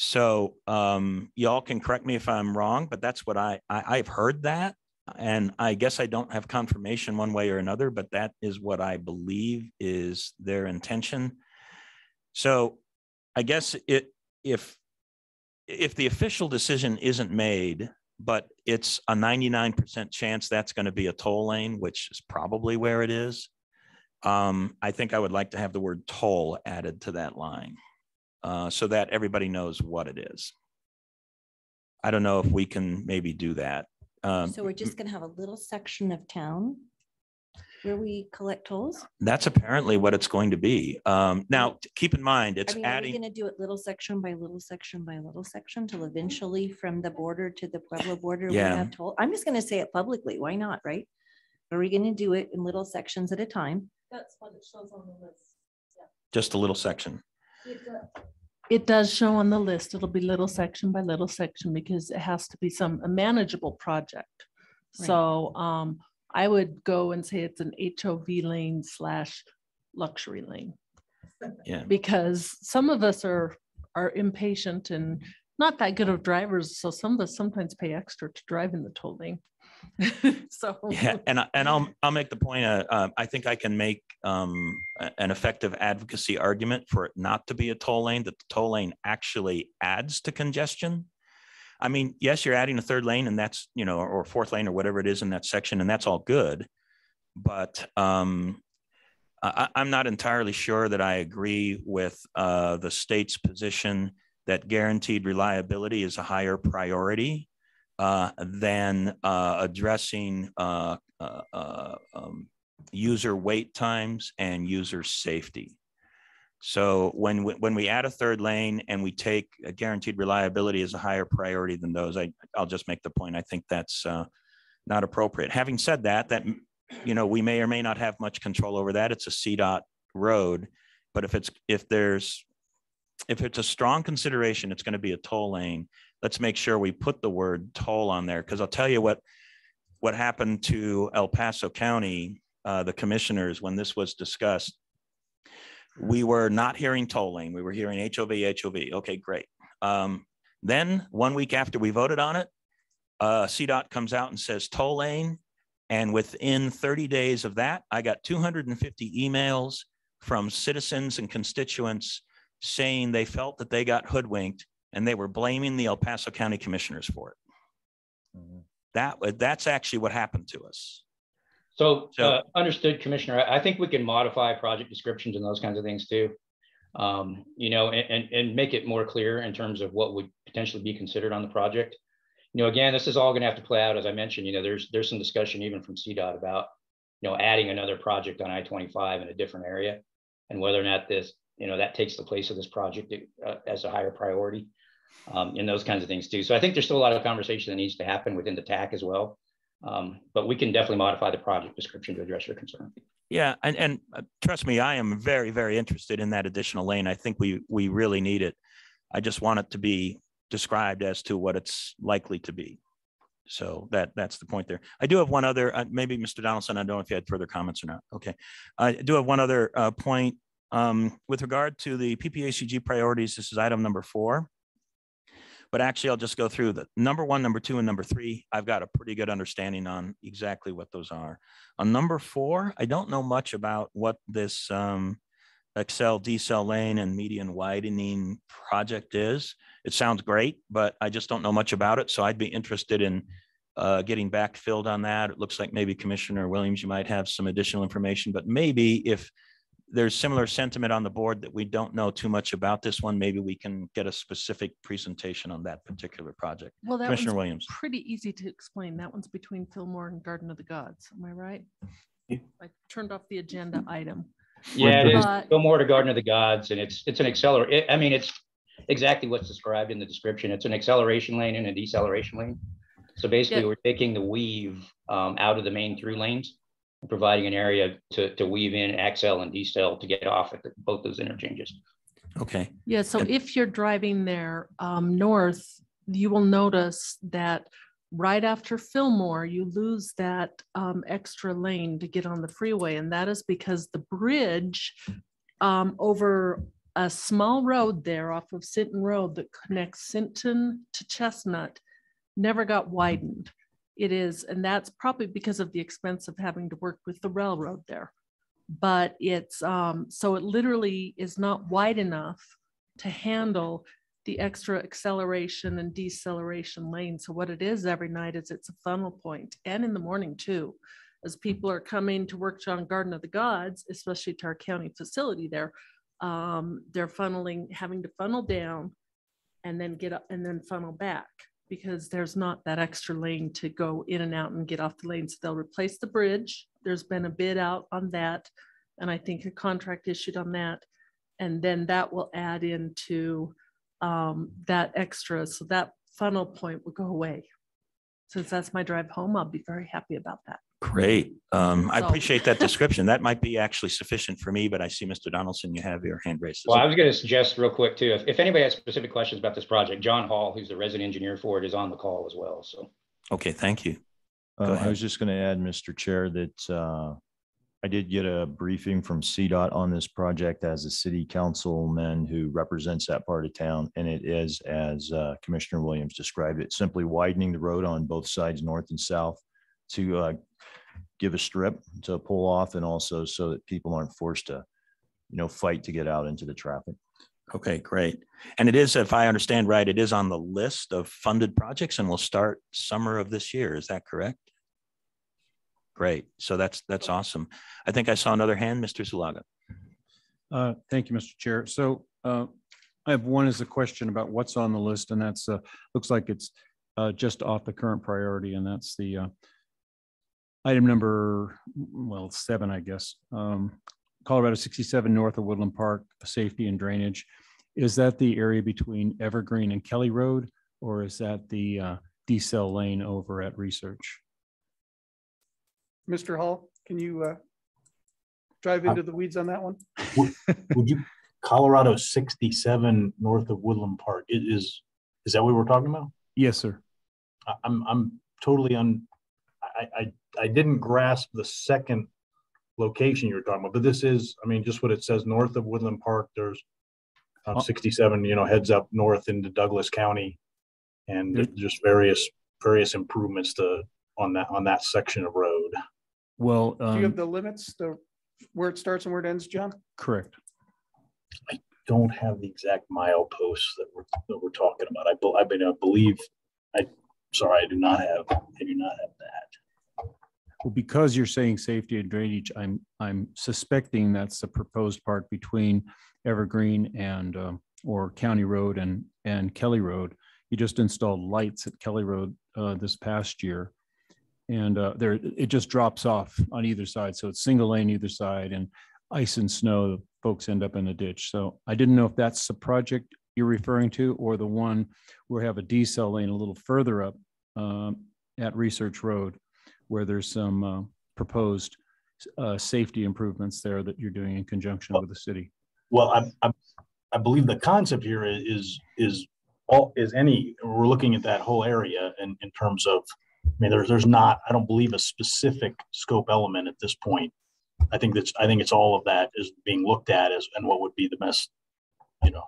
So um, y'all can correct me if I'm wrong, but that's what I, I I've heard that. And I guess I don't have confirmation one way or another, but that is what I believe is their intention. So I guess it if if the official decision isn't made, but it's a 99% chance that's going to be a toll lane, which is probably where it is. Um, I think I would like to have the word toll added to that line uh, so that everybody knows what it is. I don't know if we can maybe do that. Um, So we're just gonna have a little section of town where we collect tolls? that's apparently what it's going to be. Um, now, keep in mind, I it's mean, are we gonna do it little section by little section by little section till eventually from the border to the Pueblo border? yeah. we have toll? I'm just gonna say it publicly. Why not, right? Are we gonna do it in little sections at a time? That's what it shows on the list. just a little section. It does show on the list. It'll be little section by little section because it has to be some a manageable project. Right. So um, I would go and say it's an HOV lane slash luxury lane. Yeah. Because some of us are are impatient and not that good of drivers. So some of us sometimes pay extra to drive in the toll lane. So. Yeah, and and I'll I'll make the point. Uh, uh, I think I can make um, an effective advocacy argument for it not to be a toll lane. That the toll lane actually adds to congestion. I mean, yes, you're adding a third lane, and that's you know, or fourth lane, or whatever it is in that section, and that's all good. But um, I, I'm not entirely sure that I agree with uh, the state's position that guaranteed reliability is a higher priority uh, than uh, addressing uh, uh, uh, um, user wait times and user safety. So when we, when we add a third lane and we take a guaranteed reliability as a higher priority than those, I, I'll just make the point. I think that's uh, not appropriate. Having said that, that you know we may or may not have much control over that. It's a CDOT road, but if it's if there's if it's a strong consideration, it's going to be a toll lane. Let's make sure we put the word toll on there because I'll tell you what what happened to El Paso County, uh, the commissioners when this was discussed. We were not hearing tolling. We were hearing HOV, HOV. Okay, great. Um, then one week after we voted on it, uh, CDOT comes out and says toll lane. And within 30 days of that, I got 250 emails from citizens and constituents saying they felt that they got hoodwinked and they were blaming the El Paso County commissioners for it. That, that's actually what happened to us. So, So- uh, understood, Commissioner. I, think we can modify project descriptions and those kinds of things too. Um, you know, and, and, and make it more clear in terms of what would potentially be considered on the project. You know, again, this is all gonna have to play out, as I mentioned, you know, there's, there's some discussion even from CDOT about, you know, adding another project on I twenty-five in a different area. And whether or not this, you know, that takes the place of this project uh, as a higher priority. Um, and those kinds of things too. So I think there's still a lot of conversation that needs to happen within the TAC as well. Um, but we can definitely modify the project description to address your concern. Yeah, and, and uh, trust me, I am very, very interested in that additional lane. I think we, we really need it. I just want it to be described as to what it's likely to be. So that, that's the point there. I do have one other, uh, maybe Mr. Donelson, I don't know if you had further comments or not. Okay. I do have one other uh, point. Um, With regard to the PPACG priorities, this is item number four. But actually, I'll just go through the number one, number two, and number three. I've got a pretty good understanding on exactly what those are. On number four, I don't know much about what this um, accel decel lane and median widening project is. It sounds great, but I just don't know much about it. So I'd be interested in uh, getting backfilled on that. It looks like maybe Commissioner Williams, you might have some additional information, but maybe if there's similar sentiment on the board that we don't know too much about this one, maybe we can get a specific presentation on that particular project. Well, that Commissioner one's Williams. pretty easy to explain. That one's between Fillmore and Garden of the Gods. Am I right? I turned off the agenda item. Yeah, it is. But- Go more to Garden of the Gods and it's, it's an accelerate. I mean, it's exactly what's described in the description. It's an acceleration lane and a deceleration lane. So basically, Yeah. we're taking the weave um, out of the main through lanes, and providing an area to, to weave in accel and decel to get off at the- both those interchanges. Okay. Yeah, so if you're driving there um, north, you will notice that right after Fillmore, you lose that um, extra lane to get on the freeway. And that is because the bridge um, over a small road there off of Sinton Road that connects Sinton to Chestnut never got widened. It is, and that's probably because of the expense of having to work with the railroad there but it's um so it literally is not wide enough to handle the extra acceleration and deceleration lane. So what it is every night is it's a funnel point and in the morning too. As people are coming to work on Garden of the Gods, especially to our county facility there, um, they're funneling, having to funnel down and then get up and then funnel back because there's not that extra lane to go in and out and get off the lane. So they'll replace the bridge. There's been a bid out on that. And I think a contract issued on that. And then that will add into um, that extra. So that funnel point will go away. Since that's my drive home, I'll be very happy about that. Great. Um, I So- appreciate that description. That might be actually sufficient for me, but I see Mr. Donelson, you have your hand raised. Well, I was going to suggest real quick too, if, if anybody has specific questions about this project, John Hall, who's the resident engineer for it, is on the call as well. So. Okay, thank you. Go Uh, I ahead. was just going to add, Mr. Chair, that uh, I did get a briefing from CDOT on this project as a city councilman who represents that part of town. And it is, as uh, Commissioner Williams described it, simply widening the road on both sides, north and south, to uh, give a strip to pull off and also so that people aren't forced to, you know, fight to get out into the traffic. Okay, great. And it is, if I understand right, it is on the list of funded projects and will start summer of this year. Is that correct? Great. So that's, that's awesome. I think I saw another hand, Mr. Zuluaga. Uh, Thank you, Mr. Chair. So uh, I have one is a question about what's on the list, and that's, uh, looks like it's uh, just off the current priority, and that's the uh, item number, well, seven, I guess. Um, Colorado 67 north of Woodland Park, safety and drainage. Is that the area between Evergreen and Kelly Road, or is that the uh, decel lane over at Research? Mr. Hall, can you uh, drive into the weeds on that one? Would would you, Colorado sixty-seven north of Woodland Park, it is, is that what we're talking about? Yes, sir. I- I'm, I'm totally un, I, I, I didn't grasp the second location you were talking about, but this is, I mean, just what it says, north of Woodland Park, there's um, sixty-seven, you know, heads up north into Douglas County. And just various, various improvements to, on that, on that section of road. Well, Do you have um, the limits, the, where it starts and where it ends, John? correct. I don't have the exact mile posts that we're, that we're talking about. I, bel- I mean, I believe, I, sorry, I do not have, I do not have that. Well, because you're saying safety and drainage, I'm, I'm suspecting that's the proposed part between Evergreen and, um, or County Road and, and Kelly Road. You just installed lights at Kelly Road, uh, this past year. And, uh, there, it just drops off on either side. So it's single lane either side and ice and snow, folks end up in the ditch. So I didn't know if that's the project you're referring to or the one where we have a decel lane a little further up, um, at Research Road where there's some uh, proposed uh, safety improvements there that you're doing in conjunction with the city. Well, I, I, I believe the concept here is, is all, is any, we're looking at that whole area in, in terms of, I mean, there's, there's not, I don't believe a specific scope element at this point. I think that's, I think it's all of that is being looked at as, and what would be the best, you know,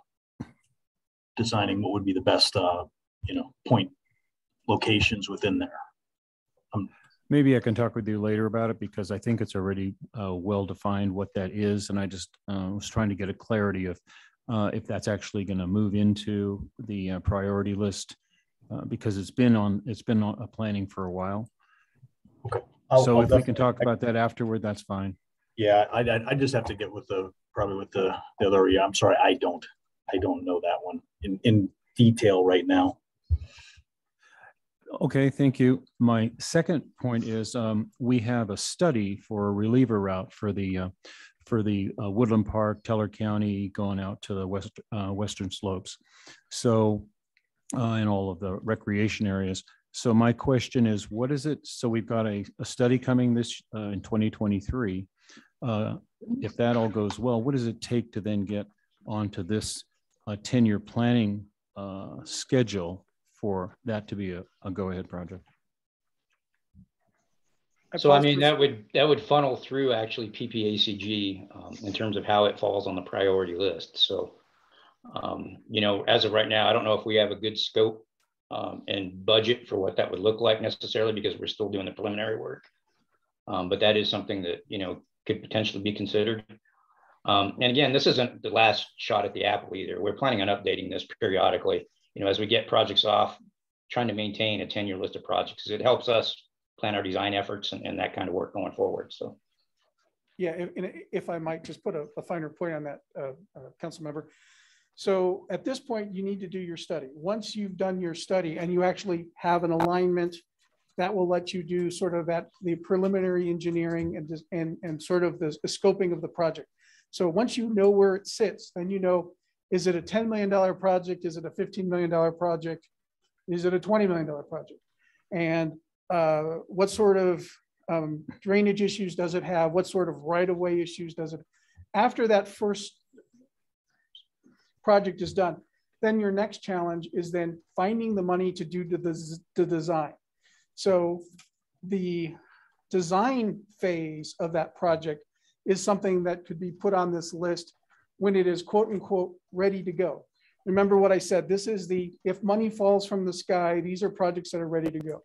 designing what would be the best, uh, you know, point locations within there. Maybe I can talk with you later about it because I think it's already uh, well defined what that is. And I just uh, was trying to get a clarity of uh, if that's actually going to move into the uh, priority list uh, because it's been on, it's been on a planning for a while. I'll- So I'll if we can talk about that afterward, that's fine. Yeah, I, I, I just have to get with the, probably with the, the other, yeah, I'm sorry, I don't, I don't know that one in, in detail right now. Okay, thank you. My second point is, um, we have a study for a reliever route for the, uh, for the uh, Woodland Park, Teller County, going out to the west, uh, western slopes. So, uh, in all of the recreation areas. So my question is, what is it? So we've got a, a study coming this, uh, in twenty twenty-three. Uh, if that all goes well, what does it take to then get onto this, uh, ten-year planning, schedule for that to be a, a go-ahead project? So I mean, that would, that would funnel through actually PPACG um, in terms of how it falls on the priority list. So, um, you know, as of right now, I don't know if we have a good scope um, and budget for what that would look like necessarily because we're still doing the preliminary work. Um, but that is something that, you know, could potentially be considered. Um, and again, this isn't the last shot at the apple either. We're planning on updating this periodically, you know, as we get projects off, trying to maintain a 10 year list of projects. It helps us plan our design efforts and, and that kind of work going forward. So. Yeah, if, if I might just put a, a finer point on that, uh, uh, council member. So at this point, you need to do your study. Once you've done your study and you actually have an alignment, that will let you do sort of that, the preliminary engineering and, and, and sort of the, the scoping of the project. So once you know where it sits, then you know, is it a $10 million project? Is it a $15 million project? Is it a $20 million project? And uh, what sort of um, drainage issues does it have? What sort of right-of-way issues does it? After that first project is done, then your next challenge is then finding the money to do the, the, the design. So the design phase of that project is something that could be put on this list when it is quote unquote ready to go. Remember what I said, this is the, if money falls from the sky, these are projects that are ready to go.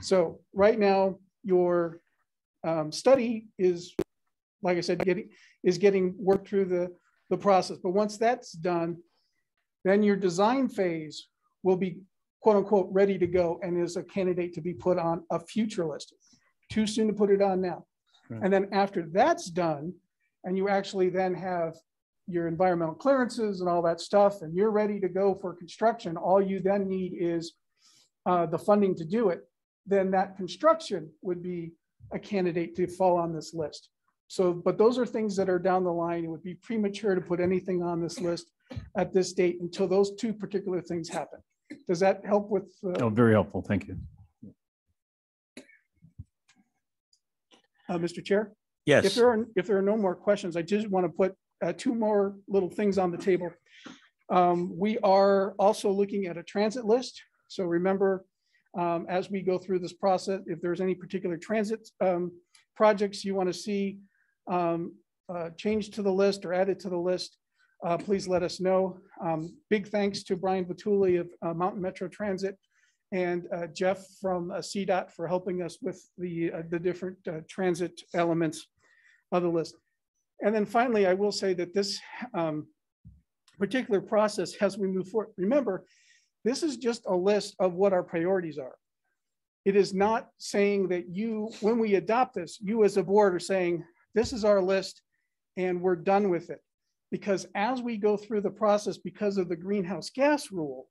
So right now, your um, study is, like I said, getting, is getting worked through the, the process. But once that's done, then your design phase will be quote unquote ready to go and is a candidate to be put on a future list. Too soon to put it on now. Right. And then after that's done, and you actually then have your environmental clearances and all that stuff, and you're ready to go for construction, all you then need is uh, the funding to do it, then that construction would be a candidate to fall on this list. So, but those are things that are down the line. It would be premature to put anything on this list at this date until those two particular things happen. Does that help with? uh, Oh, very helpful. Thank you. Uh, Mr. Chair? Yes. If there are, if there are no more questions, I just want to put uh, two more little things on the table. Um, We are also looking at a transit list. So remember, um, as we go through this process, if there's any particular transit um, projects you want to see um, uh, changed to the list or added to the list, uh, please let us know. Um, Big thanks to Brian Vitulli of uh, Mountain Metro Transit and uh, Jeff from uh, CDOT for helping us with the, uh, the different transit elements of the list. And then finally, I will say that this um, particular process, as we move forward, remember, this is just a list of what our priorities are. It is not saying that you, when we adopt this, you as a board are saying, this is our list and we're done with it. Because as we go through the process, because of the greenhouse gas rule,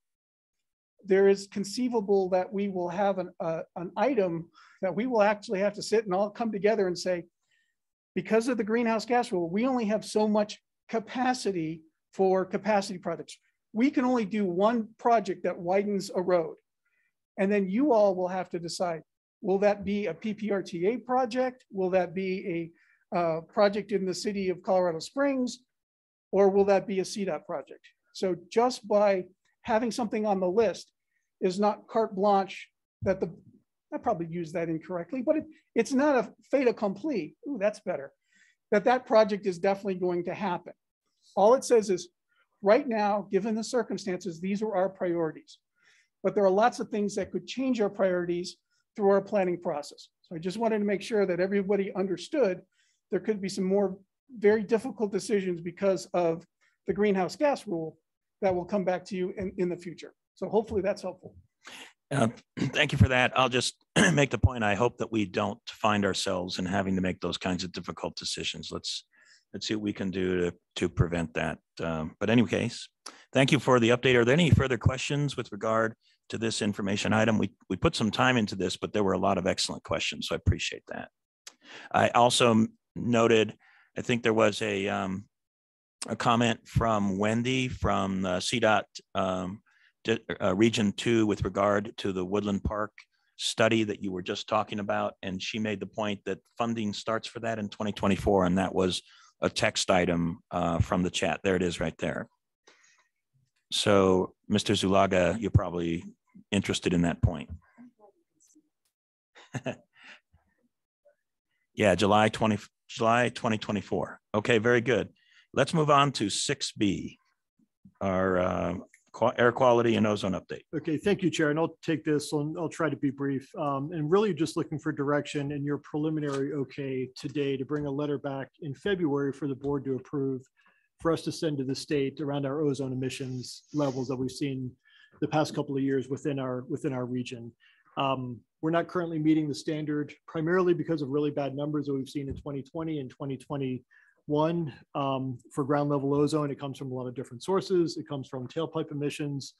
there is conceivable that we will have an, uh, an item that we will actually have to sit and all come together and say, because of the greenhouse gas rule, we only have so much capacity for capacity projects. We can only do one project that widens a road. And then you all will have to decide, will that be a PPRTA project? Will that be a uh, project in the city of Colorado Springs? Or will that be a CDOT project? So just by having something on the list is not carte blanche that the, I probably used that incorrectly, but it, it's not a fait accompli. Ooh, that's better. That that project is definitely going to happen. All it says is, right now, given the circumstances, these are our priorities. But there are lots of things that could change our priorities through our planning process. So I just wanted to make sure that everybody understood there could be some more very difficult decisions because of the greenhouse gas rule that will come back to you in, in the future. So hopefully that's helpful. Uh, Thank you for that. I'll just make the point. I hope that we don't find ourselves in having to make those kinds of difficult decisions. Let's, let's see what we can do to, to prevent that. Um, But any case, thank you for the update. Are there any further questions with regard to this information item? We, we put some time into this, but there were a lot of excellent questions, so I appreciate that. I also noted, I think there was a, um, a comment from Wendy from uh, CDOT um, uh, Region Two with regard to the Woodland Park study that you were just talking about. And she made the point that funding starts for that in 2024, and that was a text item uh, from the chat. There it is right there. So, Mr. Zuluaga, you're probably interested in that point. Yeah, July 20, July 2024. Okay, very good. Let's move on to 6B, our uh, air quality and ozone update. Okay, thank you, Chair, and I'll take this, and I'll try to be brief. Um, And really just looking for direction and your preliminary okay today to bring a letter back in February for the board to approve for us to send to the state around our ozone emissions levels that we've seen the past couple of years within our, within our region. Um, We're not currently meeting the standard primarily because of really bad numbers that we've seen in 2020 and 2021. Um, For ground level ozone, it comes from a lot of different sources. It comes from tailpipe emissions,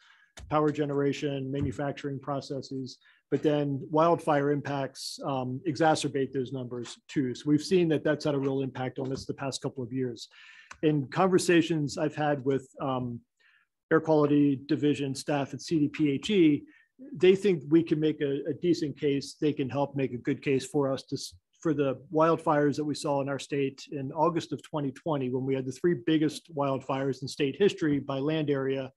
power generation, manufacturing processes. But then wildfire impacts um, exacerbate those numbers too. So we've seen that that's had a real impact on us the past couple of years. In conversations I've had with um, air quality division staff at CDPHE, they think we can make a, a decent case. They can help make a good case for us to, for the wildfires that we saw in our state in August of 2020, when we had the three biggest wildfires in state history by land area,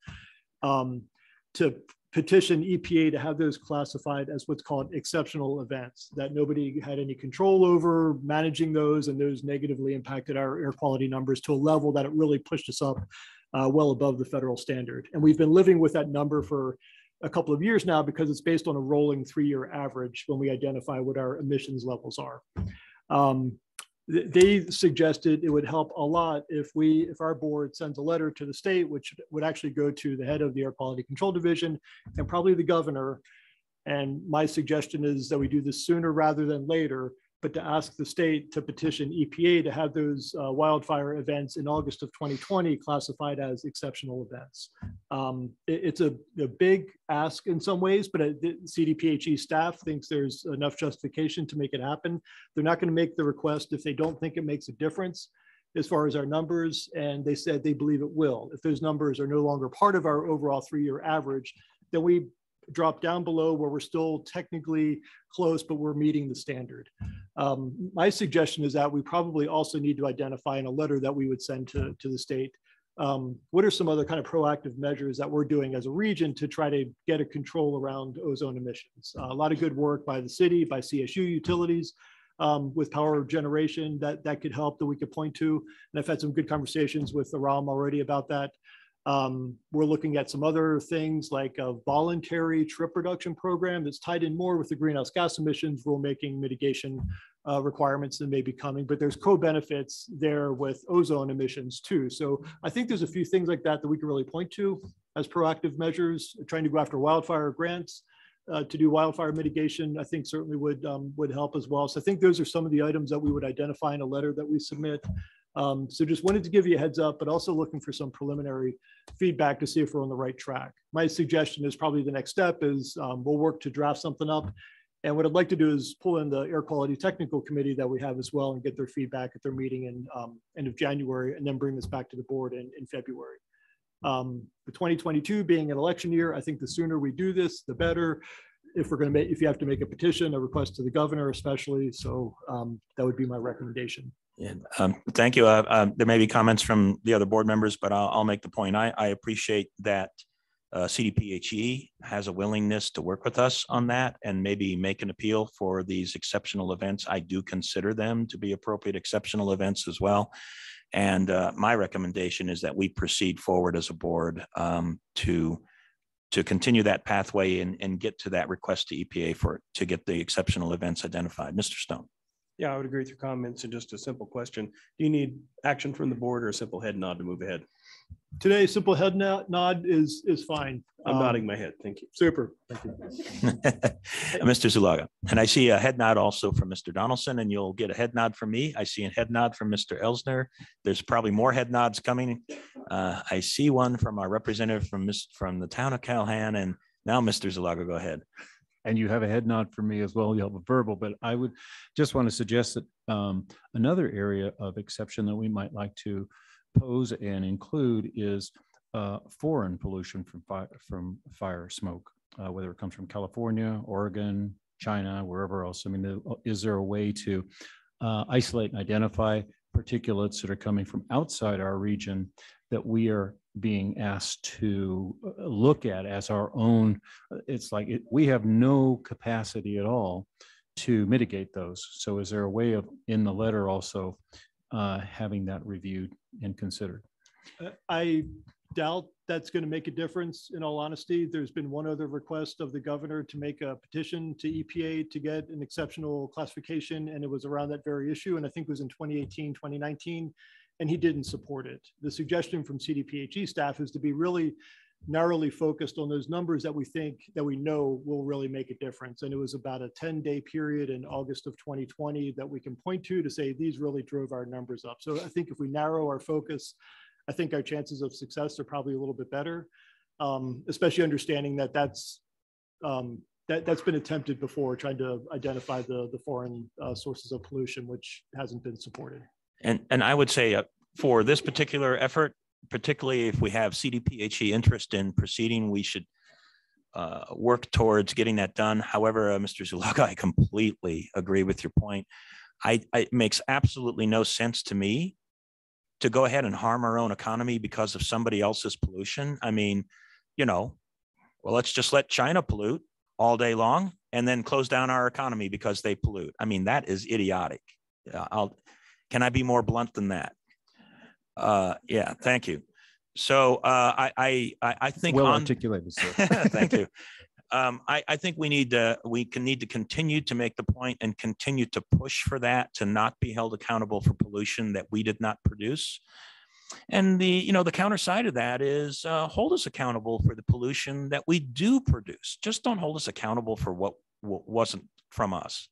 um, to petition EPA to have those classified as what's called exceptional events, that nobody had any control over managing those, and those negatively impacted our air quality numbers to a level that it really pushed us up uh, well above the federal standard. And we've been living with that number for a couple of years now because it's based on a rolling three-year average when we identify what our emissions levels are. Um, th- They suggested it would help a lot if we, if our board sends a letter to the state, which would actually go to the head of the Air Quality Control Division and probably the governor. And my suggestion is that we do this sooner rather than later, but to ask the state to petition EPA to have those uh, wildfire events in August of 2020 classified as exceptional events. Um, it- it's a, a big ask in some ways, but the CDPHE staff thinks there's enough justification to make it happen. They're not going to make the request if they don't think it makes a difference as far as our numbers, and they said they believe it will. If those numbers are no longer part of our overall three-year average, then we drop down below where we're still technically close, but we're meeting the standard. Um, My suggestion is that we probably also need to identify in a letter that we would send to, to the state. um, What are some other kind of proactive measures that we're doing as a region to try to get a control around ozone emissions? Uh, A lot of good work by the city, by CSU utilities, um, with power generation that, that could help that we could point to. And I've had some good conversations with the ROM already about that. Um, we're looking at some other things like a voluntary trip reduction program that's tied in more with the greenhouse gas emissions rulemaking mitigation uh, requirements that may be coming, but there's co-benefits there with ozone emissions too. So I think there's a few things like that that we can really point to as proactive measures, trying to go after wildfire grants, uh, to do wildfire mitigation, I think certainly would, um, would help as well. So I think those are some of the items that we would identify in a letter that we submit. Um, so just wanted to give you a heads up, but also looking for some preliminary feedback to see if we're on the right track. My suggestion is probably the next step is um, we'll work to draft something up. And what I'd like to do is pull in the air quality technical committee that we have as well and get their feedback at their meeting in um, end of January and then bring this back to the board in, in February. Um, the 2022 being an election year, I think the sooner we do this, the better. If we're going to make, if you have to make a petition, a request to the governor especially, so um, that would be my recommendation. Yeah, um, thank you. Uh, um, there may be comments from the other board members, but I'll, I'll make the point. I, I appreciate that uh, CDPHE has a willingness to work with us on that and maybe make an appeal for these exceptional events. I do consider them to be appropriate exceptional events as well. And uh, my recommendation is that we proceed forward as a board um, to to continue that pathway and, and get to that request to EPA for to get the exceptional events identified. Mr. Stone. Yeah, I would agree with your comments and just a simple question. Do you need action from the board or a simple head nod to move ahead? Today, simple head nod nod is, is fine. I'm Um, nodding my head. Thank you. Super. Thank you. Mr. Zuluaga. And I see a head nod also from Mr. Donelson, and you'll get a head nod from me. I see a head nod from Mr. Elsner. There's probably more head nods coming. Uh, I see one from our representative from Miss, from the town of Calhan, and now Mr. Zuluaga, go ahead. And you have a head nod for me as well. You have a verbal, but I would just want to suggest that um, another area of exception that we might like to pose and include is uh, foreign pollution from fire, from fire smoke, uh, whether it comes from California, Oregon, China, wherever else. I mean, is there a way to uh, isolate and identify particulates that are coming from outside our region that we are being asked to uh, look at as our own uh, it's like it, we have no capacity at all to mitigate those. So is there a way of, in the letter also, uh, having that reviewed and considered? Uh, I doubt that's going to make a difference. In all honesty, there's been one other request of the governor to make a petition to EPA to get an exceptional classification, and it was around that very issue. And I think it was in 2018, 2019, and he didn't support it. The suggestion from CDPHE staff is to be really narrowly focused on those numbers that we think that we know will really make a difference. And it was about a 10 day period in August of 2020 that we can point to to say these really drove our numbers up. So I think if we narrow our focus, I think our chances of success are probably a little bit better, um, especially understanding that that's um, that that's been attempted before, trying to identify the the foreign uh, sources of pollution, which hasn't been supported. And, and I would say uh, for this particular effort, particularly if we have CDPHE interest in proceeding, we should uh, work towards getting that done. However, uh, Mr. Zuluaga, I completely agree with your point. I, I- it makes absolutely no sense to me to go ahead and harm our own economy because of somebody else's pollution. I mean, you know, well, let's just let China pollute all day long and then close down our economy because they pollute. I mean, that is idiotic. Yeah, I'll, can I be more blunt than that? Uh, yeah, thank you. So uh, I, I, I think Well on- articulated, sir. Thank you. Um, I, I think we need to, we can need to continue to make the point and continue to push for that, to not be held accountable for pollution that we did not produce. And the, you know, the counter side of that is uh, hold us accountable for the pollution that we do produce. Just don't hold us accountable for what, what wasn't from us.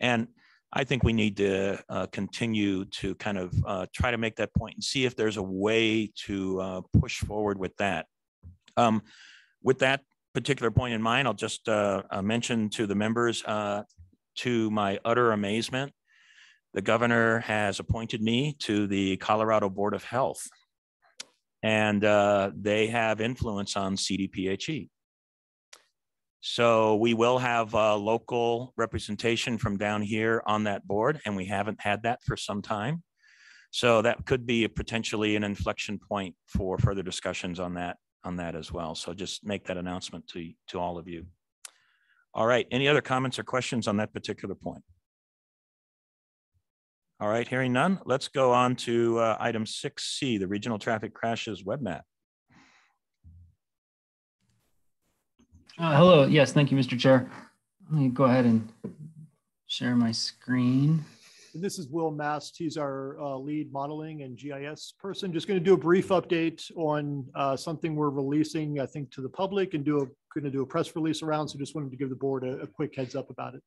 And I think we need to uh, continue to kind of uh, try to make that point and see if there's a way to uh, push forward with that. Um, with that particular point in mind, I'll just uh, uh, mention to the members, uh, to my utter amazement, the governor has appointed me to the Colorado Board of Health. And they have influence on CDPHE. So we will have uh, local representation from down here on that board, and we haven't had that for some time. So that could be a potentially an inflection point for further discussions on that, on that as well. So just make that announcement to, to all of you. All right, any other comments or questions on that particular point? All right, hearing none, let's go on to uh, item six C, the regional traffic crashes web map. Uh, hello. Yes, thank you, Mr. Chair. Let me go ahead and share my screen. And this is Will Mast. He's our uh, lead modeling and GIS person. Just going to do a brief update on uh, something we're releasing, I think, to the public and do a going to do a press release around, so just wanted to give the board a, a quick heads up about it.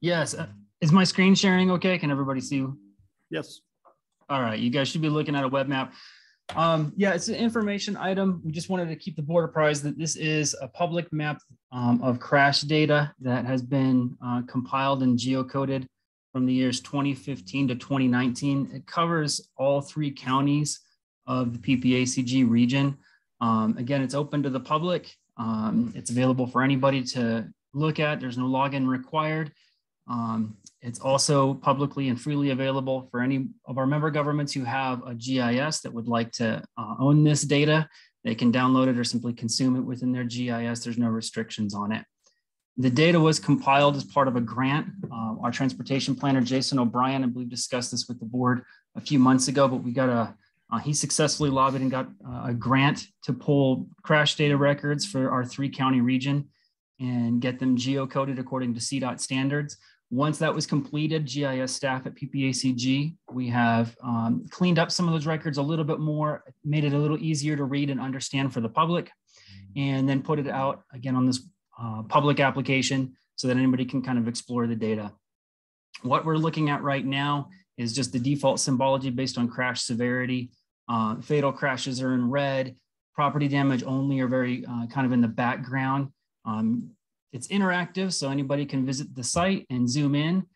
Yes. uh, Is my screen sharing okay? Can everybody see? You? Yes. All right, you guys should be looking at a web map. Um, yeah, it's an information item. We just wanted to keep the board apprised that this is a public map um, of crash data that has been uh, compiled and geocoded from the years 2015 to 2019. It covers all three counties of the PPACG region. Um, again, it's open to the public. Um, it's available for anybody to look at. There's no login required. Um, it's also publicly and freely available for any of our member governments who have a GIS that would like to uh, own this data. They can download it or simply consume it within their GIS. There's no restrictions on it. The data was compiled as part of a grant. Uh, our transportation planner, Jason O'Brien, I believe discussed this with the board a few months ago, but we got a, uh, he successfully lobbied and got uh, a grant to pull crash data records for our three county region and get them geocoded according to CDOT standards. Once that was completed, GIS staff at PPACG, we have um, cleaned up some of those records a little bit more, made it a little easier to read and understand for the public, and then put it out again on this uh, public application so that anybody can kind of explore the data. What we're looking at right now is just the default symbology based on crash severity. Uh, fatal crashes are in red, property damage only are very uh, kind of in the background. Um, it's interactive, so anybody can visit the site and zoom in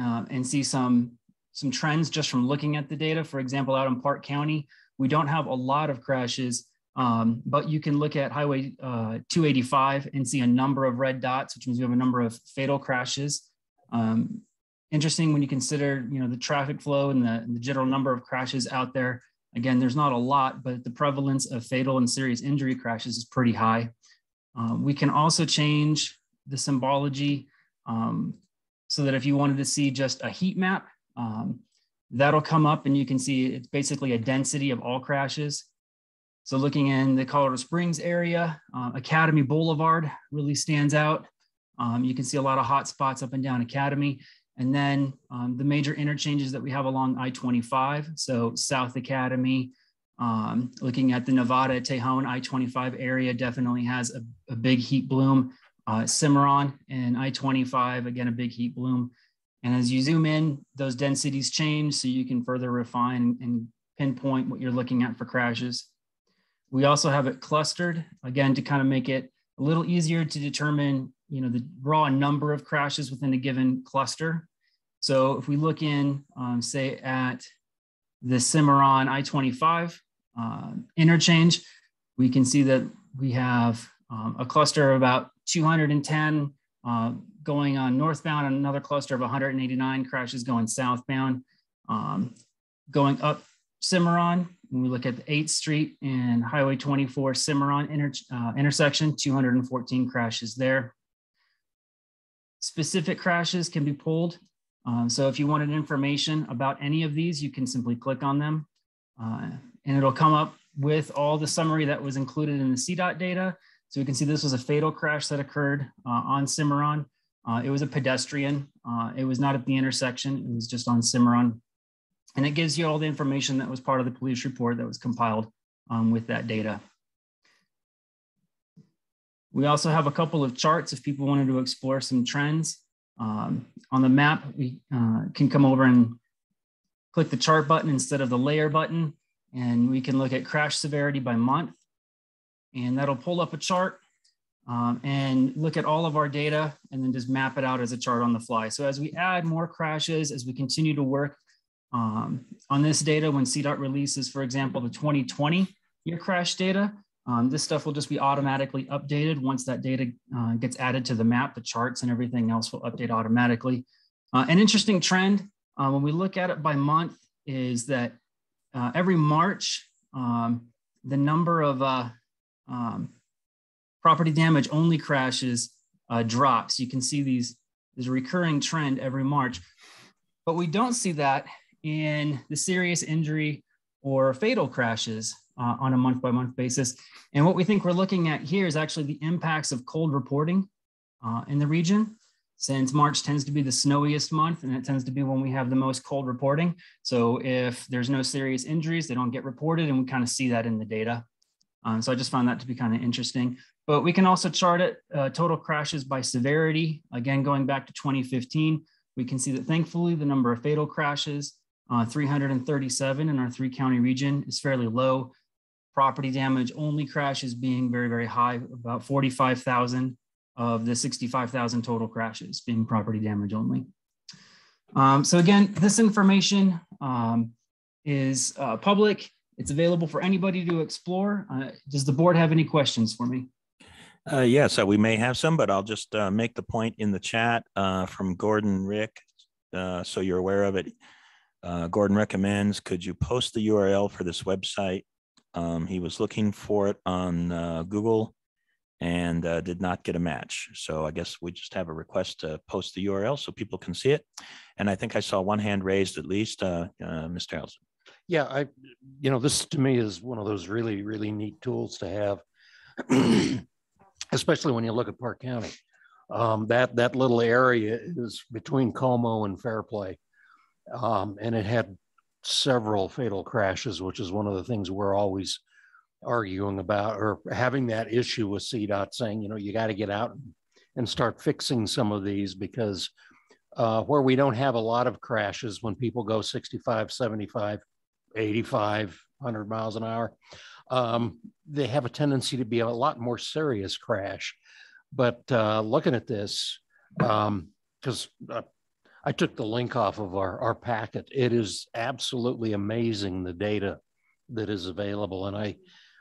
uh, and see some, some trends just from looking at the data. For example, out in Park County, we don't have a lot of crashes, um, but you can look at Highway uh, 285 and see a number of red dots, which means we have a number of fatal crashes. Um, interesting when you consider, you know, the traffic flow and the, the general number of crashes out there. Again, there's not a lot, but the prevalence of fatal and serious injury crashes is pretty high. Uh, we can also change the symbology um, so that if you wanted to see just a heat map, um, that'll come up and you can see it's basically a density of all crashes. So looking in the Colorado Springs area, uh, Academy Boulevard really stands out. Um, you can see a lot of hot spots up and down Academy. And then um, the major interchanges that we have along I-25, so South Academy, um, looking at the Nevada Tejon I-25 area definitely has a, a big heat bloom uh, Cimarron and I-25, again, a big heat bloom. And as you zoom in, those densities change so you can further refine and pinpoint what you're looking at for crashes. We also have it clustered, again, to kind of make it a little easier to determine, you know, the raw number of crashes within a given cluster. So if we look in, um, say at the Cimarron I-25 uh, interchange, we can see that we have um, a cluster of about 210 uh, going on northbound and another cluster of 189 crashes going southbound. Um, going up Cimarron, when we look at the 8th Street and Highway 24 Cimarron inter uh, intersection, 214 crashes there. Specific crashes can be pulled. Um, so if you wanted information about any of these, you can simply click on them uh, and it'll come up with all the summary that was included in the CDOT data so we can see this was a fatal crash that occurred uh, on Cimarron. Uh, it was a pedestrian. Uh, it was not at the intersection. It was just on Cimarron. And it gives you all the information that was part of the police report that was compiled um, with that data. We also have a couple of charts if people wanted to explore some trends. Um, on the map, we uh, can come over and click the chart button instead of the layer button, and we can look at crash severity by month and that'll pull up a chart um, and look at all of our data and then just map it out as a chart on the fly. So as we add more crashes, as we continue to work um, on this data, when CDOT releases, for example, the 2020 year crash data, um, this stuff will just be automatically updated once that data uh, gets added to the map, the charts and everything else will update automatically. Uh, an interesting trend uh, when we look at it by month is that uh, every March, um, the number of uh, um, property damage only crashes uh, drops. You can see these, there's a recurring trend every March, but we don't see that in the serious injury or fatal crashes uh, on a month by month basis. And what we think we're looking at here is actually the impacts of cold reporting uh, in the region. since March tends to be the snowiest month and it tends to be when we have the most cold reporting. So if there's no serious injuries, they don't get reported and we kind of see that in the data. Um, so I just found that to be kind of interesting. But we can also chart it uh, total crashes by severity. Again, going back to 2015, we can see that thankfully the number of fatal crashes, uh, 337 in our three county region is fairly low. Property damage only crashes being very, very high, about 45,000 of the 65,000 total crashes being property damage only. Um, so again, this information um, is uh, public. It's available for anybody to explore. Uh, does the board have any questions for me? Uh, yeah, so we may have some, but I'll just uh, make the point in the chat uh, from Gordon Rick, uh, so you're aware of it. Uh, Gordon recommends, could you post the URL for this website? Um, he was looking for it on uh, Google and did not get a match. So I guess we just have a request to post the URL so people can see it. And I think I saw one hand raised at least, Mr. Harrelson. Yeah, I, you know, this to me is one of those really, really neat tools to have, especially when you look at Park County. Um, that that little area is between Como and Fairplay, um, and it had several fatal crashes, which is one of the things we're always arguing about or having that issue with CDOT saying, you know, you got to get out and start fixing some of these because uh, where we don't have a lot of crashes when people go 65, 75, 85, 100 miles an hour, um, they have a tendency to be a lot more serious crash. But uh, looking at this, because um, uh, I took the link off of our, our packet, it is absolutely amazing the data that is available. And I,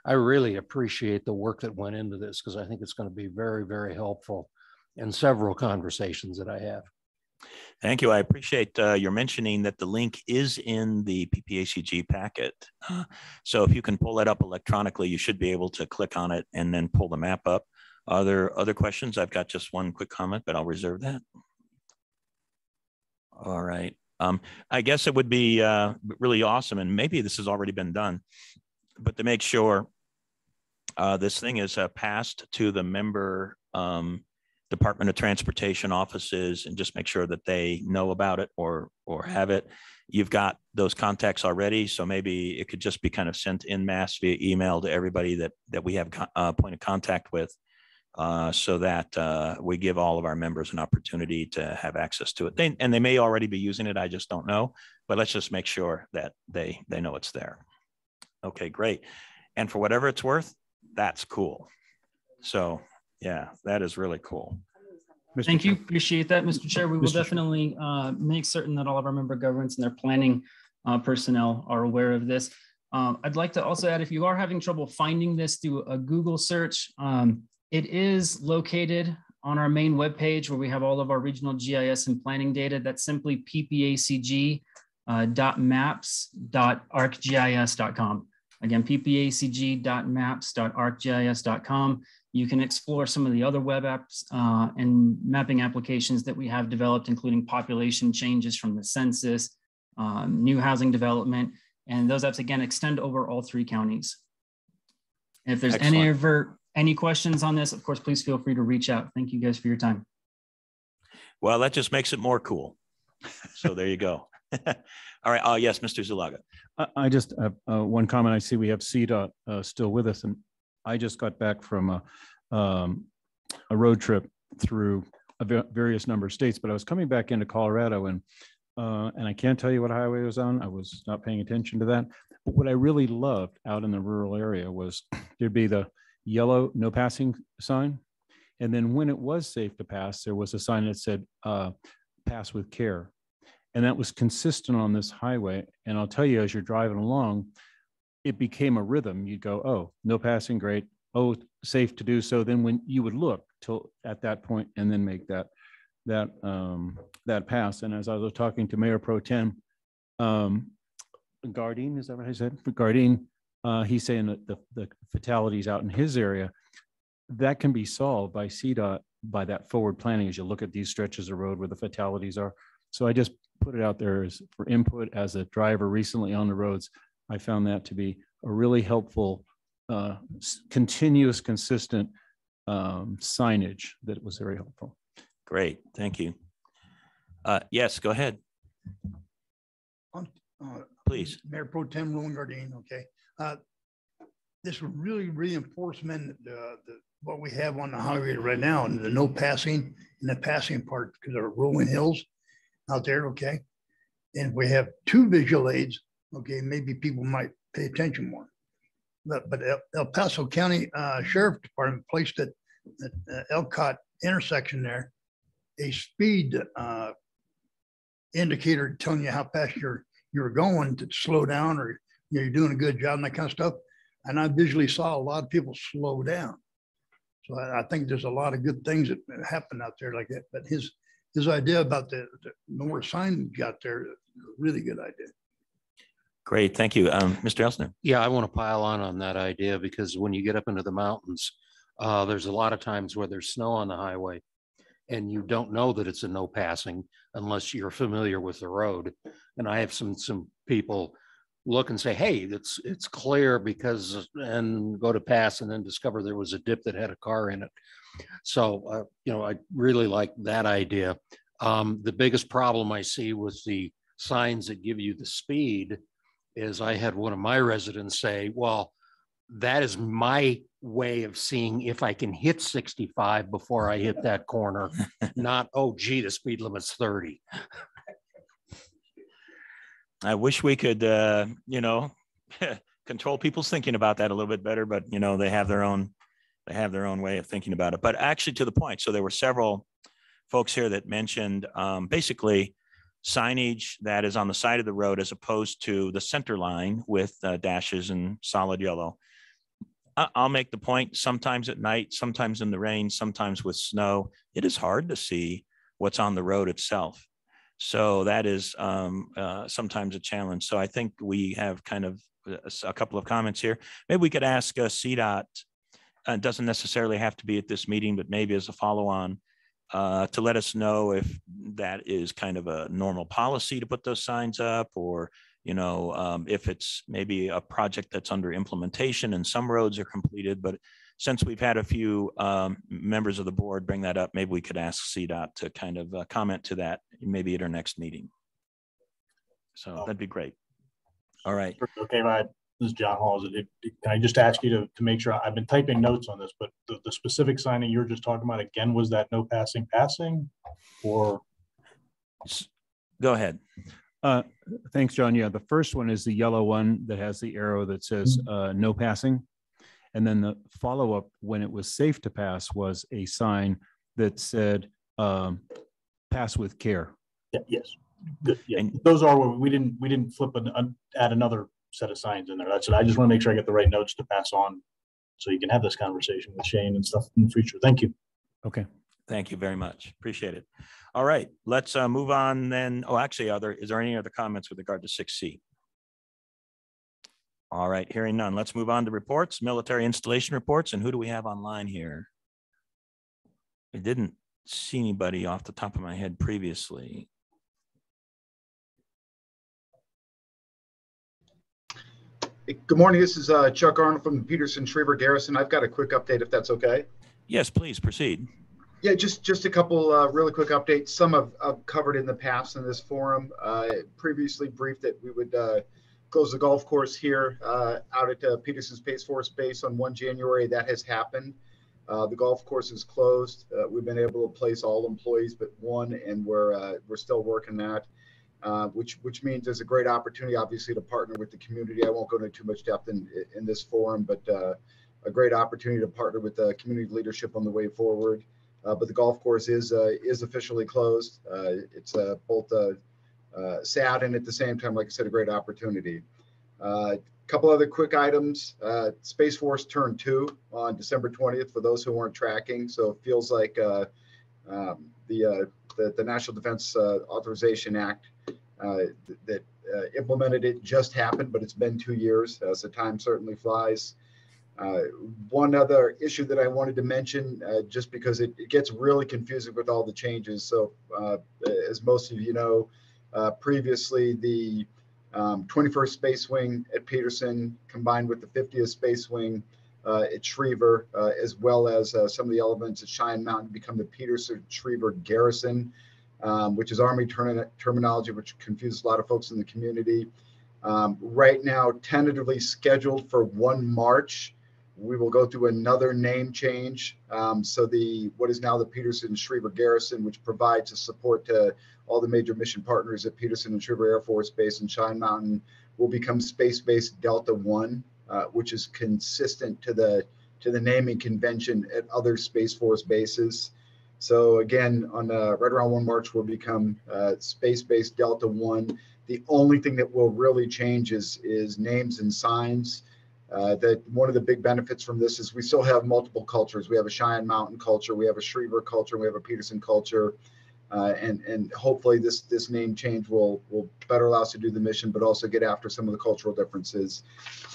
I really appreciate the work that went into this because I think it's going to be very, very helpful in several conversations that I have. Thank you. I appreciate uh, your mentioning that the link is in the PPACG packet. So if you can pull that up electronically, you should be able to click on it and then pull the map up. Are there other questions? I've got just one quick comment, but I'll reserve that. All right. Um, I guess it would be uh, really awesome, and maybe this has already been done, but to make sure uh, this thing is uh, passed to the member um, Department of Transportation offices and just make sure that they know about it or or have it. You've got those contacts already, so maybe it could just be kind of sent in mass via email to everybody that that we have a uh, point of contact with, uh, so that uh, we give all of our members an opportunity to have access to it. They, and they may already be using it. I just don't know, but let's just make sure that they they know it's there. Okay, great. And for whatever it's worth, that's cool. So yeah, that is really cool. Mr. Thank you. Appreciate that, Mr. Chair. We will Mr. definitely uh, make certain that all of our member governments and their planning uh, personnel are aware of this. Um, I'd like to also add, if you are having trouble finding this through a Google search, um, it is located on our main webpage where we have all of our regional GIS and planning data. That's simply ppacg.maps.arcgis.com. Again, ppacg.maps.arcgis.com. You can explore some of the other web apps uh, and mapping applications that we have developed, including population changes from the census, um, new housing development, and those apps again extend over all three counties. If there's Excellent. any ever any questions on this, of course, please feel free to reach out. Thank you guys for your time. Well, that just makes it more cool. So there you go. All right. Oh, yes, Mr. Zuluaga. I just have uh, one comment. I see we have CDOT uh, still with us, and I just got back from a, um, a road trip through a various number of states, but I was coming back into Colorado and uh, and I can't tell you what highway I was on. I was not paying attention to that. But what I really loved out in the rural area was there'd be the yellow no passing sign. And then when it was safe to pass, there was a sign that said uh, pass with care. And that was consistent on this highway. And I'll tell you, as you're driving along, it became a rhythm. You'd go, oh, no passing, great. Oh, safe to do so. Then when you would look till at that point and then make that that um, that pass. And as I was talking to Mayor Pro Tem um, is that what I said? Gardine, uh, he's saying that the, the fatalities out in his area that can be solved by CDOT by that forward planning as you look at these stretches of road where the fatalities are. So I just put it out there as for input as a driver recently on the roads. I found that to be a really helpful, uh, continuous, consistent um, signage that was very helpful. Great, thank you. Uh, yes, go ahead, Uh, please. Mayor Pro Tem Roland Gardine, okay. Uh, This will really reinforcement, uh, the, what we have on the highway right now and the no passing and the passing part because there are rolling hills out there, okay? And we have two visual aids, okay, maybe people might pay attention more. But, but El- Paso County uh, Sheriff Department placed at, at uh, Ellicott intersection there, a speed uh, indicator telling you how fast you're, you're going to slow down or you know, you're doing a good job and that kind of stuff. And I visually saw a lot of people slow down. So I, I think there's a lot of good things that happen out there like that. But his, his idea about the, the more sign got there, really good idea. Great, thank you. Um, Mr. Elsner. Yeah, I want to pile on on that idea because when you get up into the mountains, uh, there's a lot of times where there's snow on the highway and you don't know that it's a no passing unless you're familiar with the road. And I have some, some people look and say, hey, it's, it's clear because, and go to pass and then discover there was a dip that had a car in it. So, uh, you know, I really like that idea. Um, the biggest problem I see with the signs that give you the speed is I had one of my residents say, well, that is my way of seeing if I can hit 65 before I hit that corner, not, oh gee, the speed limit's 30. I wish we could, uh, you know, control people's thinking about that a little bit better, but you know, they have their own, they have their own way of thinking about it. But actually to the point, so there were several folks here that mentioned um, basically signage that is on the side of the road as opposed to the center line with uh, dashes and solid yellow. I'll make the point, sometimes at night, sometimes in the rain, sometimes with snow, it is hard to see what's on the road itself. So that is um, uh, sometimes a challenge. So I think we have kind of a, couple of comments here. Maybe we could ask uh, CDOT, uh, doesn't necessarily have to be at this meeting, but maybe as a follow-on, uh, to let us know if that is kind of a normal policy to put those signs up or, you know, um, if it's maybe a project that's under implementation and some roads are completed, but since we've had a few um, members of the board bring that up, maybe we could ask CDOT to kind of uh, comment to that, maybe at our next meeting. So that'd be great. All right. Okay, my, this is John Hall. Is it- it- Can I just ask you to, to make sure, I've been typing notes on this, but the, the specific signing you were just talking about again, was that no passing passing? Or Go ahead. Uh, Thanks, John. Yeah, the first one is the yellow one that has the arrow that says uh, no passing. And then the follow-up, when it was safe to pass, was a sign that said um, pass with care. Yeah, yes. Good, yeah, those are, what we didn't, we didn't flip an, un- add another set of signs in there. That's it. I just want to make sure I get the right notes to pass on. So you can have this conversation with Shane and stuff in the future. Thank you. Okay. Thank you very much. Appreciate it. All right, let's uh, move on then. Oh, actually, are there, is there any other comments with regard to six C? All right, hearing none. Let's move on to reports, military installation reports, and who do we have online here? I didn't see anybody off the top of my head previously. Good morning. This is uh, Chuck Arnold from Peterson Schriever Garrison. I've got a quick update if that's okay. Yes, please proceed. Yeah, just just a couple uh, really quick updates. Some I've, I've covered in the past in this forum. Uh, previously briefed that we would uh, close the golf course here uh, out at uh, Peterson Space Force Base on 1 January. That has happened. Uh, the golf course is closed. Uh, we've been able to place all employees but one, and we're uh, we're still working that. Uh, which which means there's a great opportunity, obviously, to partner with the community. I won't go into too much depth in in this forum, but uh, a great opportunity to partner with the community leadership on the way forward. Uh, but the golf course is uh, is officially closed. Uh, it's uh, both sad and at the same time, like I said, a great opportunity. A couple other quick items. Space Force turned two on December 20th for those who weren't tracking. So it feels like um, the, uh, the the National Defense uh, Authorization Act uh, th- that implemented it just happened, but it's been two years. as the time certainly flies. Uh, one other issue that I wanted to mention, uh, just because it, it gets really confusing with all the changes. So, uh, as most of you know, previously the um, 21st Space Wing at Peterson combined with the 50th Space Wing at Schriever, uh, as well as uh, some of the elements at Cheyenne Mountain become the Peterson Schriever Garrison, um, which is Army term- terminology, which confuses a lot of folks in the community. Um, right now, tentatively scheduled for 1 March. We will go through another name change. Um, so the what is now the Peterson Schriever Garrison, which provides a support to all the major mission partners at Peterson and Schriever Air Force Base and Cheyenne Mountain, will become Space Base Delta One, uh, which is consistent to the to the naming convention at other Space Force bases. So again, on uh, right around 1 March, will become uh, Space Base Delta One. The only thing that will really change is is names and signs. Uh, that one of the big benefits from this is we still have multiple cultures. We have a Cheyenne Mountain culture, we have a Schriever culture, we have a Peterson culture, uh, and and hopefully this this name change will will better allow us to do the mission, but also get after some of the cultural differences.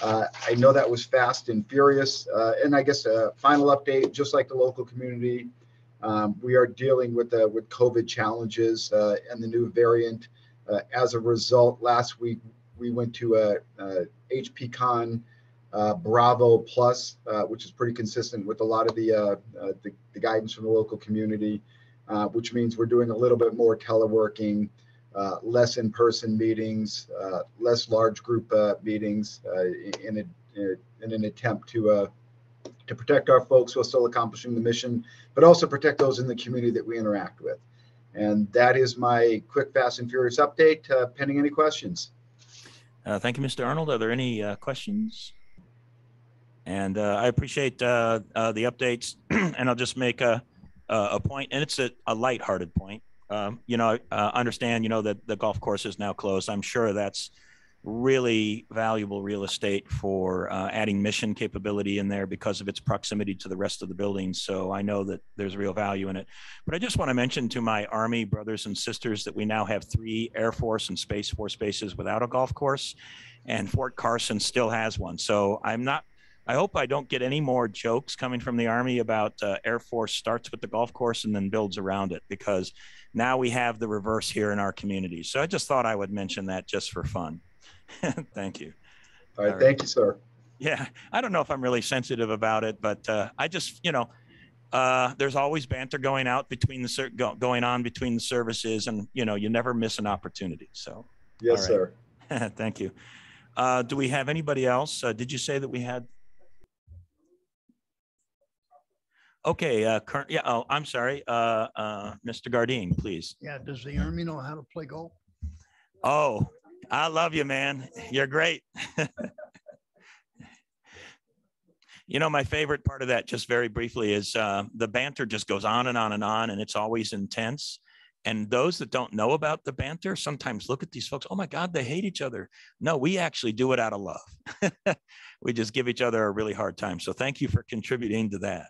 Uh, I know that was fast and furious, uh, and I guess a final update, just like the local community, um, we are dealing with the with COVID challenges uh, and the new variant. Uh, as a result, last week we went to a, a HPCon uh, Bravo Plus, uh, which is pretty consistent with a lot of the, uh, uh, the, the guidance from the local community, uh, which means we're doing a little bit more teleworking, uh, less in-person meetings, uh, less large group uh, meetings uh, in, a, in an attempt to uh, to protect our folks while still accomplishing the mission, but also protect those in the community that we interact with. And that is my quick, fast, and furious update. Pending any questions. Thank you, Mr. Arnold. Are there any questions? And I appreciate the updates, and I'll just make a a a point, and it's a, a lighthearted point. Um, you know, uh, understand, you know, that the golf course is now closed. I'm sure that's really valuable real estate for uh, adding mission capability in there because of its proximity to the rest of the buildings. So I know that there's real value in it. But I just want to mention to my Army brothers and sisters that we now have three Air Force and Space Force bases without a golf course, and Fort Carson still has one. So I'm not I hope I don't get any more jokes coming from the Army about uh, Air Force starts with the golf course and then builds around it because now we have the reverse here in our community. So I just thought I would mention that just for fun. Thank you. All right, thank you, sir. Yeah, I don't know if I'm really sensitive about it, but uh, I just, you know, uh, there's always banter going out between the ser- go, going on between the services, and you know, you never miss an opportunity. So, Yes, sir. Thank you. Uh, do we have anybody else? Uh, did you say that we had? Okay, uh, current, yeah, oh, I'm sorry, uh, uh, Mr. Gardine, please. Yeah, does the Army know how to play golf? Oh, I love you, man. You're great. you know, my favorite part of that, just very briefly, is uh, the banter just goes on and on and on, and it's always intense. And those that don't know about the banter sometimes look at these folks, oh my God, they hate each other. No, we actually do it out of love. we just give each other a really hard time. So thank you for contributing to that.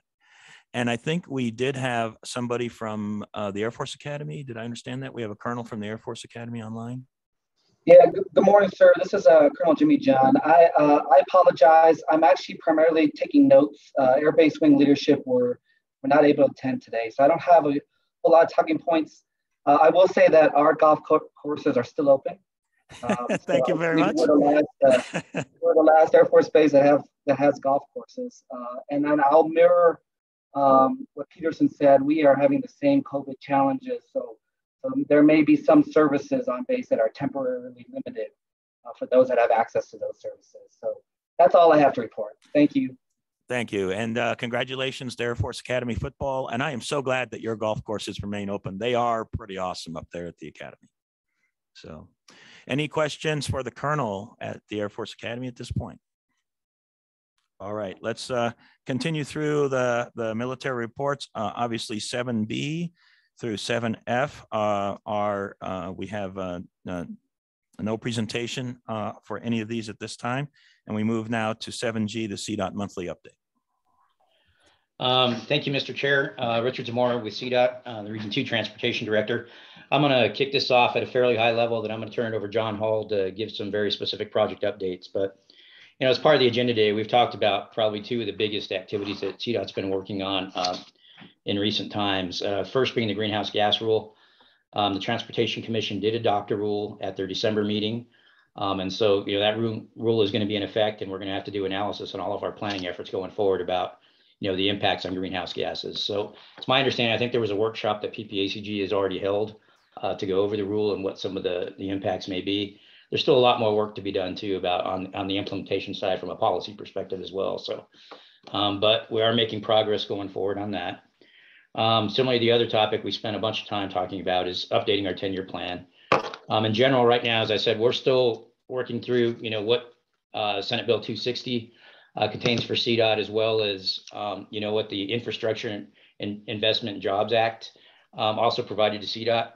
And I think we did have somebody from uh, the Air Force Academy. Did I understand that? We have a colonel from the Air Force Academy online. Yeah, good, good morning, sir. This is uh, Colonel Jimmy John. I uh, I apologize. I'm actually primarily taking notes. Uh, Air Base Wing leadership were were not able to attend today, so I don't have a whole lot of talking points. Uh, I will say that our golf co- courses are still open. Um, Thank so you very much. We're the last, uh, we're the last Air Force base that have that has golf courses, uh, and then I'll mirror um, what Peterson said. We are having the same COVID challenges, so there may be some services on base that are temporarily limited uh, for those that have access to those services. So that's all I have to report. Thank you. Thank you. And uh, congratulations to Air Force Academy football. And I am so glad that your golf courses remain open. They are pretty awesome up there at the Academy. So, any questions for the Colonel at the Air Force Academy at this point? All right, let's uh, continue through the, the military reports. Uh, obviously, 7B through 7F uh, are, uh, we have uh, uh, no presentation for any of these at this time. And we move now to 7G, the CDOT monthly update. Um, thank you, Mr. Chair. Richard Zamora with CDOT, the Region 2 Transportation Director. I'm going to kick this off at a fairly high level, then I'm going to turn it over to John Hall to give some very specific project updates. But, you know, as part of the agenda today, we've talked about probably two of the biggest activities that CDOT's been working on uh, in recent times. Uh, first being the greenhouse gas rule. Um, the Transportation Commission did adopt a rule at their December meeting. Um, and so, you know, that rule, rule is going to be in effect and we're going to have to do analysis on all of our planning efforts going forward about, you know, the impacts on greenhouse gases. So it's my understanding, I think there was a workshop that PPACG has already held uh, to go over the rule and what some of the, the impacts may be. There's still a lot more work to be done too about on, on the implementation side from a policy perspective as well. So, um, but we are making progress going forward on that. Um, similarly, the other topic we spent a bunch of time talking about is updating our 10-year plan. Um, in general, right now, as I said, we're still working through, you know, what uh, Senate Bill 260 uh, contains for CDOT, as well as, um, you know, what the Infrastructure and, Investment and Jobs Act um, also provided to CDOT,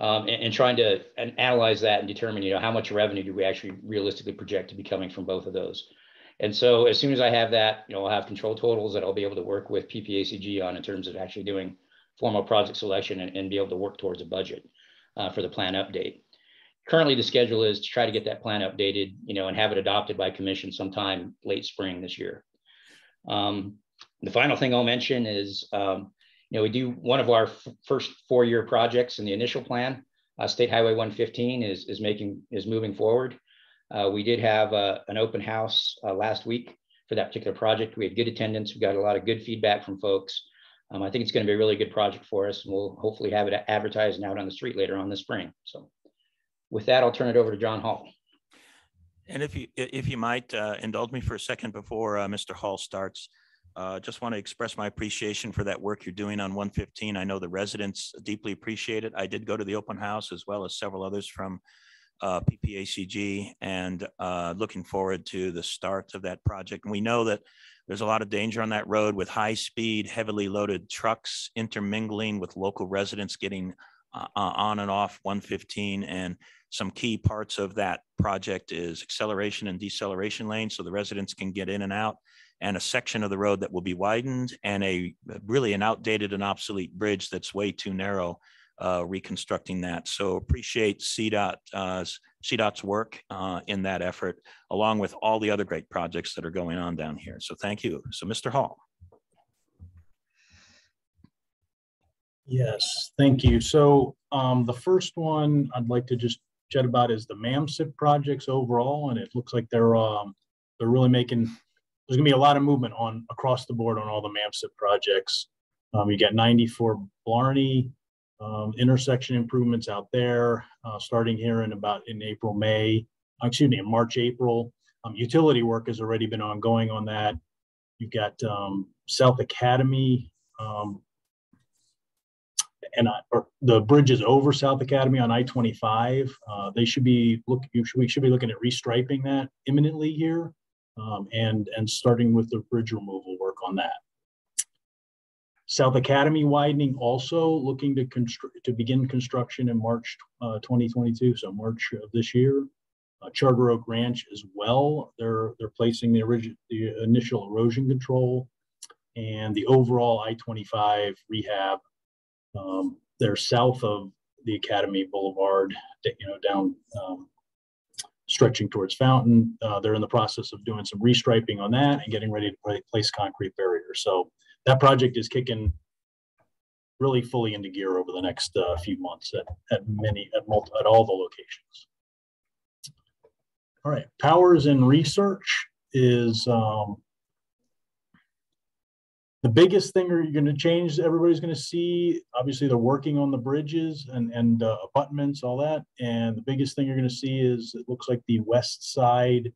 um, and, and, trying to and analyze that and determine, you know, how much revenue do we actually realistically project to be coming from both of those. And so as soon as I have that, you know, I'll have control totals that I'll be able to work with PPACG on in terms of actually doing formal project selection and, and be able to work towards a budget uh, for the plan update. Currently, the schedule is to try to get that plan updated, you know, and have it adopted by commission sometime late spring this year. Um, the final thing I'll mention is, um, you know, we do one of our first four-year projects in the initial plan. Uh, State Highway 115 is is making is moving forward. Uh, we did have uh, an open house uh, last week for that particular project. We had good attendance. We got a lot of good feedback from folks. Um, I think it's going to be a really good project for us, and we'll hopefully have it advertised and out on the street later on this spring. So, with that, I'll turn it over to John Hall. And if you if you might uh, indulge me for a second before uh, Mr. Hall starts, uh, just want to express my appreciation for that work you're doing on 115. I know the residents deeply appreciate it. I did go to the open house as well as several others from uh, PPACG and uh, looking forward to the start of that project. And we know that there's a lot of danger on that road with high speed, heavily loaded trucks intermingling with local residents getting uh, uh on and off 115. And some key parts of that project is acceleration and deceleration lanes so the residents can get in and out and a section of the road that will be widened and a really an outdated and obsolete bridge that's way too narrow uh, reconstructing that. So appreciate CDOT, uh, CDOT's work uh, in that effort, along with all the other great projects that are going on down here. So thank you. So Mr. Hall. Yes, thank you. So um, the first one I'd like to just chat about is the MAMSIP projects overall, and it looks like they're um, they're really making there's gonna be a lot of movement on across the board on all the MAMSIP projects. Um, you got 94 Blarney, um, intersection improvements out there, uh, starting here in about in April, May, uh, excuse me, in March, April. Um, utility work has already been ongoing on that. You've got um, South Academy, um, and uh, the bridges over South Academy on I-25. Uh, they should be look. Should, we should be looking at restriping that imminently here, um, and and starting with the bridge removal work on that. South Academy widening also looking to to begin construction in March uh, 2022, so March of this year. Uh, Charter Oak Ranch as well. They're they're placing the original the initial erosion control and the overall I-25 rehab. Um, they're south of the Academy Boulevard, you know, down um, stretching towards Fountain. Uh, they're in the process of doing some restriping on that and getting ready to place concrete barriers. So that project is kicking really fully into gear over the next uh, few months at, at many at, multi, at all the locations. All right, powers and research is um, the biggest thing you're going to change. Everybody's going to see. Obviously, they're working on the bridges and and uh, abutments, all that. And the biggest thing you're going to see is it looks like the west side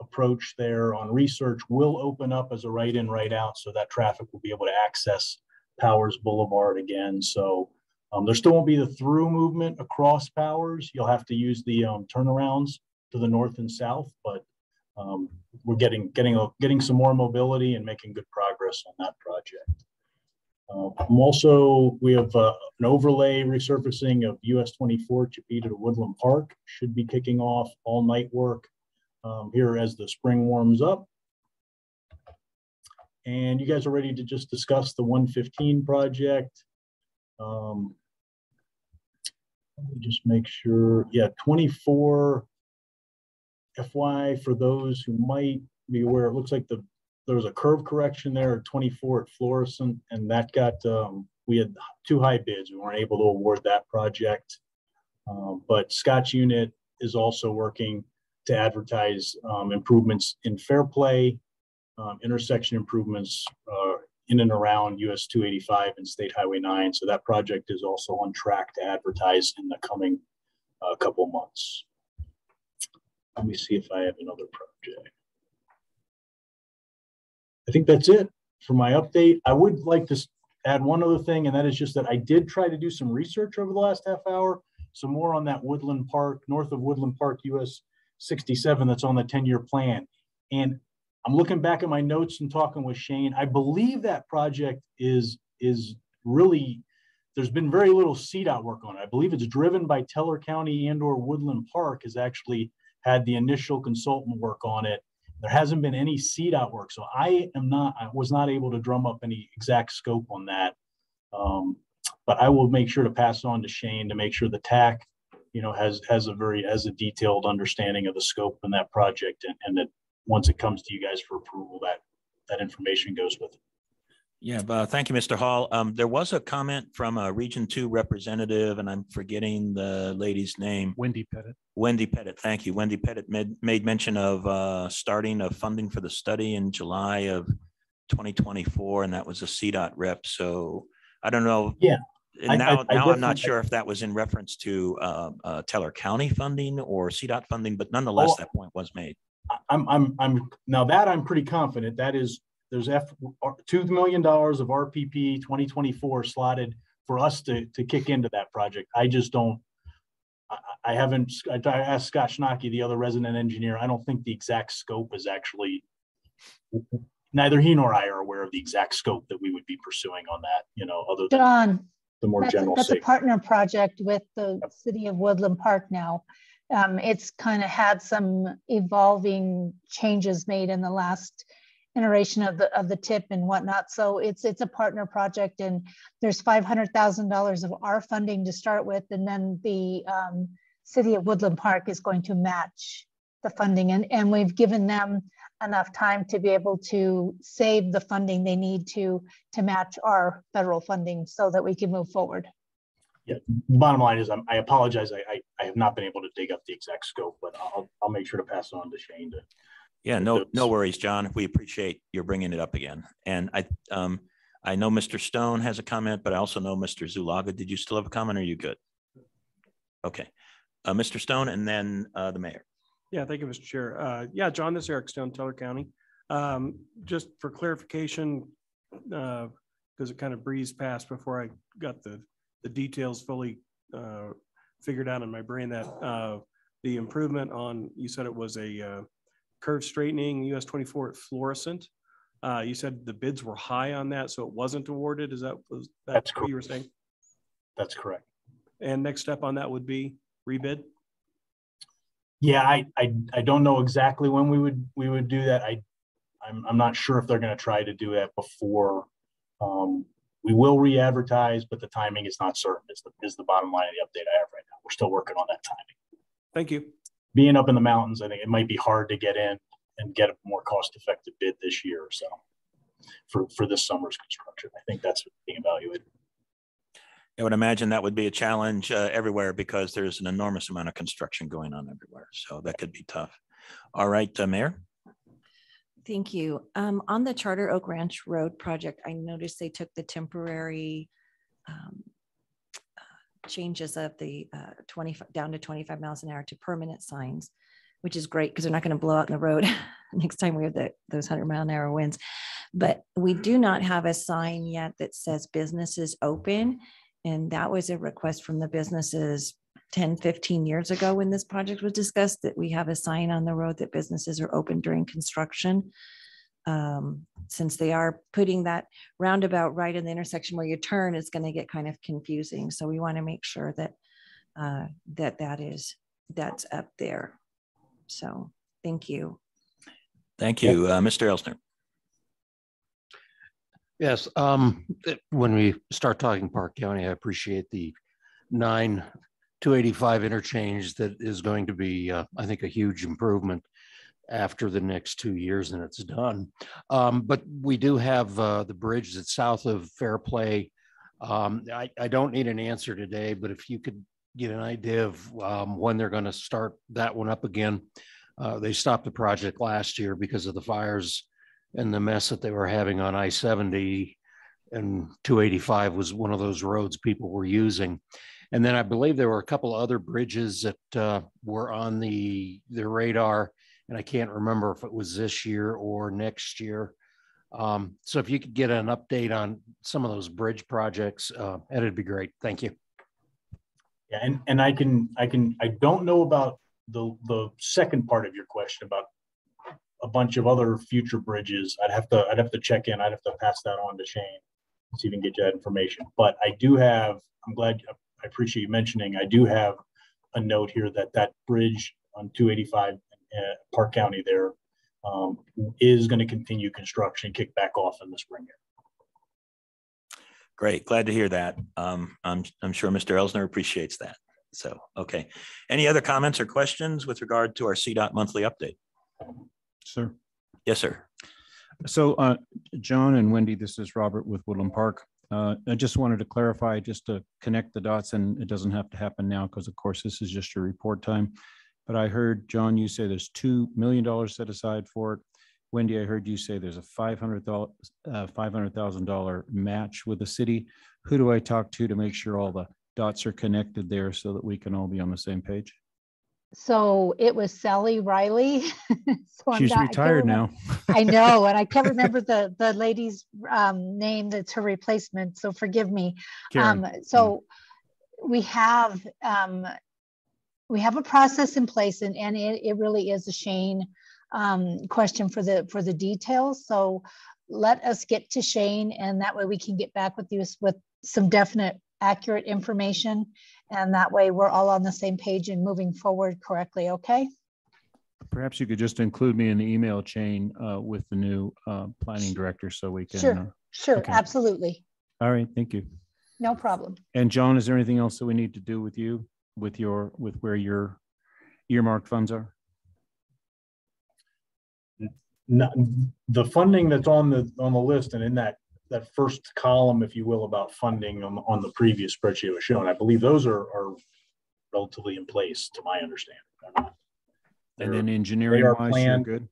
approach there on research will open up as a right in, right out, so that traffic will be able to access Powers Boulevard again. So um, there still won't be the through movement across Powers. You'll have to use the um, turnarounds to the north and south, but um, we're getting getting getting some more mobility and making good progress on that project. Uh, also we have uh, an overlay resurfacing of US 24 Chipeta to Woodland Park should be kicking off all night work um, here as the spring warms up. And you guys are ready to just discuss the 115 project. Um, let me just make sure. Yeah, 24 FY for those who might be aware. It looks like the there was a curve correction there at 24 at Florissant, and that got um, we had two high bids. We weren't able to award that project. Um, but Scotch Unit is also working to advertise um, improvements in Fairplay, um, intersection improvements uh, in and around US 285 and State Highway 9. So that project is also on track to advertise in the coming uh, couple months. Let me see if I have another project. I think that's it for my update. I would like to add one other thing, and that is just that I did try to do some research over the last half hour. Some more on that Woodland Park, north of Woodland Park, US 67, that's on the 10 year plan. And I'm looking back at my notes and talking with Shane. I believe that project is is really there's been very little CDOT work on it. I believe it's driven by Teller County and or Woodland Park is actually had the initial consultant work on it. There hasn't been any CDOT work. So I am not, I was not able to drum up any exact scope on that. Um, but I will make sure to pass on to Shane to make sure the TAC, you know, has, has a very, has a detailed understanding of the scope in that project and, and that once it comes to you guys for approval, that, that information goes with it. Yeah, but thank you, Mr. Hall. Um, there was a comment from a Region Two representative, and I'm forgetting the lady's name. Wendy Pettit. Wendy Pettit, thank you. Wendy Pettit made, made mention of uh, starting of funding for the study in July of 2024, and that was a CDOT rep. So I don't know. Yeah. And now, I- I now I'm not sure if that was in reference to uh, uh, Teller County funding or CDOT funding, but nonetheless, Oh. that point was made. I'm, I'm, I'm, now that I'm pretty confident, that is, there's F, two million dollars of RPP twenty twenty-four slotted for us to, to kick into that project. I just don't, I, I haven't, I asked Scott Schnocky, the other resident engineer, I don't think the exact scope is actually, neither he nor I are aware of the exact scope that we would be pursuing on that, you know, other than John, the more that's, general that's a partner project with the city of Woodland Park now. Um, it's kind of had some evolving changes made in the last iteration of the, of the tip and whatnot. So it's, it's a partner project and there's five hundred thousand dollars of our funding to start with. And then the, um, city of Woodland Park is going to match the funding and, and we've given them enough time to be able to save the funding they need to, to match our federal funding so that we can move forward. Yeah, bottom line is, I'm- I apologize, I, I, I have not been able to dig up the exact scope, but I'll, I'll make sure to pass it on to Shane to Yeah, no, no worries, John. We appreciate your bringing it up again. And I, um, I know Mr. Stone has a comment, but I also know Mr. Zuluaga. Did you still have a comment? Or are you good? Okay, uh, Mr. Stone and then, uh, the mayor. Yeah, thank you, Mr. Chair. Uh, yeah, John, this is Erik Stone, Teller County. Um, just for clarification, uh, because it kind of breezed past before I got the, the details fully, uh, figured out in my brain that, uh, the improvement on, you said it was a, uh, curve straightening US twenty-four at Florissant. Uh, you said the bids were high on that, so it wasn't awarded. Is that, was that That's what you were saying? That's correct. And next step on that would be rebid? Yeah, I, I, I don't know exactly when we would, we would do that. I, I'm, I'm not sure if they're gonna try to do that before. Um, we will re-advertise, but the timing is not certain, is the, is the bottom line of the update I have right now. We're still working on that timing. Thank you. Being up in the mountains, I think it might be hard to get in and get a more cost-effective bid this year or so for, for this summer's construction. I think that's being evaluated. I would imagine that would be a challenge uh, everywhere because there's an enormous amount of construction going on everywhere. So that could be tough. All right, uh, Mayor? Thank you. Um, on the Charter Oak Ranch Road project, I noticed they took the temporary um, changes of the uh, 20, down to 25 miles an hour to permanent signs, which is great because they're not going to blow out in the road next time we have the, those 100 mile an hour winds. But we do not have a sign yet that says businesses open. And that was a request from the businesses 10, 15 years ago when this project was discussed, that we have a sign on the road that businesses are open during construction. Um, Since they are putting that roundabout right in the intersection where you turn, it's going to get kind of confusing. So we want to make sure that, uh, that that is, that's up there. So, thank you. Thank you, uh, Mr. Elsner. Yes, um, when we start talking Park County, I appreciate the nine two eighty-five interchange that is going to be, uh, I think, a huge improvement after the next two years and it's done. Um, but we do have, uh, the bridge that's south of Fairplay. Um, I, I don't need an answer today, but if you could get an idea of, um, when they're going to start that one up again. Uh, they stopped the project last year because of the fires and the mess that they were having on I seventy. And two eighty-five was one of those roads people were using. And then I believe there were a couple other bridges that uh, were on the, the radar. And I can't remember if it was this year or next year. Um, so if you could get an update on some of those bridge projects, uh, that'd be great. Thank you. Yeah, and, and I can, I can, I don't know about the, the second part of your question about a bunch of other future bridges. I'd have to, I'd have to check in. I'd have to pass that on to Shane. See if we can get you that information. But I do have, I'm glad, I appreciate you mentioning, I do have a note here that that bridge on 285 uh, Park County there um, is going to continue construction, kick back off in the spring. Here. Great. Glad to hear that. Um, I'm, I'm sure Mr. Elsner appreciates that. So, okay. Any other comments or questions with regard to our CDOT monthly update? Sir. Yes, sir. So, uh, John and Wendy, this is Robert with Woodland Park. Uh, I just wanted to clarify, just to connect the dots, and it doesn't have to happen now because, of course, this is just your report time. But I heard, John, you say there's $2 million set aside for it. Wendy, I heard you say there's a $500,000 uh, $500,000 match with the city. Who do I talk to to make sure all the dots are connected there so that we can all be on the same page? So it was Sally Riley. so She's not- retired now. I know, and I can't remember the the lady's um, name that's her replacement. So forgive me. Karen. Um, so we have um, we have a process in place, and and it, it really is a Shane um, question for the for the details. So let us get to Shane, and that way we can get back with you with some definite, accurate information, and that way we're all on the same page and moving forward correctly. Okay. Perhaps you could just include me in the email chain uh, with the new uh, planning director so we can. uh, Sure. Sure. okay. Absolutely. All right, thank you. No problem. And John, is there anything else that we need to do with you, with your, with where your earmarked funds are? No, the funding that's on the, on the list and in that, that first column, if you will, about funding on, on the previous spreadsheet was shown, I believe those are, are relatively in place, to my understanding. They're not- And they're- then they engineering are wise, you're planned. good?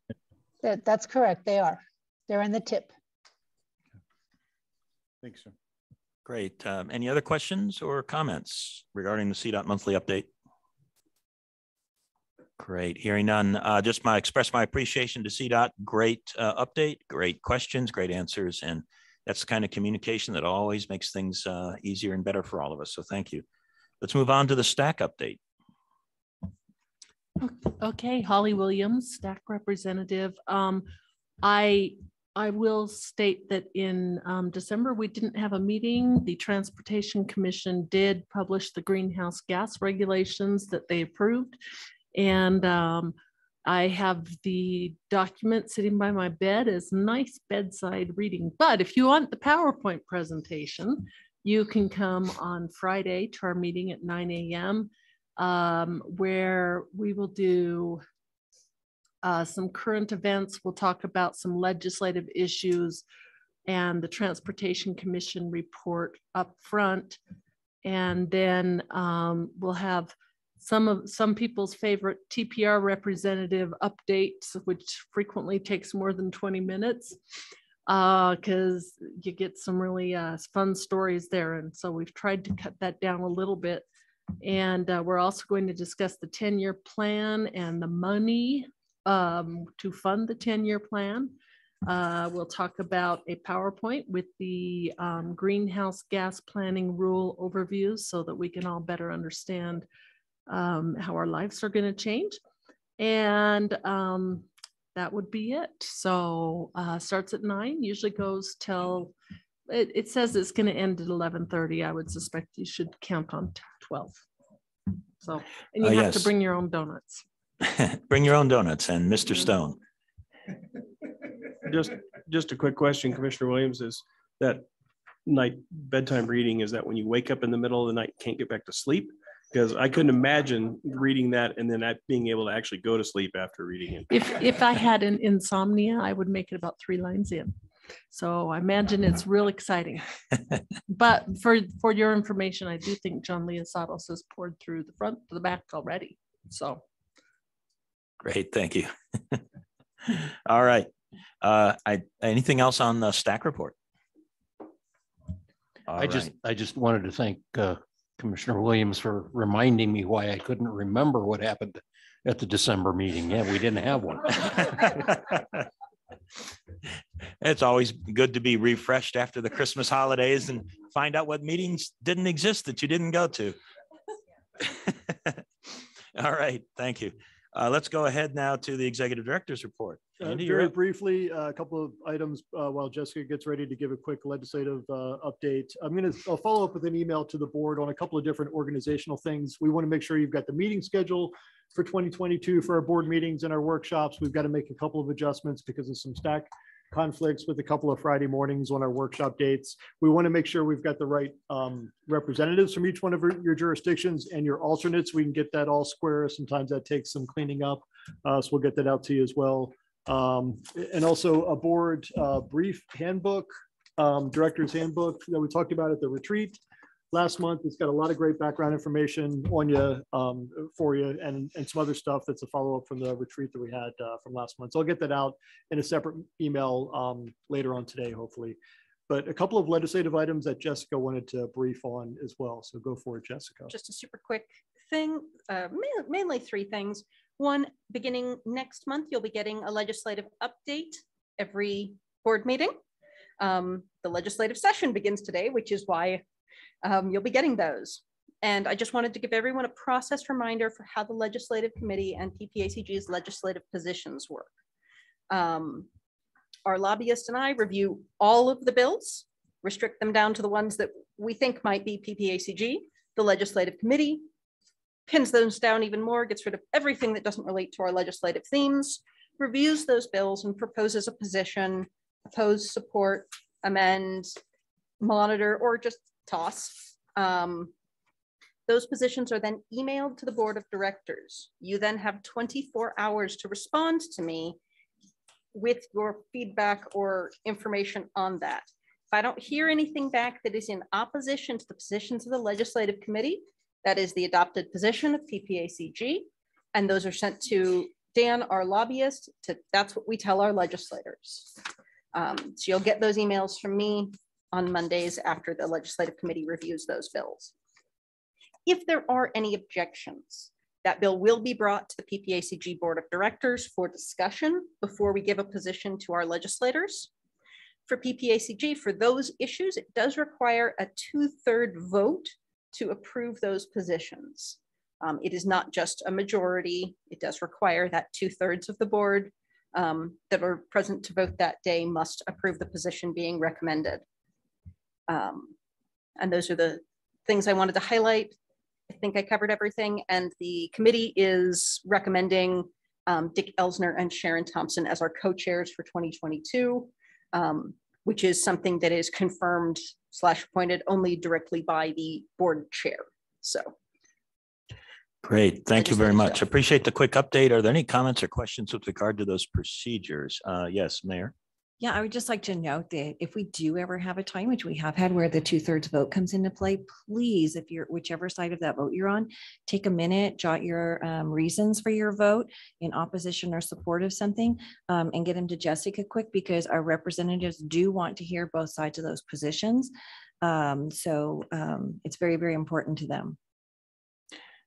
That, that's correct. They are. They're in the tip. Thanks, sir. Great. Um, any other questions or comments regarding the CDOT monthly update? Great. Hearing none. Uh, just my express my appreciation to CDOT. Great uh, update, great questions, great answers, and that's the kind of communication that always makes things uh, easier and better for all of us. So thank you. Let's move on to the STAC update. Okay, Holly Williams, STAC representative. Um, I, I will state that in um, December, we didn't have a meeting. The Transportation Commission did publish the greenhouse gas regulations that they approved. And um, I have the document sitting by my bed as nice bedside reading. But if you want the PowerPoint presentation, you can come on Friday to our meeting at nine AM um, where we will do uh, some current events. We'll talk about some legislative issues and the Transportation Commission report up front. And then um, we'll have some of some people's favorite TPR representative updates, which frequently takes more than 20 minutes because you get some really uh, fun stories there. And so we've tried to cut that down a little bit. And uh, we're also going to discuss the 10-year plan and the money um, to fund the 10-year plan. Uh, We'll talk about a PowerPoint with the um, greenhouse gas planning rule overviews so that we can all better understand um, how our lives are going to change. And um, that would be it. So uh, starts at nine, usually goes till, it, it says it's going to end at 11:30. I would suspect you should count on 12. So, and Uh, you have to bring your own donuts. Bring your own donuts and Mr. Stone. Just, just a quick question, Commissioner Williams, is that night bedtime reading, is that when you wake up in the middle of the night, can't get back to sleep? Because I couldn't imagine reading that and then not being able to actually go to sleep after reading it. If, if I had an insomnia, I would make it about three lines in. So I imagine it's real exciting. But for, for your information, I do think John Liosatos has poured through the front to the back already. So Great, thank you. All right. Uh, I, anything else on the STAC report? All I just. I just wanted to thank uh, Commissioner Williams for reminding me why I couldn't remember what happened at the December meeting. Yeah, we didn't have one. It's always good to be refreshed after the Christmas holidays and find out what meetings didn't exist that you didn't go to. All right, thank you. Uh, let's go ahead now to the executive director's report. Uh, Andy, you're Very briefly, uh, a couple of items uh, while Jessica gets ready to give a quick legislative uh, update. I'm going to, follow up with an email to the board on a couple of different organizational things. We want to make sure you've got the meeting schedule for 2022 for our board meetings and our workshops. We've got to make a couple of adjustments because of some STAC conflicts with a couple of Friday mornings on our workshop dates. We want to make sure we've got the right um, representatives from each one of your- jurisdictions and your alternates. We can get that all square. Sometimes that takes some cleaning up. Uh, So we'll get that out to you as well. Um, And also a board uh, brief handbook, um, director's handbook that we talked about at the retreat last month. It's got a lot of great background information on you, um, for you and, and some other stuff that's a follow-up from the retreat that we had uh, from last month. So I'll get that out in a separate email um, later on today, hopefully. But a couple of legislative items that Jessica wanted to brief on as well. So go for it, Jessica. just a super quick thing, uh, ma- mainly three things. One, beginning next month, you'll be getting a legislative update every board meeting. Um, The legislative session begins today, which is why um, you'll be getting those. And I just wanted to give everyone a process reminder for how the legislative committee and PPACG's legislative positions work. Um, Our lobbyist and I review all of the bills, restrict them down to the ones that we think might be PPACG. The legislative committee pins those down even more, gets rid of everything that doesn't relate to our legislative themes, reviews those bills and proposes a position, oppose, support, amend, monitor, or just toss. Um, Those positions are then emailed to the board of directors. You then have 24 hours to respond to me with your feedback or information on that. If I don't hear anything back that is in opposition to the positions of the legislative committee, that is the adopted position of PPACG. And those are sent to Dan, our lobbyist, to, that's what we tell our legislators. Um, So you'll get those emails from me on Mondays after the legislative committee reviews those bills. If there are any objections, that bill will be brought to the PPACG Board of Directors for discussion before we give a position to our legislators. For PPACG, for those issues, it does require a two-third vote to approve those positions. Um, It is not just a majority. It does require that two-thirds of the board um, that are present to vote that day must approve the position being recommended. Um, And those are the things I wanted to highlight. I think I covered everything, and the committee is recommending um, Dick Elsner and Sharon Thompson as our co-chairs for 2022, um, which is something that is confirmed slash appointed only directly by the board chair. So Great, thank you very much. Appreciate the quick update. Are there any comments or questions with regard to those procedures? Uh, yes, Mayor. Yeah, I would just like to note that if we do ever have a time, which we have had where the two thirds vote comes into play, please, if you're whichever side of that vote you're on, take a minute, jot your um, reasons for your vote in opposition or support of something um, and get them to Jessica quick because our representatives do want to hear both sides of those positions. Um, So um, it's very, very important to them.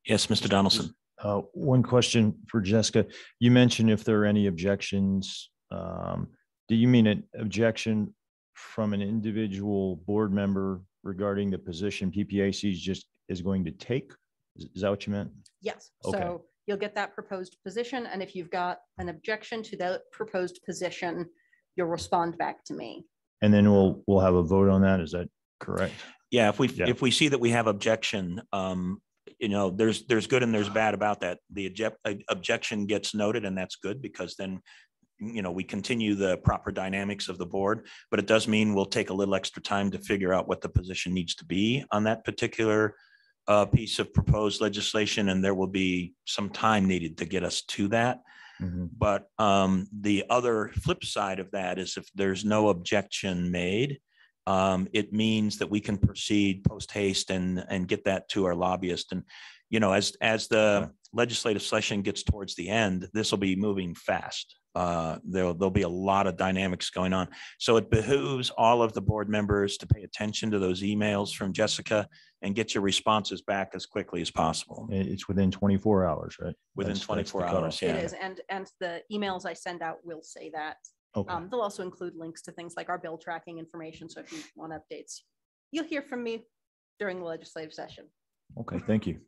Yes, Mr. Donelson. Uh, one question for Jessica. You mentioned if there are any objections. Um, do you mean an objection from an individual board member regarding the position PPAC is just is going to take? Is is that what you meant? yes, Okay. so you'll get that proposed position, and if you've got an objection to that proposed position, you'll respond back to me. And then we'll, we'll have a vote on that. Is that correct? Yeah, if we, if we see that we have objection, um, you know, there's, there's good and there's bad about that. The object, uh, objection gets noted and that's good because then, you know, we continue the proper dynamics of the board, but it does mean we'll take a little extra time to figure out what the position needs to be on that particular uh, piece of proposed legislation, and there will be some time needed to get us to that. But um, the other flip side of that is if there's no objection made, um, it means that we can proceed post haste and, and get that to our lobbyist. And, you know, as, as the legislative session gets towards the end, this will be moving fast. Uh, There'll, there'll be a lot of dynamics going on. So it behooves all of the board members to pay attention to those emails from Jessica and get your responses back as quickly as possible. It's within twenty-four hours, right? Within That's- that's the 24 cutoff. hours, It yeah. is, and, and the emails I send out will say that. Okay. Um, they'll also include links to things like our bill tracking information, so if you want updates, you'll hear from me during the legislative session. Okay, thank you.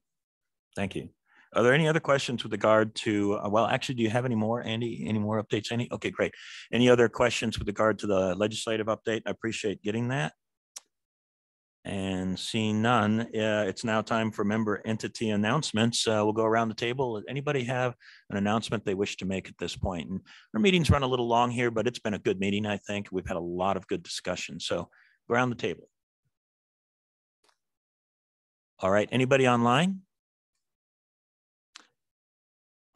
Thank you. Are there any other questions with regard to, uh, well, actually, do you have any more, Andy? Any more updates? Any? Okay, great. Any other questions with regard to the legislative update? I appreciate getting that. And seeing none, uh, it's now time for member entity announcements. Uh, We'll go around the table. Anybody have an announcement they wish to make at this point? And our meetings run a little long here, but it's been a good meeting, I think. We've had a lot of good discussion. So go around the table. All right, anybody online?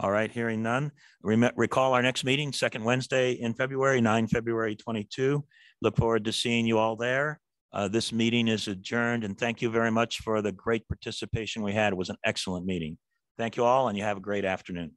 All right, hearing none. Rem- Recall our next meeting, second Wednesday in February, 9 February 22. Look forward to seeing you all there. Uh, This meeting is adjourned and thank you very much for the great participation we had. It was an excellent meeting. Thank you all and you have a great afternoon.